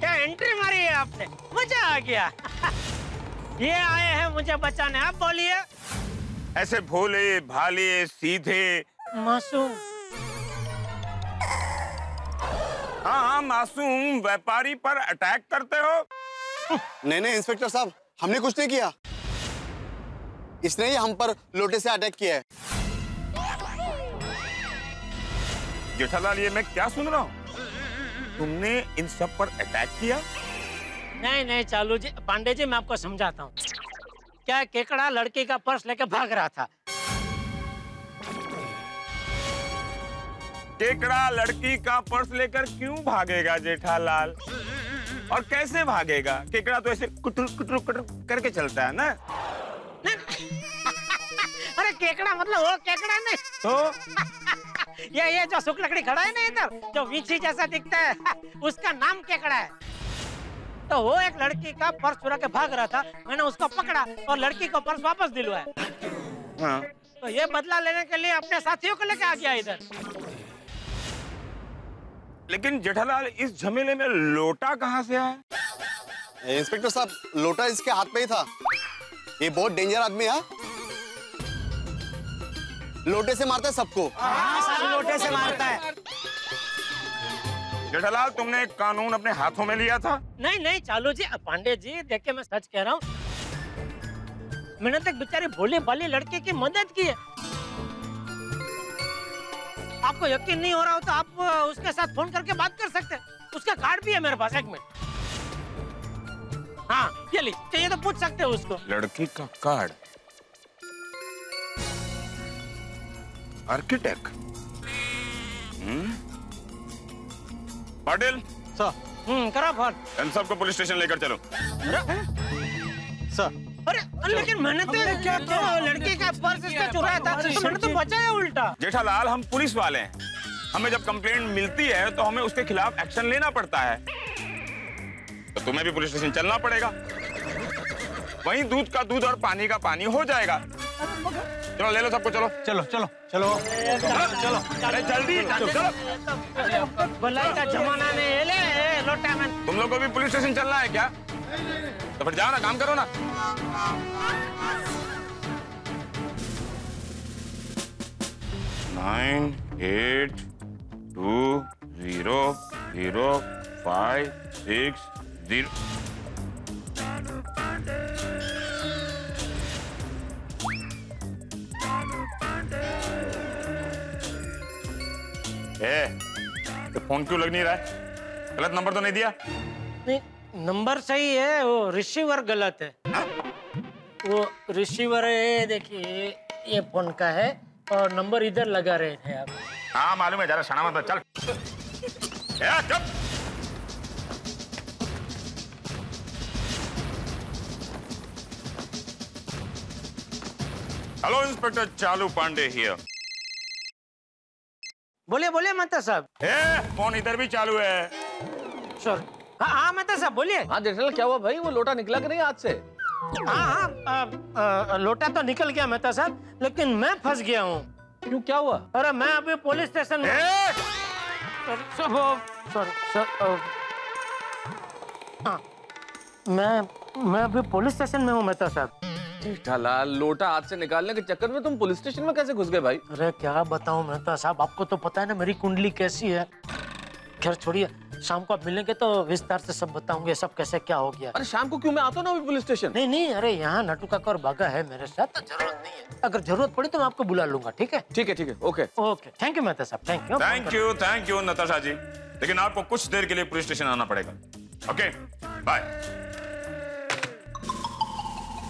A: क्या एंट्री मारी है आपने? मज़ा आ गया। ये आए हैं मुझे बचाने। आप बोलिए।
T: ऐसे भोले भाले सीधे।
A: मासूम।
T: हाँ हाँ मासूम व्यापारी पर अटैक करते हो।
S: नहीं नहीं इंस्पेक्टर साहब हमने कुछ नहीं किया। इसने ही हम पर लोटे से अटैक किया है।
T: जेठालाल ये मैं क्या सुन रहा हूँ? तुमने इन सब पर अटैक किया?
A: नहीं नहीं चालू जी पांडे जी मैं आपको समझाता हूँ। क्या केकड़ा लड़की का पर्स लेके भाग रहा था?
T: केकड़ा लड़की का पर्स लेकर क्यों भागेगा जेठालाल? और कैसे भागेगा? केकड़ा तो ऐसे कुटुर कुटुर कुटुर करके चलता है ना?
A: अरे केकड़ा मतलब वो केकड़ा नहीं।
T: तो
A: ये ये जो सुख लकड़ी खड़ा है ना इधर जो वीछी जैसा दिखता है उसका नाम केकड़ा है। तो वो एक लड़की का पर्स चुरा के भाग रहा था। मैंने उसको पकड़ा और लड़की को पर्स वापस दिलवाया।
T: हाँ।
A: तो ये बदला लेने के लिए अपने साथियों को लेके आ गया इधर।
T: लेकिन जेठालाल इस झमेले में लोटा कहाँ से आया?
S: इंस्पेक्टर साहब लोटा इसके हाथ में ही था। ये बहुत डेंजर आदमी है लोटे से मारता है सबको।
C: लोटे से मारता है।
T: जेठालाल तुमने एक कानून अपने हाथों में लिया था?
A: नहीं नहीं चालू जी पांडे जी देखिए मैं सच कह रहा हूँ। मैंने तो एक बेचारी भोली भाली लड़की की मदद की है। आपको यकीन नहीं हो रहा हो तो आप उसके साथ फ़ोन करके बात कर सकते हैं। उसका कार्ड भी है मेरे पास एक मिनट। हाँ ये ली चाहिए तो पूछ सकते हो उसको।
T: लड़की का कार्ड? आर्किटेक्ट? हम्म? पाटिल।
G: सर।
A: हम्म फ़ोन
T: इन सबको पुलिस स्टेशन लेकर चलो।
G: सर।
A: अरे लेकिन मैंने तो क्या किया लड़की का पर्स इसका चुराया था। तो मैंने तो बचाया उल्टा।
T: जेठालाल हम पुलिस वाले हैं। हमें जब कंप्लेंट मिलती है तो हमें उसके खिलाफ एक्शन लेना पड़ता है। तो तुम्हें भी पुलिस स्टेशन चलना पड़ेगा। वहीं दूध का दूध और पानी का पानी हो जाएगा। चलो ले लो सबको चलो।
G: चलो चलो चलो।
T: चलो। अरे जल्दी चलो।
A: भलाई का जमाना नहीं है ले लोटा में।
T: तुम लोग को भी पुलिस स्टेशन चलना है क्या? तो फिर जाओ ना काम करो ना। Nine eight two zero zero five six zero. ए, तो फ़ोन क्यों लग नहीं रहा है? गलत नंबर तो नहीं दिया?
A: नहीं नंबर सही है वो रिसीवर गलत है। वो रिसीवर है देखिए ये फ़ोन का है और नंबर इधर लगा रहे थे आप।
T: हाँ मालूम है जरा सना मत चल। ए, hello inspector Chalu Pandey here
A: बोलिए बोलिए मेहता साहब।
T: ए फ़ोन इधर भी चालू है।
A: सॉरी हाँ हाँ मेहता साहब बोलिए।
I: हाँ जेठालाल क्या हुआ भाई? वो लोटा निकला कि नहीं हाथ से?
A: हाँ हाँ लोटा तो निकल गया मेहता साहब लेकिन मैं फंस गया हूँ।
I: क्यों क्या हुआ?
A: अरे मैं अभी पुलिस स्टेशन में सॉरी सॉरी सर हाँ मैं मैं अभी पुलिस स्टेशन में हूँ मेहता साहब।
I: जेठालाल लोटा हाथ से निकालने के चक्कर में तुम पुलिस स्टेशन में कैसे घुस गए भाई?
A: अरे क्या बताऊँ मेहता साहब आपको तो पता है ना मेरी कुंडली कैसी है। खैर छोड़िए शाम को आप मिलेंगे तो विस्तार से सब बताऊँगे सब कैसे क्या हो गया।
I: अरे शाम को क्यों? मैं आता ना अभी पुलिस स्टेशन।
A: नहीं नहीं अरे यहाँ नटू काका और बागा है मेरे साथ तो ज़रूरत नहीं है। अगर ज़रूरत पड़ी तो मैं आपको बुला लूँगा ठीक है?
I: ठीक है ठीक है okay.
A: Okay thank you Mehta साहब thank you.
T: Thank you thank you Natasha ji. लेकिन आपको कुछ देर के लिए पुलिस स्टेशन आना पड़ेगा। ओके बाय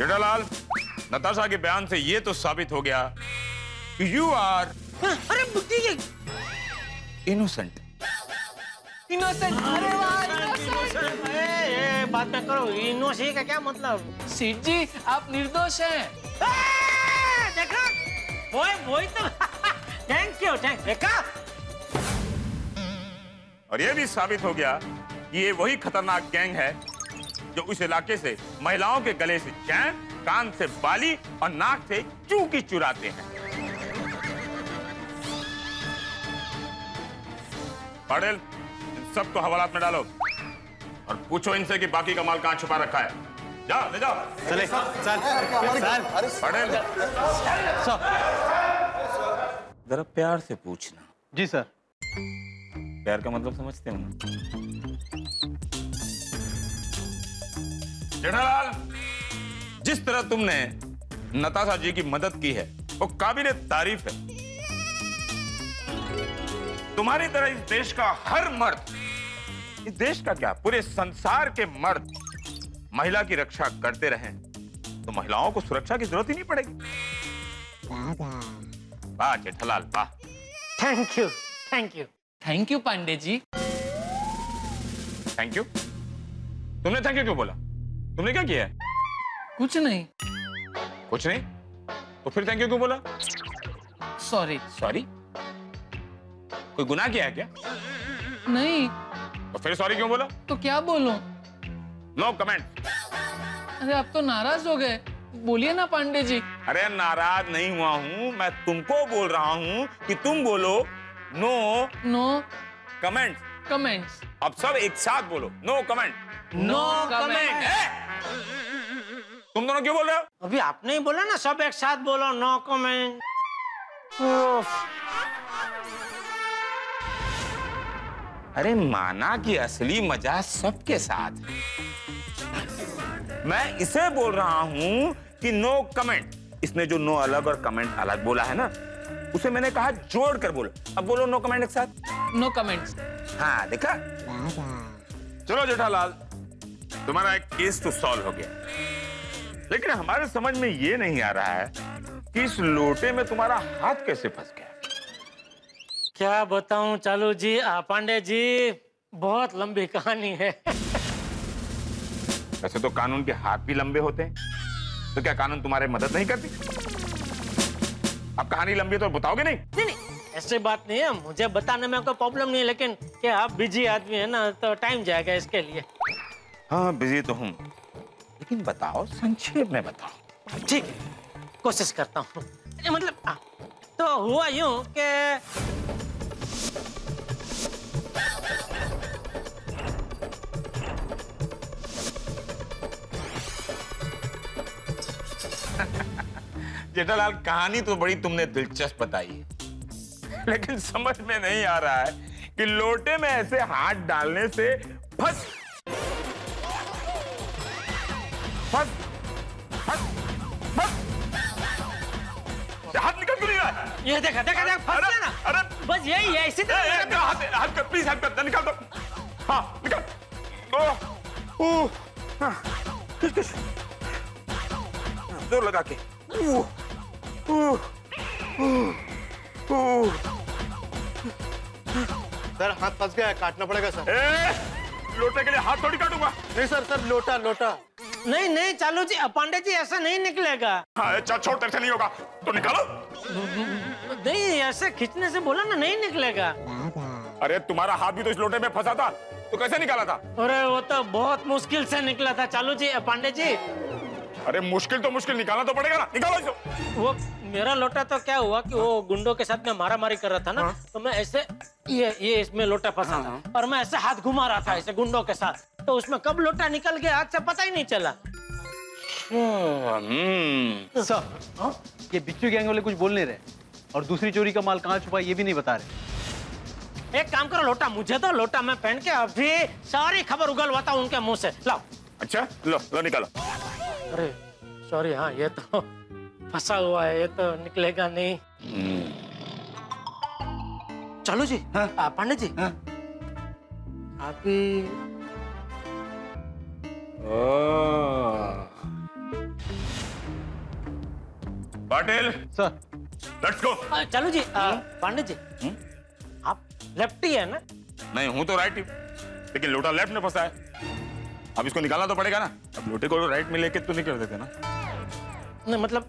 T: जेठालाल नताशा के बयान से ये तो साबित हो गया कि यू आर
A: अरे बुद्धि
T: इनोसेंट
A: इनोसेंट अरे वाह बात ना करो इनोसेंट का क्या मतलब?
H: सीट जी आप निर्दोष हैं।
A: देखा? वही वही तो। थैंक यू थैंक देखा?
T: और ये भी साबित हो गया कि ये वही खतरनाक गैंग है जो उस इलाके से महिलाओं के गले से चैन कान से बाली और नाक से चूकी चुराते हैं। पटेल इन सबको हवालात में डालो और पूछो इनसे कि बाकी का माल कहाँ छुपा रखा है। जाओ ले जाओ।
L: चले चल चल
T: पटेल। जरा प्यार से पूछना।
L: जी सर।
T: प्यार का मतलब समझते हो ना? जेठालाल जिस तरह तुमने नताशा जी की मदद की है वो काबिल तारीफ़ है। तुम्हारी तरह इस देश का हर मर्द इस देश का क्या पूरे संसार के मर्द महिला की रक्षा करते रहे तो महिलाओं को सुरक्षा की ज़रूरत ही नहीं पड़ेगी। वाह जेठालाल वाह।
A: Thank you thank you
H: thank you Pandey ji
T: thank you तुमने थैंक यू क्यों बोला? तुमने क्या किया?
H: कुछ नहीं।
T: कुछ नहीं? तो फिर थैंक यू क्यों बोला?
H: सॉरी
T: सॉरी कोई गुनाह किया है क्या?
H: नहीं।
T: तो फिर सॉरी क्यों बोला?
H: तो क्या बोलूँ?
T: नो कमेंट
H: अरे आप तो नाराज़ हो गए। बोलिए ना पांडे जी।
T: अरे नाराज़ नहीं हुआ हूँ। मैं तुमको बोल रहा हूँ कि तुम बोलो। नो
H: नो
T: कमेंट
H: कमेंट्स
T: अब सब एक साथ बोलो। नो कमेंट
A: नो कमेंट
T: तुम दोनों क्यों बोल रहे हो?
A: अभी आपने ही बोला ना सब एक साथ बोलो नो कमेंट
T: अरे माना कि असली मज़ा सबके साथ है। मैं इसे बोल रहा हूँ कि नो कमेंट इसने जो नो अलग और कमेंट अलग बोला है ना उसे मैंने कहा जोड़ कर बोलो। अब बोलो नो कमेंट एक साथ।
H: नो कमेंट
T: हाँ देखा? चलो जेठालाल। तुम्हारा एक केस तो सॉल्व हो गया। लेकिन हमारे समझ में ये नहीं आ रहा है कि इस लोटे में तुम्हारा हाथ कैसे फंस गया।
A: क्या बताऊँ चालू जी आ, पांडे जी बहुत लंबी कहानी है।
T: वैसे तो कानून के हाथ भी लंबे होते हैं। तो क्या कानून तुम्हारे मदद नहीं करती? अब कहानी लंबी है तो बताओगे नहीं?
A: नहीं नहीं ऐसी बात नहीं है। मुझे बताने में कोई प्रॉब्लम नहीं है लेकिन क्या आप बिज़ी आदमी है ना तो टाइम जाएगा इसके लिए।
T: हाँ बिज़ी तो हूँ। लेकिन बताओ संक्षेप में बताओ।
A: ठीक है कोशिश करता हूँ। मतलब आ, तो हुआ यूँ कि
T: जेठालाल कहानी तो बड़ी तुमने दिलचस्प बताई है। लेकिन समझ में नहीं आ रहा है कि लोटे में ऐसे हाथ डालने से फंस फंस फंस फंस हाथ निकल क्यों नहीं रहा है?
A: ये देखा देखा देखा फंस गया ना।
T: अरे
A: बस यही है इसी तरह
T: हाथ हाथ कर प्लीज़ हाथ कर निकाल दो। हाँ निकाल। ओ हाँ, किस किस ज़ोर लगा के। ओ, ओ, ओ, ओ,
S: सर हाथ फंस गया है काटना पड़ेगा सर।
T: ए, लोटे के लिए हाथ थोड़ी काटूँगा।
S: नहीं सर सर लोटा लोटा।
A: नहीं नहीं चालू जी पांडे जी ऐसा नहीं निकलेगा।
T: हाँ अच्छा छोड़ तेरे से नहीं होगा। तो निकालो।
A: नहीं ऐसे खींचने से बोला ना नहीं निकलेगा।
T: अरे तुम्हारा हाथ भी तो इस लोटे में फंसा था। तो कैसे निकाला था?
A: अरे वो तो बहुत मुश्किल से निकला था। चालू जी पांडे जी।
T: अरे मुश्किल तो मुश्किल निकालना तो पड़ेगा ना। निकालो
A: वो मेरा लोटा तो क्या हुआ कि वो गुंडों के साथ में मारा मारी कर रहा था ना तो मैं ऐसे ये ये इसमें लोटा फंसा था और मैं ऐसे हाथ घुमा रहा था ऐसे गुंडों के साथ। तो उसमें कब लोटा निकल गया हाथ से पता ही नहीं चला।
T: हम्म।
J: सर ये बिच्छू गैंग वाले कुछ बोल नहीं रहे। और दूसरी चोरी का माल कहाँ छुपा ये भी नहीं बता रहे।
A: एक काम करो लोटा मुझे तो लोटा मैं पहन के अभी सारी खबर उगलवाता हूँ उनके मुँह से। लाओ।
T: अच्छा लो लो निकालो।
A: अरे सॉरी हाँ ये तो फंसा हुआ है ये तो निकलेगा नहीं। चलो जी हाँ? पांडे जी। हाँ? आप ही
T: पाटिल
J: सर।
T: लेट्स गो
A: चलो जी आ, पांडे जी। आप लेफ्टी है ना?
T: नहीं हूँ तो राइट ही। लेकिन लोटा लेफ़्ट में फंसा है। अब इसको निकालना तो पड़ेगा ना। अब लोटे को राइट में लेके तो नहीं कर देते ना।
A: नहीं मतलब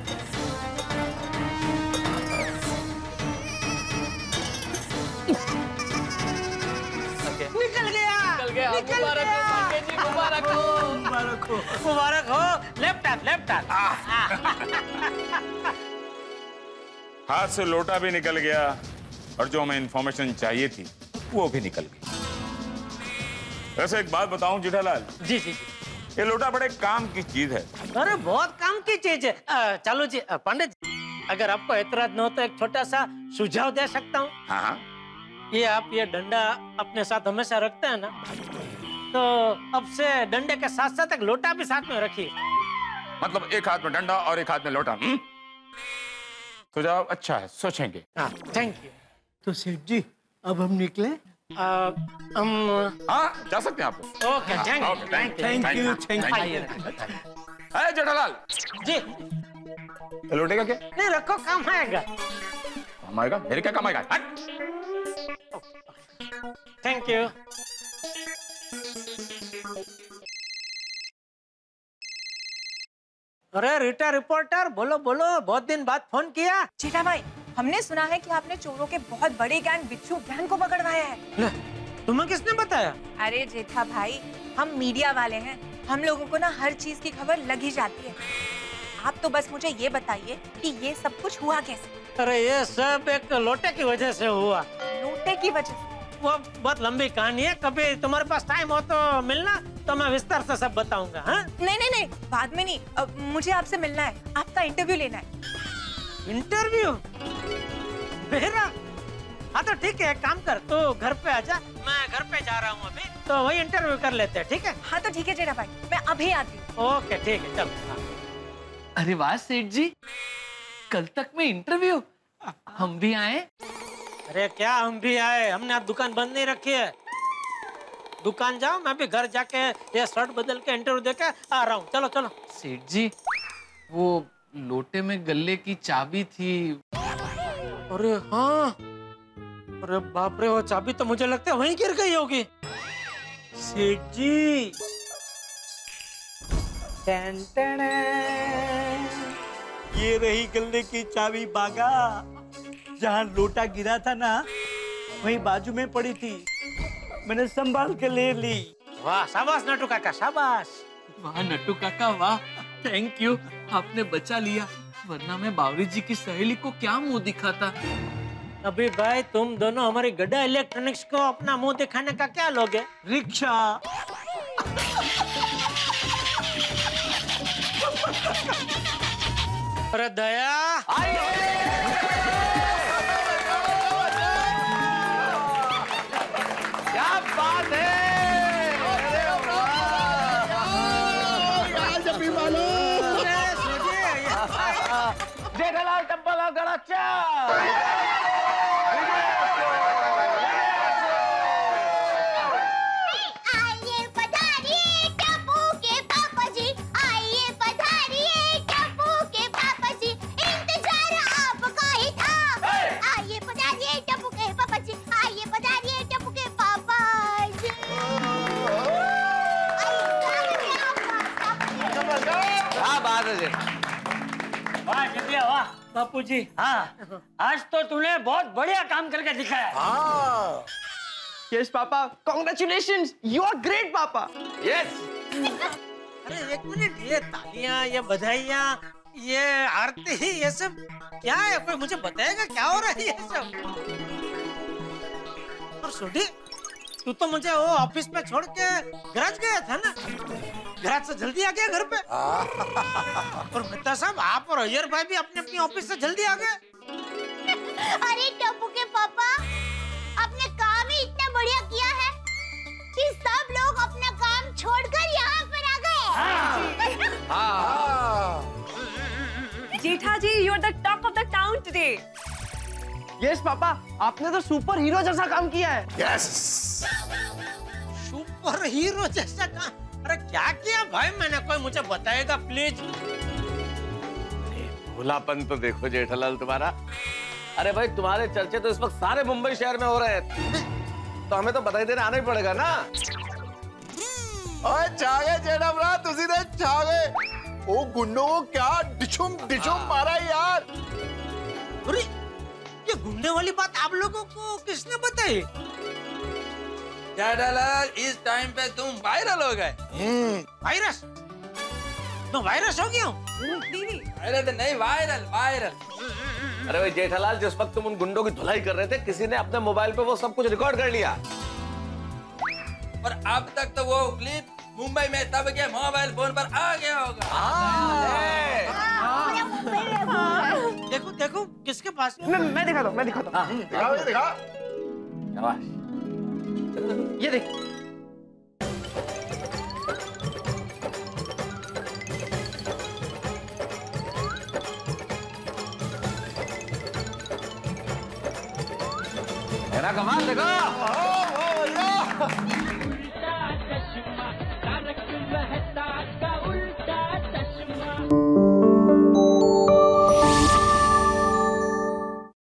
H: मुबारक हो
A: लेफ़्ट हाथ लेफ़्ट हाथ
T: हाथ से लोटा भी निकल गया और जो हमें इंफॉर्मेशन चाहिए थी वो भी निकल गई। वैसे एक बात बताऊँ जेठालाल?
A: जी जी जी।
T: ये लोटा बड़े काम की चीज़ है।
A: अरे बहुत काम की चीज़ है। आ, चलो जी पंडित जी अगर आपको एतराज़ न हो तो एक छोटा सा सुझाव दे सकता हूँ?
T: हाँ हाँ।
A: ये आप ये डंडा अपने साथ हमेशा रखते हैं ना? तो अब से डंडे के साथ साथ एक लोटा भी साथ में रखिए।
T: मतलब एक हाथ में डंडा और एक हाथ में लोटा हम्म? सुझाव अच्छा है सोचेंगे।
A: थैंक यू
G: तो सेठ जी अब हम निकले।
A: हम
T: हाँ जा सकते हैं आप।
A: Okay thank you
G: you, thank you.
A: आइए
T: है जेठालाल
A: जी।
T: तो लोटे का क्या?
A: नहीं रखो काम आएगा।
T: काम आएगा? मेरे क्या काम आएगा?
A: थैंक यू अरे रीटा रिपोर्टर बोलो बोलो बहुत दिन बाद फ़ोन किया।
B: जेठा भाई हमने सुना है कि आपने चोरों के बहुत बड़े गैंग बिच्छू गैंग को पकड़वाया है।
A: तुम्हें किसने बताया?
B: अरे जेठा भाई हम मीडिया वाले हैं। हम लोगों को ना हर चीज़ की खबर लग ही जाती है। आप तो बस मुझे ये बताइए कि ये सब कुछ हुआ कैसे?
A: अरे ये सब एक लोटे की वजह से हुआ।
B: लोटे की वजह से?
A: वो बहुत लंबी कहानी है। कभी तुम्हारे पास टाइम हो तो मिलना तो मैं विस्तार से सब बताऊँगा हाँ?
B: नहीं नहीं नहीं बाद में नहीं। अब मुझे आपसे मिलना है। आपका इंटरव्यू लेना है।
A: इंटरव्यू मेरा हाँ तो ठीक है एक काम कर तू घर पे आजा मैं घर पे जा रहा हूँ अभी तो वही इंटरव्यू कर लेते हैं ठीक है?
B: हाँ तो ठीक है जेठा भाई। मैं अभी आती हूँ।
A: ओके ठीक है चल
H: अरे वाह सेठ जी। कल तक में इंटरव्यू हम भी आए?
A: अरे क्या हम भी आए? हमने आप दुकान बंद नहीं रखी है। दुकान जाओ मैं भी घर जाके ये शर्ट बदल के इंटरव्यू देके आ रहा हूँ। चलो चलो।
H: सेठ जी वो लोटे में गले की चाबी थी।
A: अरे हाँ। अरे बाप रे वो चाबी तो मुझे लगता है वहीं गिर गई होगी।
G: सेठ जी। ये रही गले की चाबी बागा। जहाँ लोटा गिरा था ना वहीं बाजू में पड़ी थी। मैंने संभाल के ले ली।
A: वाह शाबाश नटू काका शाबाश।
H: वाह नट्टू काका वाह। थैंक यू आपने बचा लिया। वरना मैं बावरी जी की सहेली को क्या मुँह दिखाता?
A: अभी भाई तुम दोनों हमारी गड्ढा इलेक्ट्रॉनिक्स को अपना मुँह दिखाने का क्या लोगे
G: रिक्शा।
A: अरे दया। बापू जी
C: हाँ। आज तो तूने बहुत बढ़िया काम करके दिखाया।
D: हाँ। Yes papa congratulation you are great papa. Yes
A: अरे एक मिनट ये तालियाँ ये बधाइयाँ ये आरती ये सब क्या है? कोई मुझे बताएगा क्या हो रहा है ये सब? और सुधी तू तो मुझे वो ऑफ़िस में छोड़ के गराज गया था ना? गराज से जल्दी आ गया घर पे। और मेहता साहब आप और अय्यर भाई भी अपने अपनी ऑफ़िस से जल्दी आ गए।
E: अरे टप्पू के पापा आपने काम ही इतना बढ़िया किया है कि सब लोग अपना काम छोड़कर यहाँ पर आ गए।
B: Jetha ji you are the top of the town today
D: yes papa आपने तो सुपर हीरो जैसा काम किया है।
M: यस
A: सुपर हीरो जैसा काम? अरे क्या किया भाई मैंने? कोई मुझे बताएगा प्लीज़
I: भोलापन तो देखो जेठालाल तुम्हारा। अरे भाई तुम्हारे चर्चे तो इस वक्त सारे मुंबई शहर में हो रहे हैं। तो हमें तो बधाई देने आना ही पड़ेगा ना?
F: ओए छागे जेठा भरा तुसी ने छागे। ओ गुंडों को क्या डिचुम डिचुम मारा यार।
A: अरे ये घूमने वाली बात आप लोगों को किसने बताई?
U: जेठालाल इस टाइम पे तुम वायरल हो गए।
A: वायरस मैं वायरस हो गया हूँ?
U: वायरल नहीं। वायरल वायरल
I: अरे भाई जेठालाल जिस वक्त तुम उन गुंडों की धुलाई कर रहे थे किसी ने अपने मोबाइल पे वो सब कुछ रिकॉर्ड कर लिया।
U: और अब तक तो वो क्लिप मुंबई में तब के मोबाइल फ़ोन पर आ गया होगा।
A: देखो देखो किसके पास?
D: मैं मैं दिखा दो मैं दिखा दो।
F: दिखा दिखा
D: ये देख।
I: मेरा कमाल देखो।